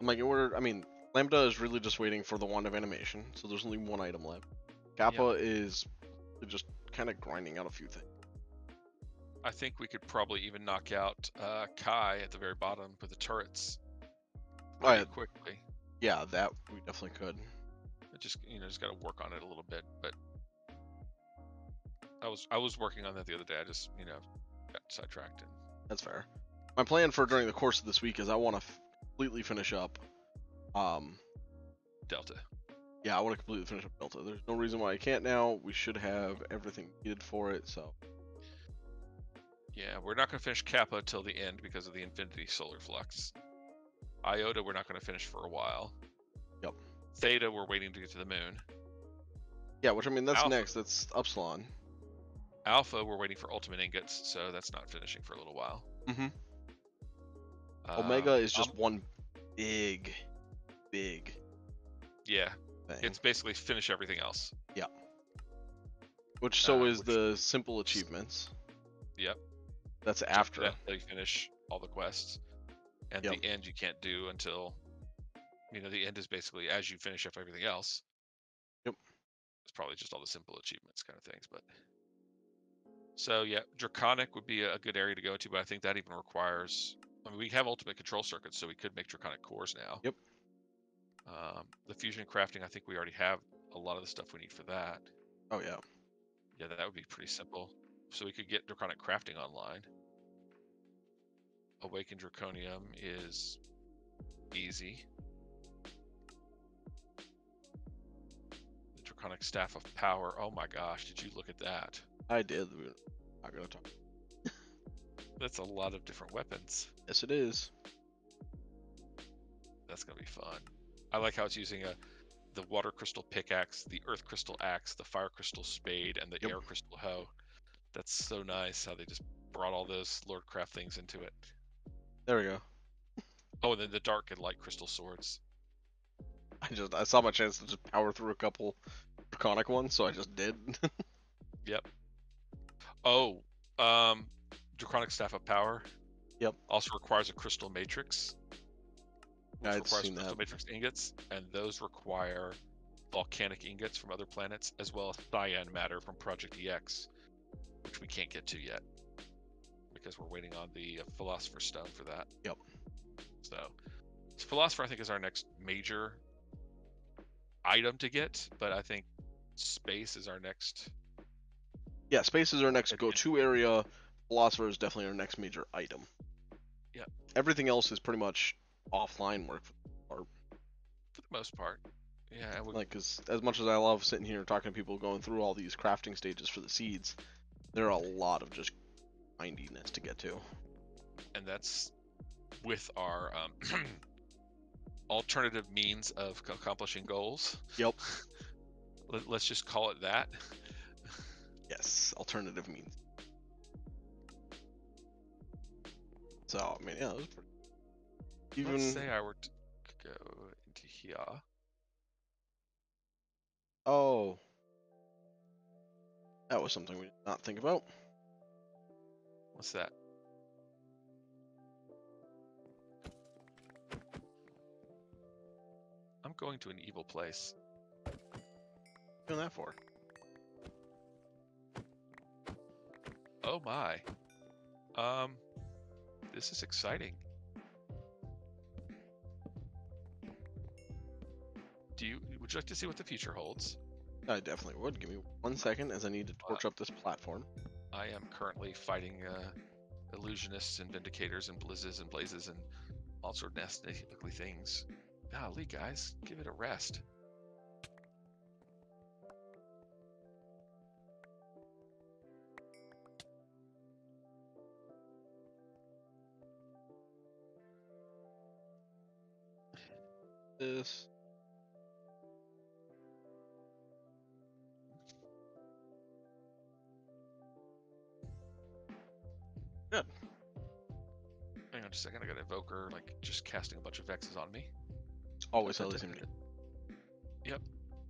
I'm like, in order, I mean, Lambda is really just waiting for the wand of animation, so there's only one item left. Kappa is just kind of grinding out a few things. I think we could probably even knock out uh, Chi at the very bottom with the turrets. Yeah. quickly. Yeah, that we definitely could. It just you know just got to work on it a little bit, but I was I was working on that the other day. I just you know got sidetracked and That's fair. My plan for during the course of this week is I want to f- completely finish up. Um, Delta. yeah, I want to completely finish up Delta. There's no reason why I can't now. We should have everything needed for it. So Yeah, we're not going to finish Kappa till the end because of the Infinity Solar Flux. Iota, we're not going to finish for a while. Yep. Theta, we're waiting to get to the moon. yeah, which I mean that's Alpha. next. That's Upsilon. Alpha, we're waiting for Ultimate Ingots, so that's not finishing for a little while. Mm-hmm. Omega Um, is just um, one big, big yeah, thing. it's basically finish everything else. Yeah. Which so uh, is which- the simple achievements. Yep. That's after. That they finish all the quests, and Yep. the end you can't do until you know the end is basically as you finish up everything else. Yep. It's probably just all the simple achievements kind of things, but so yeah, Draconic would be a good area to go to, but I think that even requires. I mean, we have ultimate control circuits, so we could make Draconic cores now. Yep. Um, the fusion crafting, I think we already have a lot of the stuff we need for that. Oh yeah. Yeah, that would be pretty simple. So we could get Draconic Crafting online. Awaken Draconium is easy. The Draconic Staff of Power. Oh my gosh, did you look at that? I did. We're not gonna talk. That's a lot of different weapons. Yes, it is. That's gonna be fun. I like how it's using a the water crystal pickaxe, the earth crystal axe, the fire crystal spade, and the Yep. air crystal hoe. That's so nice how they just brought all those Lordcraft things into it. There we go. Oh, and then the dark and light crystal swords. I just I saw my chance to just power through a couple draconic ones, so I just did. Yep. Oh, um, Draconic Staff of Power. Yep. Also requires a crystal matrix. Which I'd requires seen crystal that. matrix ingots, and those require volcanic ingots from other planets, as well as cyan matter from Project EX, which we can't get to yet because we're waiting on the Philosopher's Stone for that. Yep. So, so Philosopher, I think, is our next major item to get, but I think space is our next. yeah, space is our next it- go-to area. Philosopher is definitely our next major item. Yeah. Everything else is pretty much offline work. for the most part. Yeah, we, Like, cause as much as I love sitting here talking to people going through all these crafting stages for the seeds, there are a lot of just grindiness to get to. and that's with our um, alternative means of accomplishing goals. Yep. Let, let's just call it that. Yes, alternative means. So I mean, yeah, it was pretty. Even Let's say I were to go into here. oh, that was something we did not think about. What's that? I'm going to an evil place. What doing that for? Oh my. Um, this is exciting. Do you would you like to see what the future holds? I definitely would. Give me one second as I need to torch up this platform. I am currently fighting uh, illusionists and vindicators and blizzes and blazes and all sort of nasty ugly things. Golly, guys, give it a rest. This. A second, I got Evoker, like just casting a bunch of Vexes on me. It's always they Yep.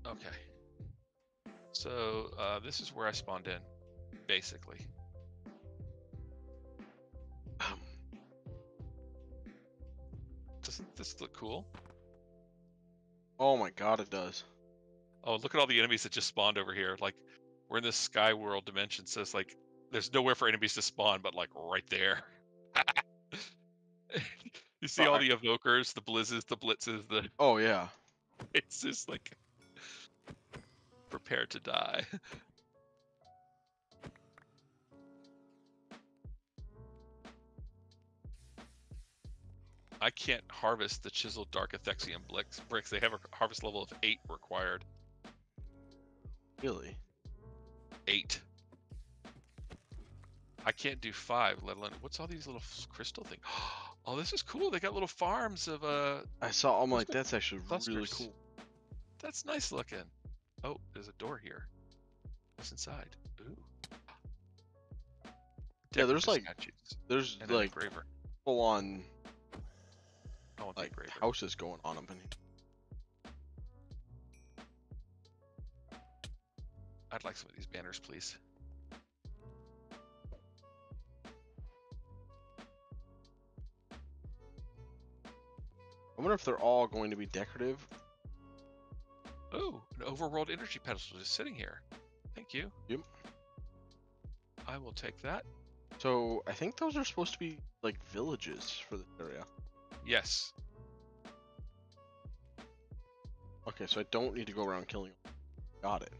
Okay. So uh, this is where I spawned in, basically. Um, Doesn't this look cool? Oh my god, it does. Oh, look at all the enemies that just spawned over here. Like we're in this sky world dimension, so it's like there's nowhere for enemies to spawn, but like right there. you see all the evokers, the blizzes, the blitzes, the Oh yeah. it's just like prepare to die. I can't harvest the chiseled dark Ethaxium bricks. Bricks. They have a harvest level of eight required. Really? Eight. I can't do five, let alone what's all these little crystal things? Oh, Oh, this is cool. They got little farms of uh. I saw. I'm like, that's actually really cool. That's nice looking. Oh, there's a door here. What's inside? Ooh. Yeah, there's, like, statues There's and like engraver. full on like houses going on up in here. I'd like some of these banners, please. I wonder if they're all going to be decorative. Oh, an overworld energy pedestal just sitting here. Thank you. Yep. I will take that. So I think those are supposed to be like villages for this area. Yes. Okay, so I don't need to go around killing. them. Got it.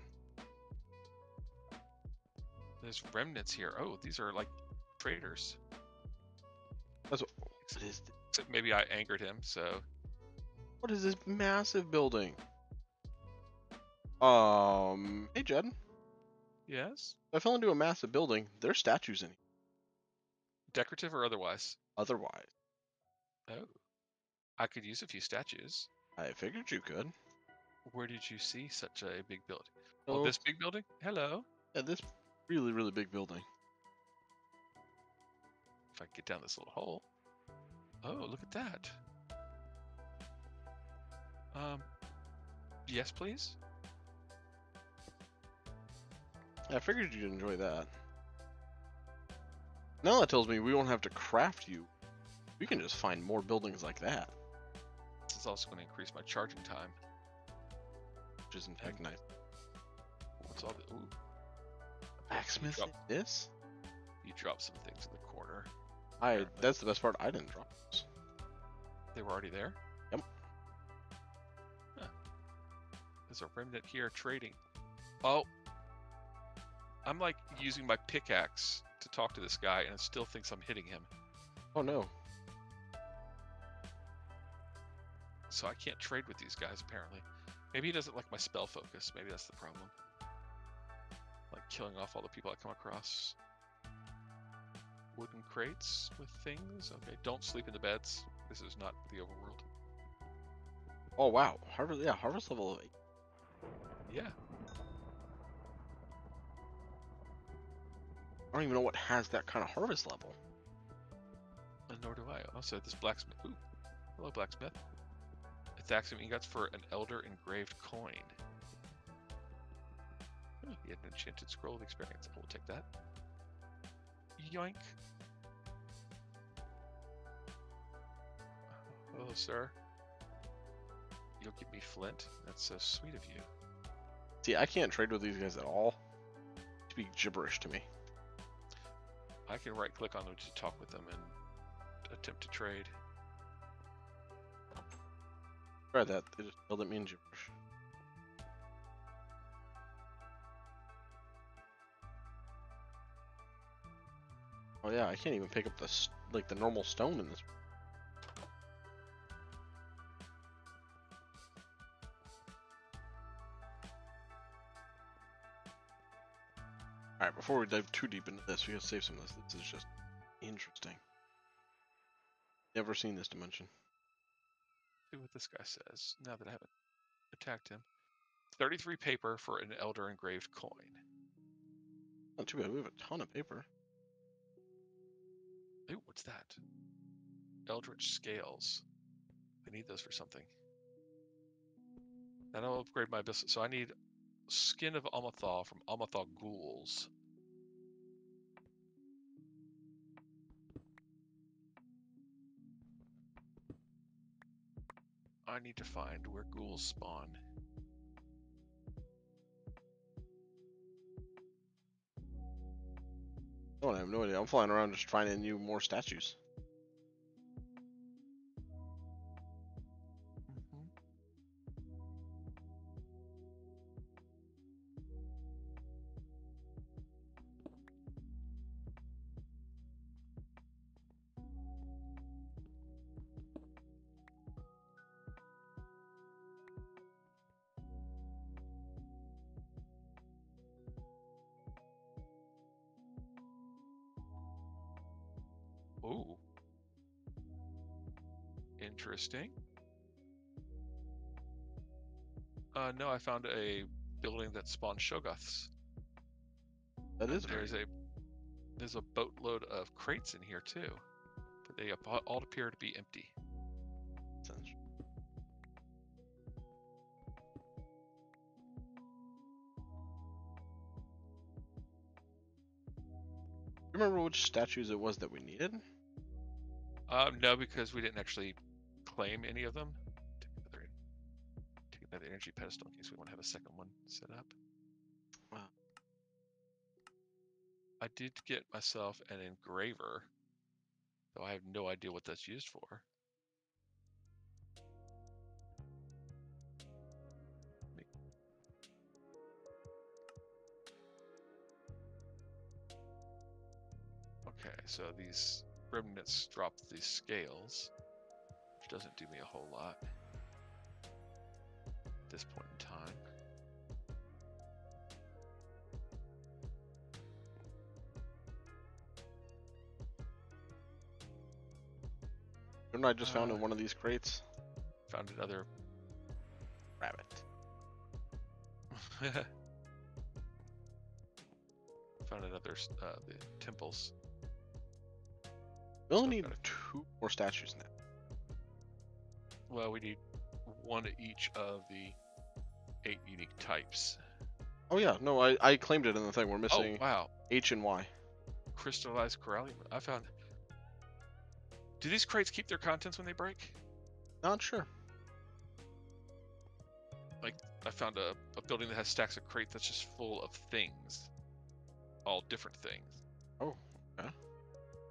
There's remnants here. Oh, these are like traders. That's what, what is th- Except maybe I angered him, so what is this massive building? Um, hey Jed, yes. I fell into a massive building. There's statues in here. Decorative or otherwise. Otherwise, Oh. I could use a few statues. I figured you could. Where did you see such a big building? Oh, this big building? Hello. yeah, this really, really big building. If I get down this little hole. Oh, look at that. Um, yes, please. I figured you'd enjoy that. Now that tells me we won't have to craft you. We can just find more buildings like that, This is also going to increase my charging time. which is in fact nice. What's all the? Ooh, this? you drop some things in the corner. I. That's the best part. I didn't drop those. They were already there. Yep. Huh. There's a remnant here trading. Oh, I'm like using my pickaxe to talk to this guy, and it still thinks I'm hitting him. Oh no. So I can't trade with these guys apparently. Maybe he doesn't like my spell focus. Maybe that's the problem. Like killing off all the people I come across. Wooden crates with things. Okay, don't sleep in the beds. This is not the overworld. Oh wow. Harvest. Yeah, harvest level of eight. Yeah. I don't even know what has that kind of harvest level. And nor do I. Also, this blacksmith. Ooh, hello, blacksmith. Ethaxium ingots for an elder engraved coin. He had an enchanted scroll of experience. I will take that. Yoink. Hello, sir. You'll give me flint. That's so sweet of you. See, I can't trade with these guys at all. To be gibberish to me. I can right click on them to talk with them and attempt to trade. Try that. They just yelled at me in gibberish. Oh yeah, I can't even pick up the like the normal stone in this. Before we dive too deep into this, we gotta save some of this. This is just interesting. Never seen this dimension. See what this guy says now that I haven't attacked him. 33 paper for an elder engraved coin. Not too bad. We have a ton of paper. Ooh, what's that? Eldritch scales. I need those for something. That'll upgrade my business. So I need skin of Omothol from Omothol ghouls. I need to find where ghouls spawn. I have no idea. I'm flying around just finding new more statues. Interesting. Uh, no, I found a building that spawned Shoggoths. That is There's a there's a boatload of crates in here too, but they all appear to be empty. sense. Remember which statues it was that we needed? Um, no, because we didn't actually claim any of them. Take another, take another energy pedestal in case we want to have a second one set up. Wow. I did get myself an engraver, though I have no idea what that's used for. Okay, so these remnants drop these scales, doesn't do me a whole lot at this point in time. Didn't I just found Uh, in one of these crates? Found another Rabbit. Found another uh, the temples. We only need two more statues now. Well, we need one of each of the eight unique types. Oh yeah, no, I, I claimed it in the thing. We're oh, missing Oh wow, H and Y. crystallized coralium. I found. Do these crates keep their contents when they break? Not sure. Like I found a, a building that has stacks of crates that's just full of things, all different things. Oh, okay.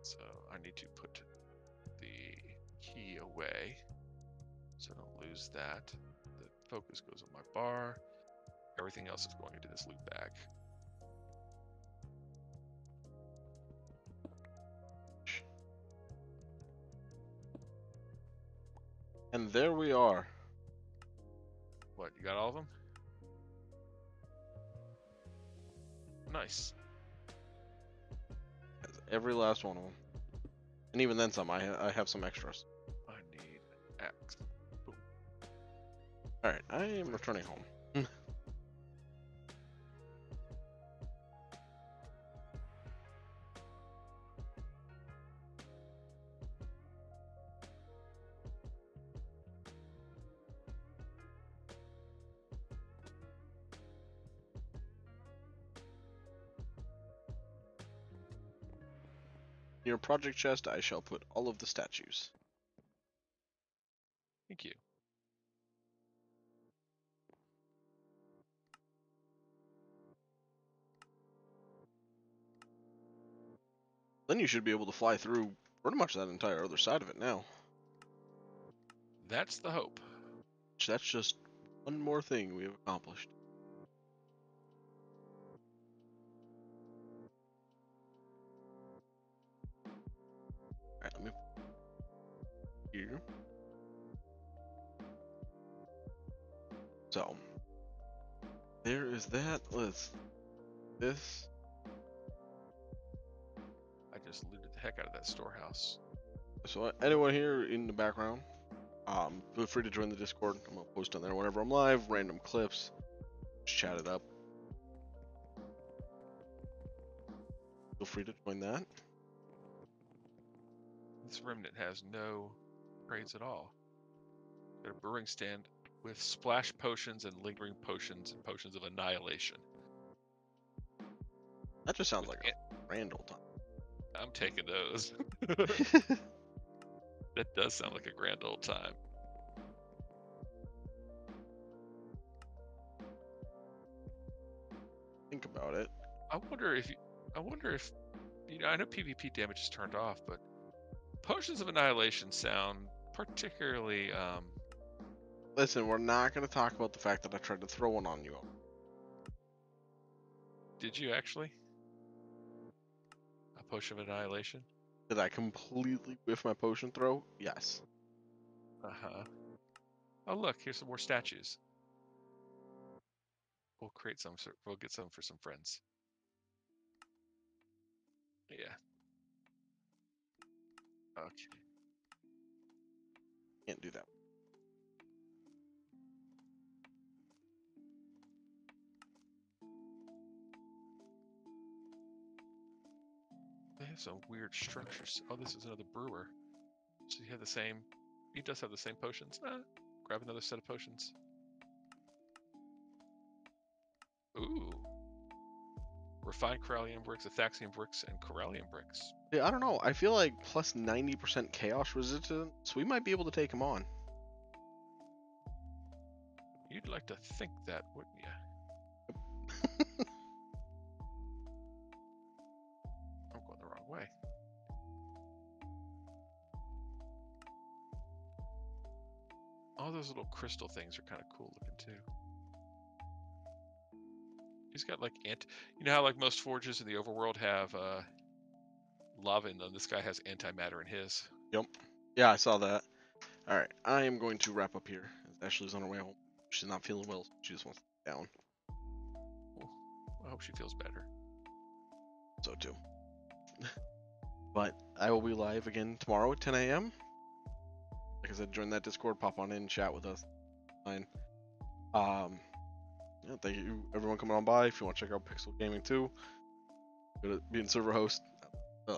So I need to put the key away, so I don't lose that. The focus goes on my bar. Everything else is going into this loot bag. And there we are. What, you got all of them? Nice. Every last one of them. And even then some. I, ha- I have some extras. I need X. Alright, I am returning home. Your project chest, I shall put all of the statues. Thank you. Then you should be able to fly through pretty much that entire other side of it now. That's the hope. That's just one more thing we have accomplished. Alright, let me here. So there is that. Let's this heck out of that storehouse. So uh, anyone here in the background, um, feel free to join the Discord. I'm gonna post on there whenever I'm live. Random clips, just chat it up. Feel free to join that. This remnant has no trades at all. Got a brewing stand with splash potions and lingering potions and potions of annihilation. That just sounds With like a grand old I'm taking those. that does sound like a grand old time. Think about it. I wonder if you, I wonder if you know I know PvP damage is turned off, but potions of annihilation sound particularly um Listen, we're not gonna talk about the fact that I tried to throw one on you. did you actually? Potion of annihilation? Did I completely whiff my potion throw? Yes. Uh-huh. Oh look, here's some more statues. We'll create some we'll get some for some friends. Yeah. Okay. Can't do that. They have some weird structures. Oh, this is another brewer. So you have the same. He does have the same potions. Ah, grab another set of potions. Ooh. Refined coralium bricks, ethaxium bricks, and coralium bricks. Yeah, I don't know. I feel like plus 90% chaos resistance, so we might be able to take him on. You'd like to think that, wouldn't you? Little crystal things are kind of cool looking too. He's got like ant. You know how like most forges in the overworld have uh, lava in them. This guy has antimatter in his. Yep. Yeah, I saw that. All right, I am going to wrap up here. Ashley's on her way home. She's not feeling well. She just wants down. I hope she feels better. So too. but I will be live again tomorrow at 10 a.m. Like I said, join that Discord, pop on in, chat with us. Fine. Um, yeah, thank you everyone coming on by. If you want to check out Pixel Gaming too, good at being server host. Uh,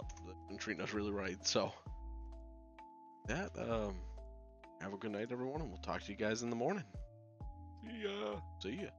and treating us really right. So, yeah. Um, have a good night, everyone, and we'll talk to you guys in the morning. See ya. See ya.